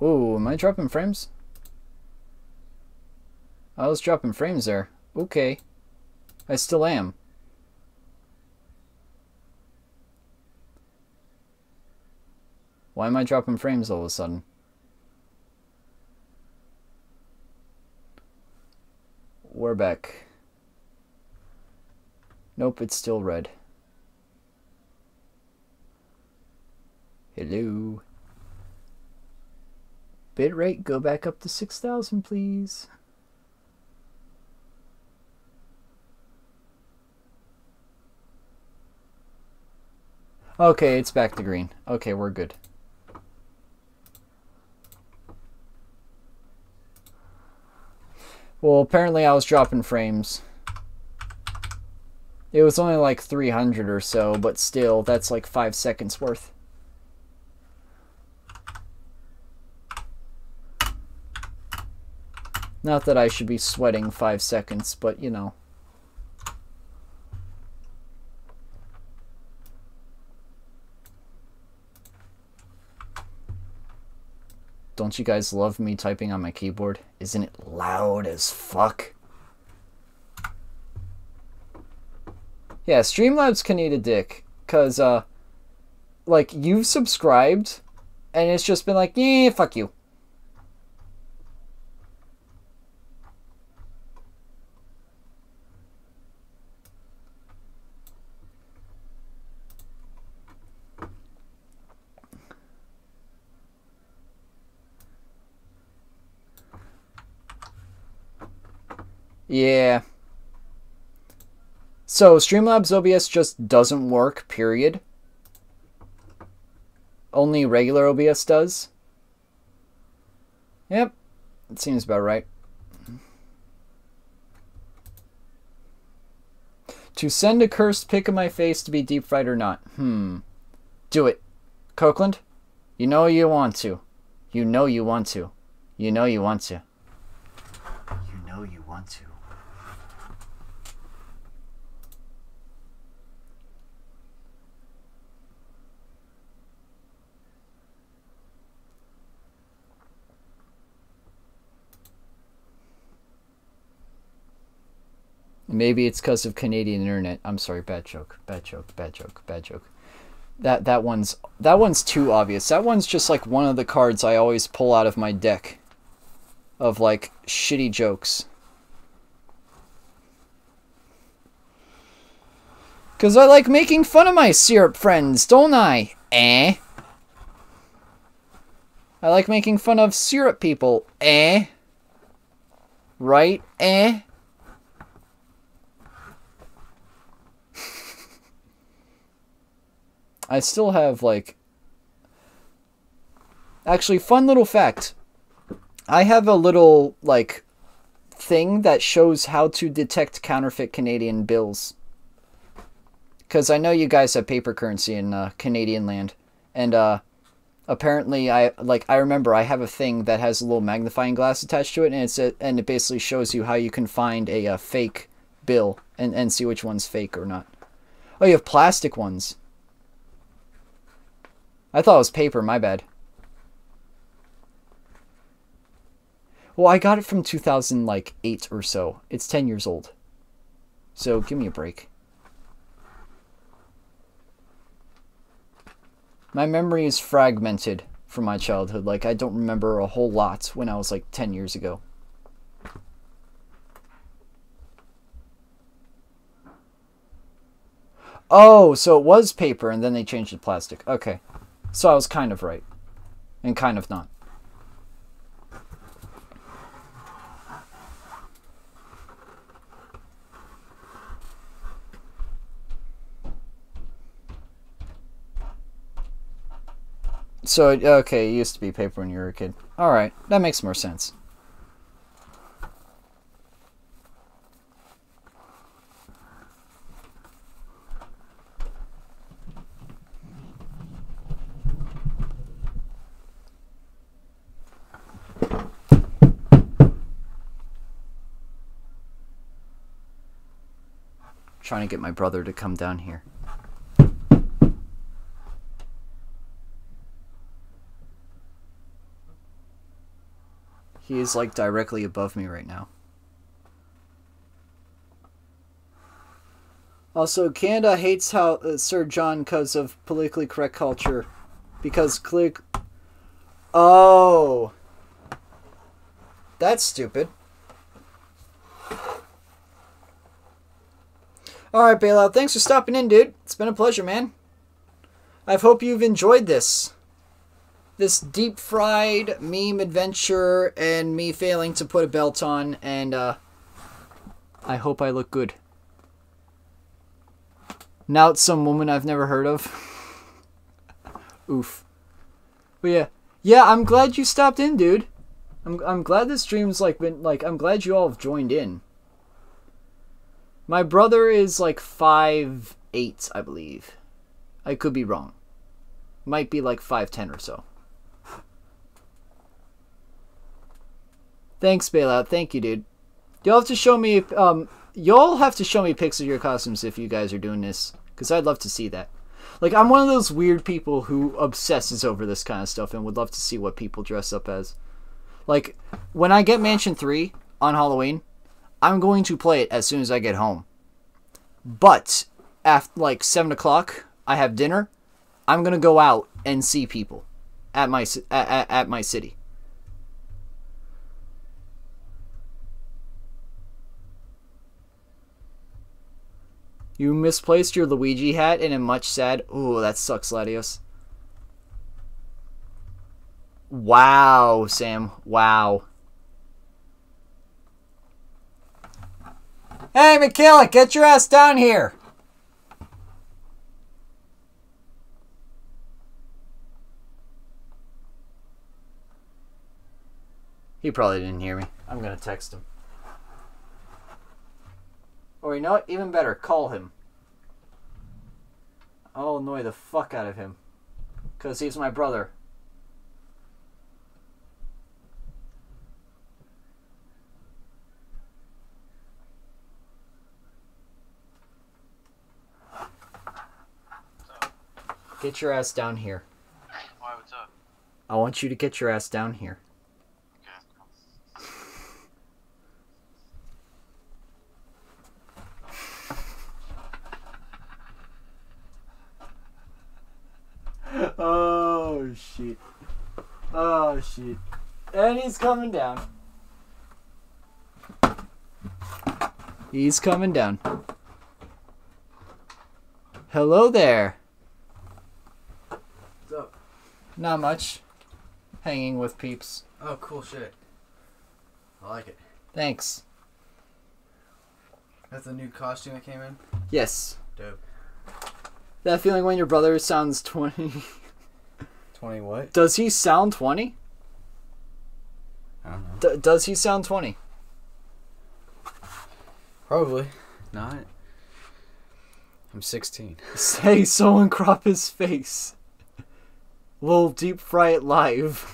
Ooh, am I dropping frames? I was dropping frames there. Okay. I still am. Why am I dropping frames all of a sudden? We're back. Nope, it's still red. Hello. Bitrate, go back up to 6,000, please. Okay, it's back to green. Okay, we're good. Well, apparently I was dropping frames. It was only like 300 or so, but still, that's like 5 seconds worth. Not that I should be sweating 5 seconds, but you know. Don't you guys love me typing on my keyboard? Isn't it loud as fuck? Yeah, Streamlabs can eat a dick. Cause, uh, like, you've subscribed, and it's just been like, yeah, fuck you. Yeah. So Streamlabs OBS just doesn't work, period. Only regular OBS does. Yep. It seems about right. To send a cursed pic of my face to be deep fried or not? Hmm. Do it. Copeland, you know you want to. You know you want to. You know you want to. You know you want to. Maybe it's because of Canadian internet. I'm sorry, bad joke, bad joke, bad joke, bad joke. That that one's that one's too obvious. That one's just like one of the cards I always pull out of my deck of like shitty jokes. Cause I like making fun of my syrup friends, don't I? Eh? I like making fun of syrup people, eh? Right? Eh? I still have like Actually, fun little fact. I have a little like thing that shows how to detect counterfeit Canadian bills. Cuz I know you guys have paper currency in uh, Canadian land and uh apparently I like I remember I have a thing that has a little magnifying glass attached to it and it's a, and it basically shows you how you can find a, a fake bill and and see which one's fake or not. Oh, you have plastic ones. I thought it was paper, my bad. Well, I got it from 2000, like, 8 or so. It's 10 years old. So, give me a break. My memory is fragmented from my childhood. Like, I don't remember a whole lot when I was, like, 10 years ago. Oh, so it was paper, and then they changed to plastic. Okay. So I was kind of right. And kind of not. So, okay, it used to be paper when you were a kid. Alright, that makes more sense. Trying to get my brother to come down here. He is like directly above me right now. Also, Canada hates how uh, Sir John because of politically correct culture, because click. Oh, that's stupid. All right, Bailout. Thanks for stopping in, dude. It's been a pleasure, man. I hope you've enjoyed this this deep fried meme adventure and me failing to put a belt on and uh I hope I look good. Now it's some woman I've never heard of. Oof. But yeah. Yeah, I'm glad you stopped in, dude. I'm I'm glad this stream's like been like I'm glad you all have joined in. My brother is like five eight, I believe. I could be wrong. Might be like five ten or so. Thanks, Bailout. Thank you, dude. You'll have to show me. Um, you'll have to show me pics of your costumes if you guys are doing this, because I'd love to see that. Like, I'm one of those weird people who obsesses over this kind of stuff and would love to see what people dress up as. Like, when I get Mansion 3 on Halloween, I'm going to play it as soon as I get home. But after like seven o'clock, I have dinner. I'm gonna go out and see people at my at, at, my city. You misplaced your Luigi hat and am much sad. Ooh, that sucks, Latios. Wow, Sam. Wow. Hey, McKillick, get your ass down here. He probably didn't hear me. I'm gonna text him. Or you know what? Even better, call him. I'll annoy the fuck out of him. Because he's my brother. Get your ass down here. Why, what's up? I want you to get your ass down here. Okay. Oh shit. Oh shit. And he's coming down. He's coming down. Hello there. What's up? Not much. Hanging with peeps. Oh, cool shit. I like it. Thanks. That's the new costume that came in. Yes. Dope. That feeling when your brother sounds 20. 20 what? Does he sound 20? I don't know. D- does he sound 20? Probably. Not. I'm 16. Say someone crop his face. We'll deep fry it live.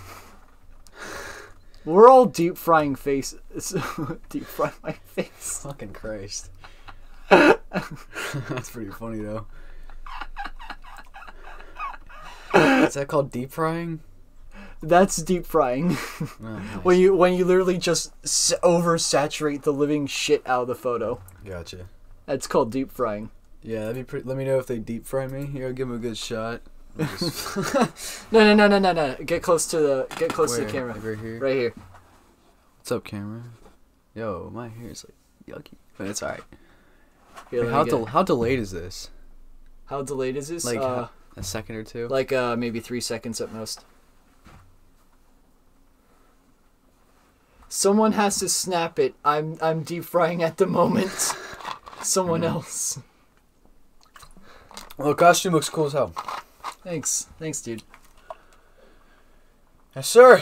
We're all deep frying faces. deep fry my face. Fucking Christ. That's pretty funny though. Is that called deep frying? That's deep frying. Oh, nice. when you when you literally just s- oversaturate the living shit out of the photo. Gotcha. That's called deep frying. Yeah, that'd be pretty. Let me know if they deep fry me. Here, I'll give them a good shot. No, no, no, no, no, no. Get close to the get close to the camera. Like right here. Right here. What's up, camera? Yo, my hair is like yucky, but it's alright. Here, Wait, how del- how delayed is this? How delayed is this? Like uh, a second or two. like uh, maybe three seconds at most. Someone has to snap it. I'm I'm deep frying at the moment. Someone else. well, the costume looks cool as hell. Thanks, thanks, dude. Yes, sir.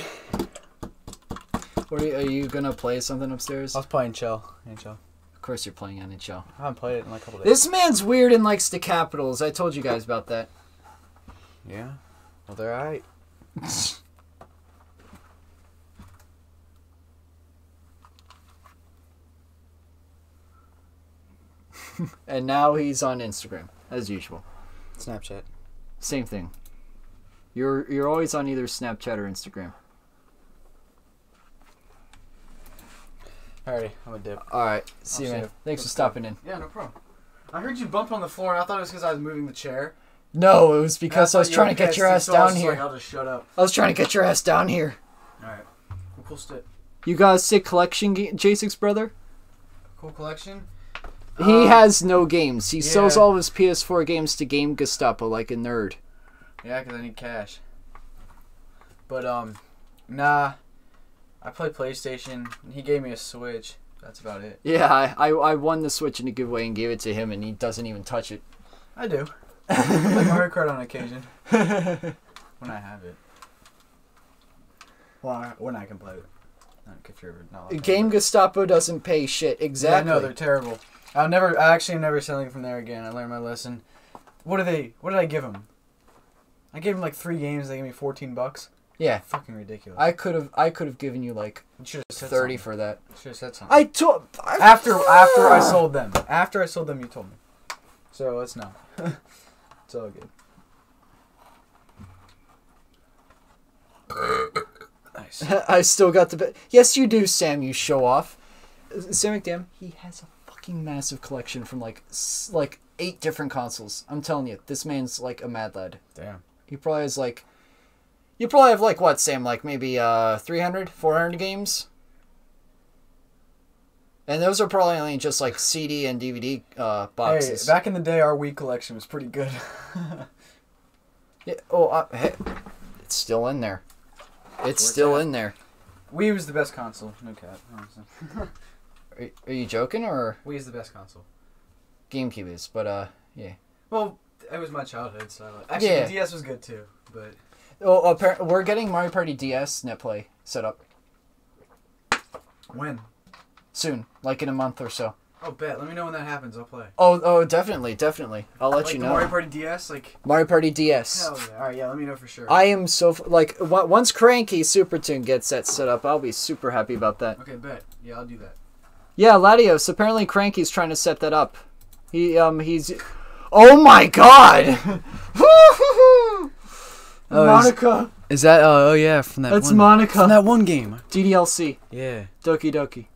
What are you, are you gonna play something upstairs? I was playing Chell. NHL. Of course, you're playing NHL. I haven't played it in like a couple days. This man's weird and likes the capitals. I told you guys about that. Yeah. Well, they're alright. And now he's on Instagram, as usual. Snapchat. Same thing. You're you're always on either Snapchat or Instagram. Alrighty, I'm a dip. All right, see you, see man. you. Thanks for stopping in. Yeah, no problem. I heard you bump on the floor, and I thought it was because I was moving the chair. No, it was because I was trying to get your ass down here. I'll just shut up. I was trying to get your ass down here. Alright. Well, cool st- You got a sick collection, Ga- J6 brother? Cool collection. He Um, has no games. He sells all of his PS4 games to Game Gestapo like a nerd. Yeah, because I need cash. But, um, nah. I play PlayStation. He gave me a Switch. That's about it. Yeah, I, I, I won the Switch in a giveaway and gave it to him, and he doesn't even touch it. I do. I play Mario Kart on occasion. when I have it. Well, I, when I can play it. Not if you're not Game Gestapo doesn't pay shit. Exactly. Yeah, I know they're terrible. I'll never. I actually am never selling from there again. I learned my lesson. What do they? What did I give them? I gave them like three games. They gave me fourteen bucks. Yeah, Fucking ridiculous. I could have I could have given you like you should have said thirty something. for that. Should have said something. I told after after I sold them. After I sold them, you told me. So it's not. it's all good. nice. I still got the. Be- yes, you do, Sam. You show off. Sam McDam. He has a fucking massive collection from like like eight different consoles. I'm telling you, this man's like a mad lad. Damn. He probably has like. You probably have like what, Sam? Like maybe uh 300, 400 games. And those are probably only just like CD and DVD uh, Hey, boxes. back in the day, our Wii collection was pretty good. yeah, oh, uh, hey, it's still in there. It's Where's still that? in there. Wii was the best console. No cap. Are, are you joking or Wii is the best console. GameCube is? But uh, yeah. Well, it was my childhood, so actually Yeah. the DS was good too. But Oh, appar- we're getting Mario Party DS netplay set up when? soon, like in a month or so. Oh, bet. Let me know when that happens. I'll play. Oh, oh, definitely, definitely. I'll let like you know. Mario Party DS, like Mario Party DS. hell yeah. All right, yeah. Let me know for sure. I am so f- like w- once Cranky Super Tune gets that set up, I'll be super happy about that. okay, bet. Yeah, I'll do that. Yeah, Latios. Apparently, Cranky's trying to set that up. He um he's. Oh my God! Oh, Monika. Is that? Oh, oh yeah, from that. That's one, Monika. From that one game. DDLC. Yeah. Doki Doki.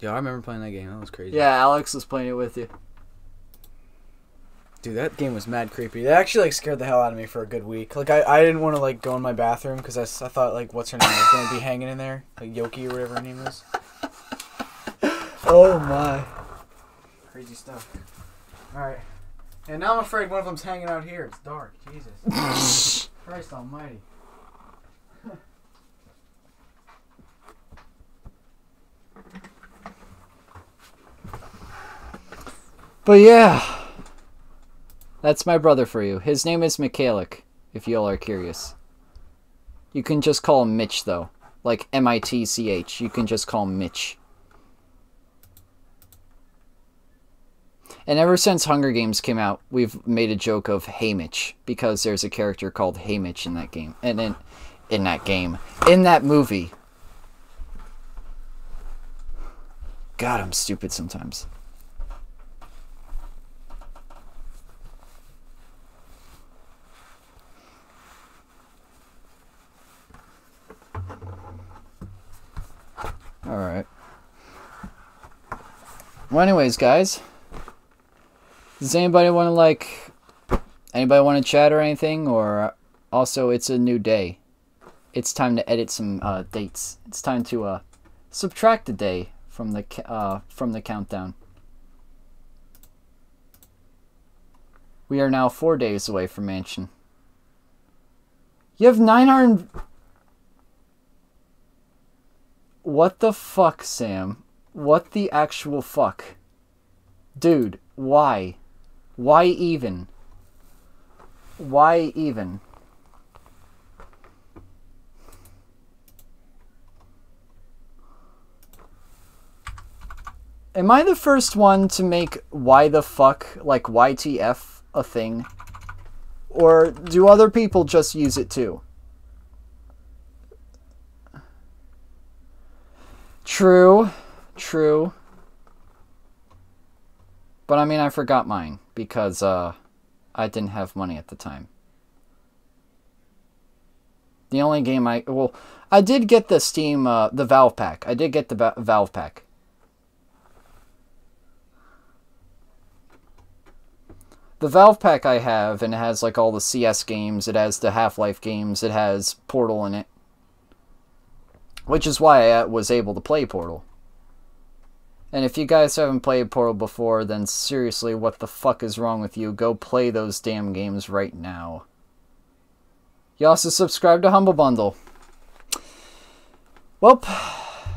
Yeah, I remember playing that game. That was crazy. Yeah, Alex was playing it with you. Dude, that game was mad creepy. That actually like scared the hell out of me for a good week. Like I, I didn't want to like go in my bathroom because I, I thought like what's her name was gonna be hanging in there, like Yoki or whatever her name is. Oh my. Crazy stuff. All right. And now I'm afraid one of them's hanging out here. It's dark. Jesus. Christ Almighty. But yeah, that's my brother for you. His name is Mikhailik, if y'all are curious. You can just call him Mitch, though. Like M I T C H. You can just call him Mitch. And ever since Hunger Games came out, we've made a joke of Haymitch because there's a character called Haymitch in that game. And in, in that game. In that movie. God, I'm stupid sometimes. Alright. Well, anyways, guys. Does anybody want to, like. Anybody want to chat or anything? Or also, it's a new day. It's time to edit some uh, dates. It's time to uh, subtract a day from the uh, from the countdown. We are now four days away from Mansion. You have 900. What the fuck, Sam? What the actual fuck? Dude, why? Why even? Why even? Am I the first one to make why the fuck, like YTF, a thing? Or do other people just use it too? True, true. But I mean, I forgot mine because uh, I didn't have money at the time. The only game I well, I did get the Steam, uh, the Valve pack. I did get the Va- Valve pack. The Valve pack I have, and it has like all the CS games. It has the Half Life games. It has Portal in it, which is why I uh, was able to play Portal. And if you guys haven't played Portal before, then seriously, what the fuck is wrong with you? Go play those damn games right now. You also subscribe to Humble Bundle. Welp,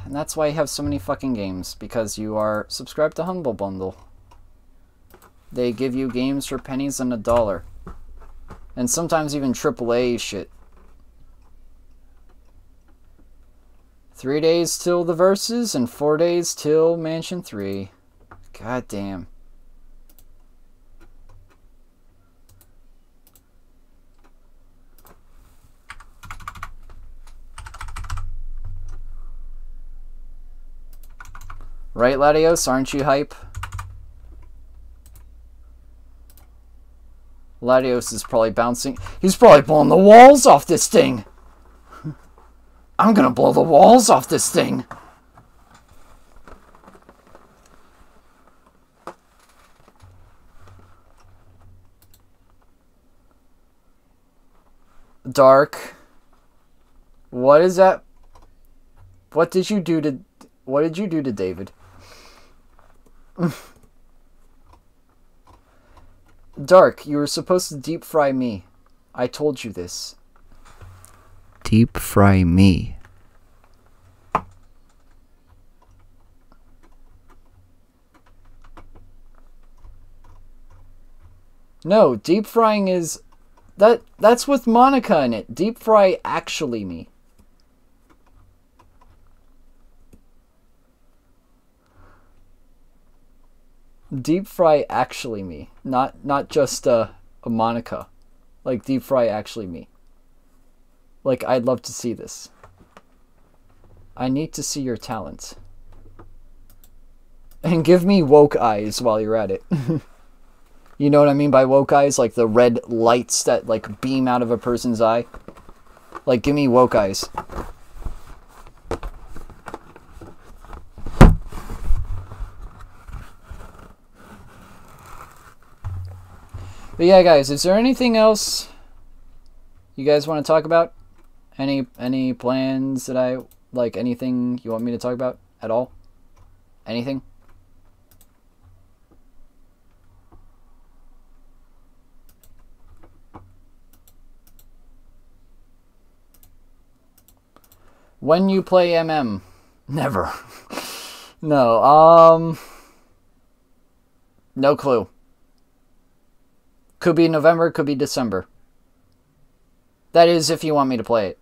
and that's why you have so many fucking games, because you are subscribed to Humble Bundle. They give you games for pennies and a dollar. And sometimes even AAA shit. Three days till the verses and four days till Mansion 3. God damn. Right, Latios? Aren't you hype? Latios is probably bouncing. He's probably blowing the walls off this thing. I'm gonna blow the walls off this thing. Dark. What is that? What did you do to what did you do to David? Dark, you were supposed to deep fry me. I told you this. Deep fry me. No, deep frying is that that's with Monika in it. Deep fry actually me. Deep fry actually me, not not just a, a Monika. Like deep fry actually me. Like I'd love to see this. I need to see your talent. And give me woke eyes while you're at it. you know what I mean by woke eyes? Like the red lights that like beam out of a person's eye. Like give me woke eyes. But yeah, guys, is there anything else you guys want to talk about? Any any plans that I like anything you want me to talk about at all? Anything? When you play MM? Never. no, um no clue. Could be November, could be December. That is if you want me to play it.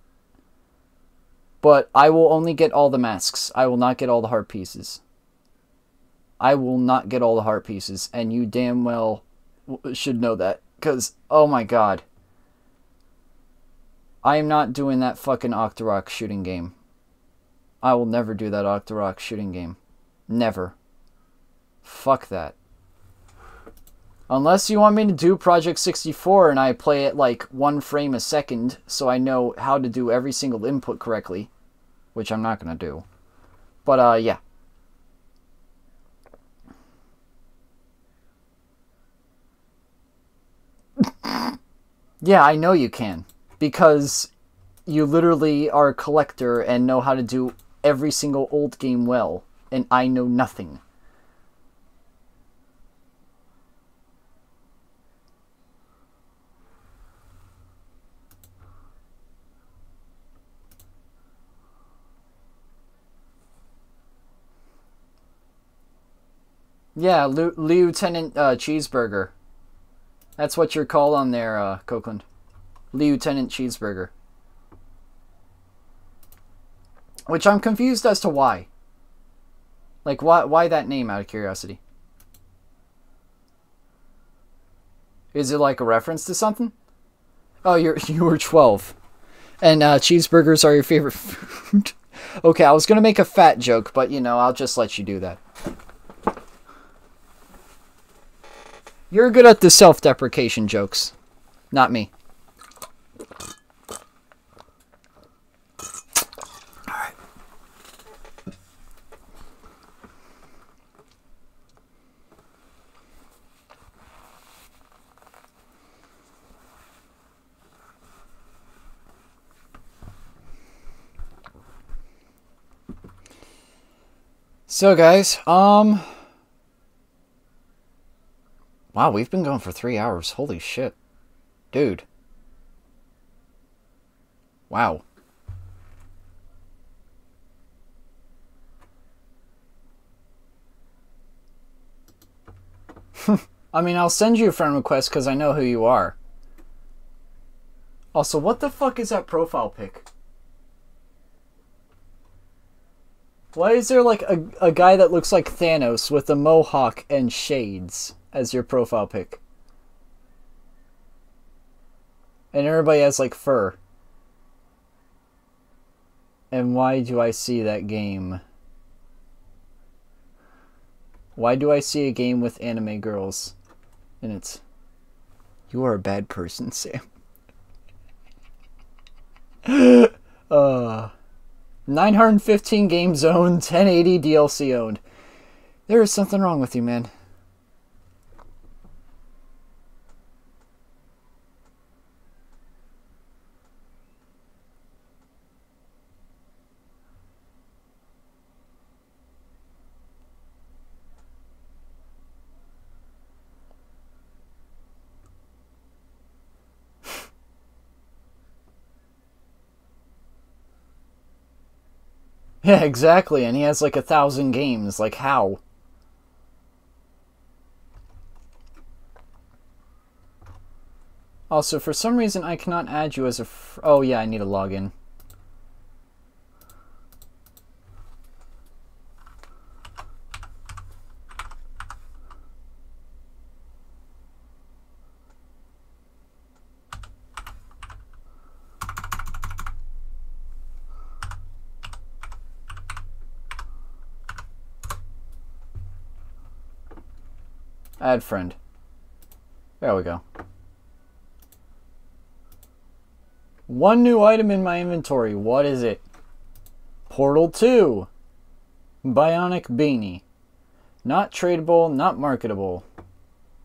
But I will only get all the masks. I will not get all the heart pieces. I will not get all the heart pieces, and you damn well should know that. Because, oh my god. I am not doing that fucking Octorok shooting game. I will never do that Octorok shooting game. Never. Fuck that. Unless you want me to do Project 64 and I play it like one frame a second so I know how to do every single input correctly, which I'm not going to do. But, uh, yeah. yeah, I know you can. Because you literally are a collector and know how to do every single old game well, and I know nothing. Yeah, Lieutenant uh, Cheeseburger. That's what you're called on there, uh, Copeland. Lieutenant Cheeseburger. Which I'm confused as to why. Like, why, why that name, out of curiosity? Is it like a reference to something? Oh, you're you were 12. And uh, cheeseburgers are your favorite food. okay, I was gonna make a fat joke, but you know, I'll just let you do that. You're good at the self-deprecation jokes, not me. Alright. So guys, um Wow, we've been going for 3 hours. Holy shit. Dude. Wow. I mean, I'll send you a friend request because I know who you are. Also, what the fuck is that profile pic? Why is there like a, a guy that looks like Thanos with a mohawk and shades as your profile pic? And everybody has like fur. And why do I see that game? Why do I see a game with anime girls in it? You are a bad person, Sam. uh 915 games owned, 1080 DLC owned. There is something wrong with you, man. Yeah, exactly. And he has like a thousand games. Like, how? Also, for some reason, I cannot add you as a. Fr- oh, yeah, I need a login. Add friend. There we go. One new item in my inventory. What is it? Portal 2. Bionic Beanie. Not tradable, not marketable.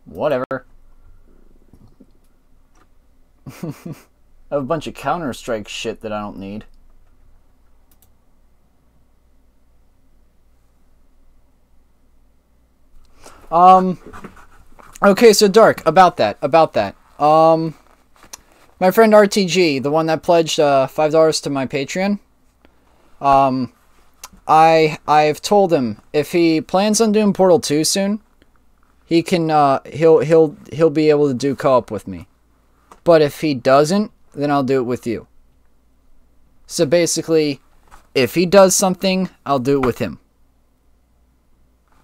Whatever. I have a bunch of Counter Strike shit that I don't need. Um. Okay, so Dark, about that, about that. Um, my friend RTG, the one that pledged uh, five dollars to my Patreon. Um, I I've told him if he plans on doing Portal Two soon, he can uh he'll he'll he'll be able to do co-op with me. But if he doesn't, then I'll do it with you. So basically, if he does something, I'll do it with him.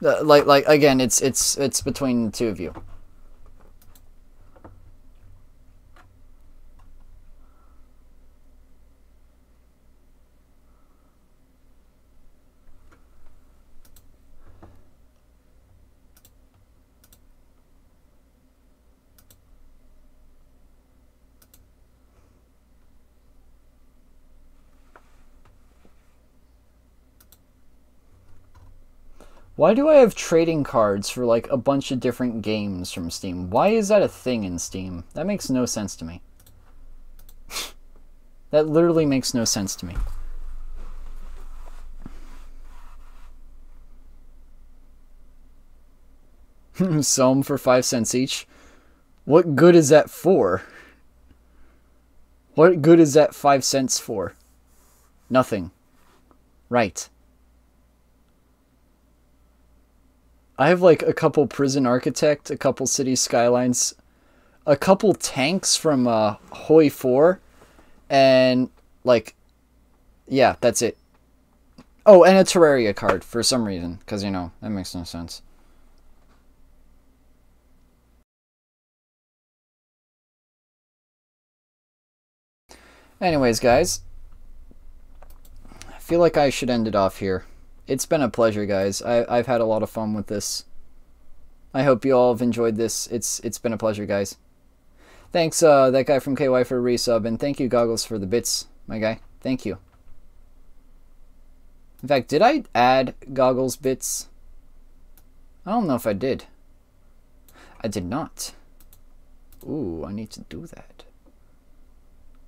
Like like again, it's it's it's between the two of you. Why do I have trading cards for like a bunch of different games from Steam? Why is that a thing in Steam? That makes no sense to me. that literally makes no sense to me. Them for five cents each. What good is that for? What good is that five cents for? Nothing. Right. I have like a couple prison architect, a couple city skylines, a couple tanks from uh Hoi 4 and like yeah, that's it. Oh, and a Terraria card for some reason cuz you know, that makes no sense. Anyways, guys, I feel like I should end it off here. It's been a pleasure, guys. I, I've had a lot of fun with this. I hope you all have enjoyed this. It's it's been a pleasure, guys. Thanks, uh, that guy from KY for resub, and thank you, Goggles, for the bits, my guy. Thank you. In fact, did I add Goggles bits? I don't know if I did. I did not. Ooh, I need to do that.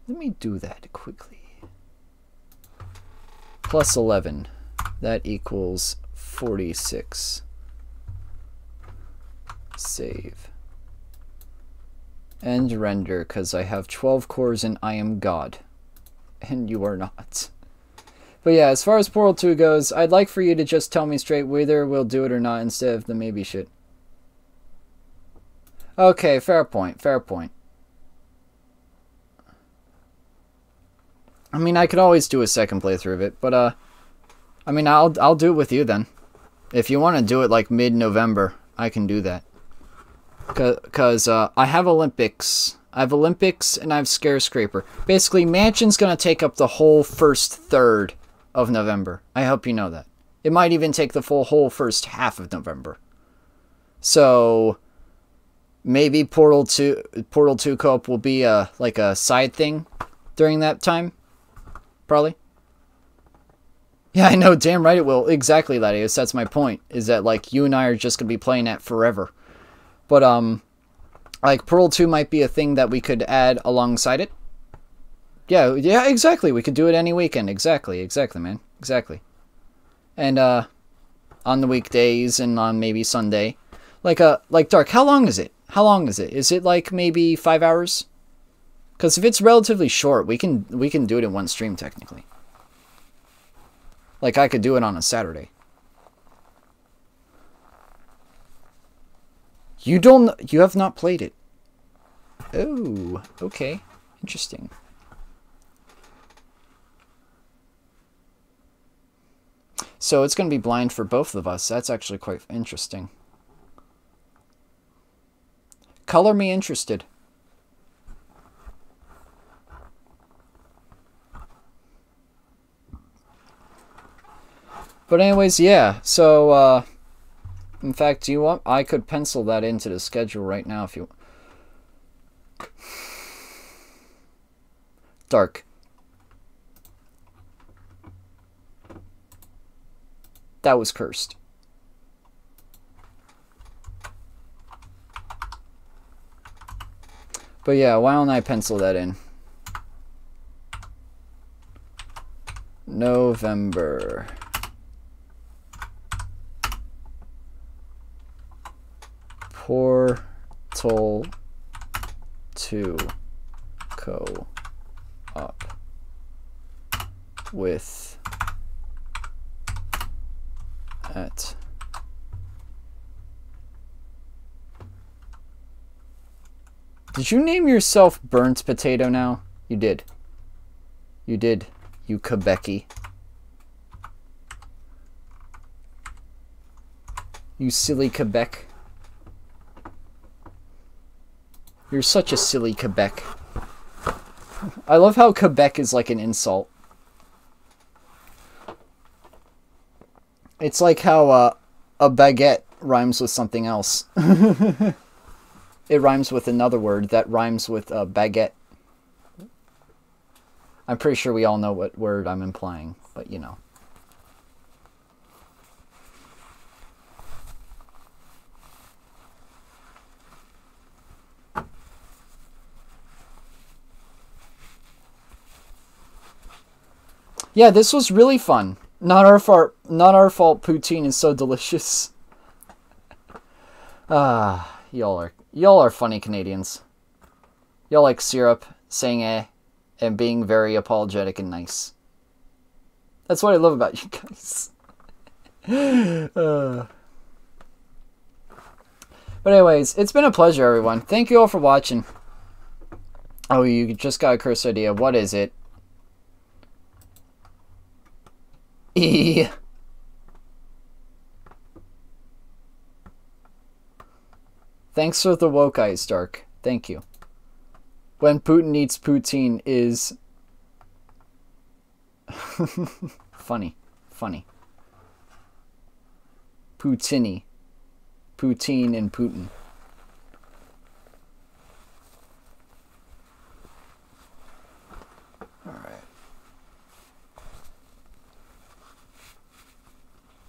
Let me do that quickly. Plus 11. That equals 46. Save. And render, because I have 12 cores and I am God. And you are not. But yeah, as far as Portal 2 goes, I'd like for you to just tell me straight whether we'll do it or not instead of the maybe shit. Okay, fair point, fair point. I mean, I could always do a second playthrough of it, but uh, I mean, I'll I'll do it with you then. If you want to do it like mid-November, I can do that. Cause uh, I have Olympics, I have Olympics, and I have Scarescraper. Basically, Mansion's gonna take up the whole first third of November. I hope you know that. It might even take the full whole first half of November. So maybe Portal 2 Portal 2 co-op will be a like a side thing during that time. Probably. Yeah, I know, damn right it will. Exactly, Latios. That's my point. Is that like you and I are just gonna be playing that forever. But um like Portal 2 might be a thing that we could add alongside it. Yeah, yeah, exactly. We could do it any weekend. Exactly, exactly, man. Exactly. And uh on the weekdays and on maybe Sunday. Like uh like Dark, how long is it? How long is it? Is it like maybe 5 hours? Cuz if it's relatively short, we can we can do it in one stream technically. Like I could do it on a Saturday. You don't you have not played it. Oh, okay. Interesting. So it's going to be blind for both of us. That's actually quite interesting. Color me interested. But anyways, yeah. So, uh, in fact, do you want? I could pencil that into the schedule right now if you. Dark. That was cursed. But yeah, why don't I pencil that in? November. Portal 2 co up with at Did you name yourself Burnt Potato now? You did. You did, you Quebecy. You silly Quebec. You're such a silly Quebec. I love how Quebec is like an insult. It's like how uh, a baguette rhymes with something else. it rhymes with another word that rhymes with a baguette. I'm pretty sure we all know what word I'm implying, but you know. Yeah, this was really fun. Not our fault. Not our fault. Poutine is so delicious. Ah, y'all are y'all are funny Canadians. Y'all like syrup, saying eh, and being very apologetic and nice. That's what I love about you guys. uh. But anyways, it's been a pleasure, everyone. Thank you all for watching. Oh, you just got a cursed idea. What is it? E. Thanks for the woke eyes, Dark. Thank you. When Putin eats poutine is funny, funny. Poutini, Poutine and Putin.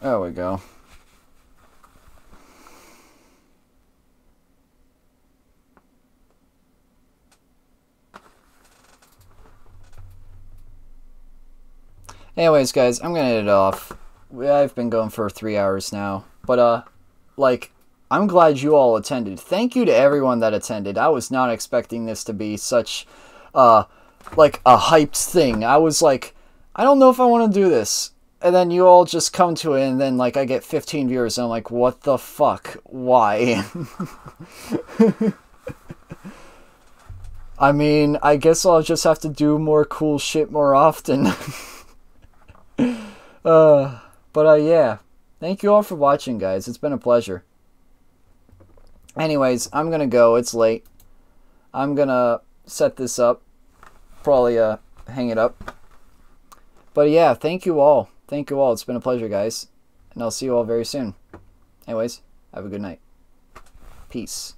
There we go. Anyways, guys, I'm gonna end it off. I've been going for three hours now, but uh, like, I'm glad you all attended. Thank you to everyone that attended. I was not expecting this to be such, uh, like a hyped thing. I was like, I don't know if I want to do this. And then you all just come to it, and then like I get 15 viewers, and I'm like, what the fuck? Why? I mean, I guess I'll just have to do more cool shit more often. uh, but uh, yeah. Thank you all for watching, guys. It's been a pleasure. Anyways, I'm gonna go. It's late. I'm gonna set this up. Probably uh hang it up. But yeah, thank you all. Thank you all. It's been a pleasure, guys. And I'll see you all very soon. Anyways, have a good night. Peace.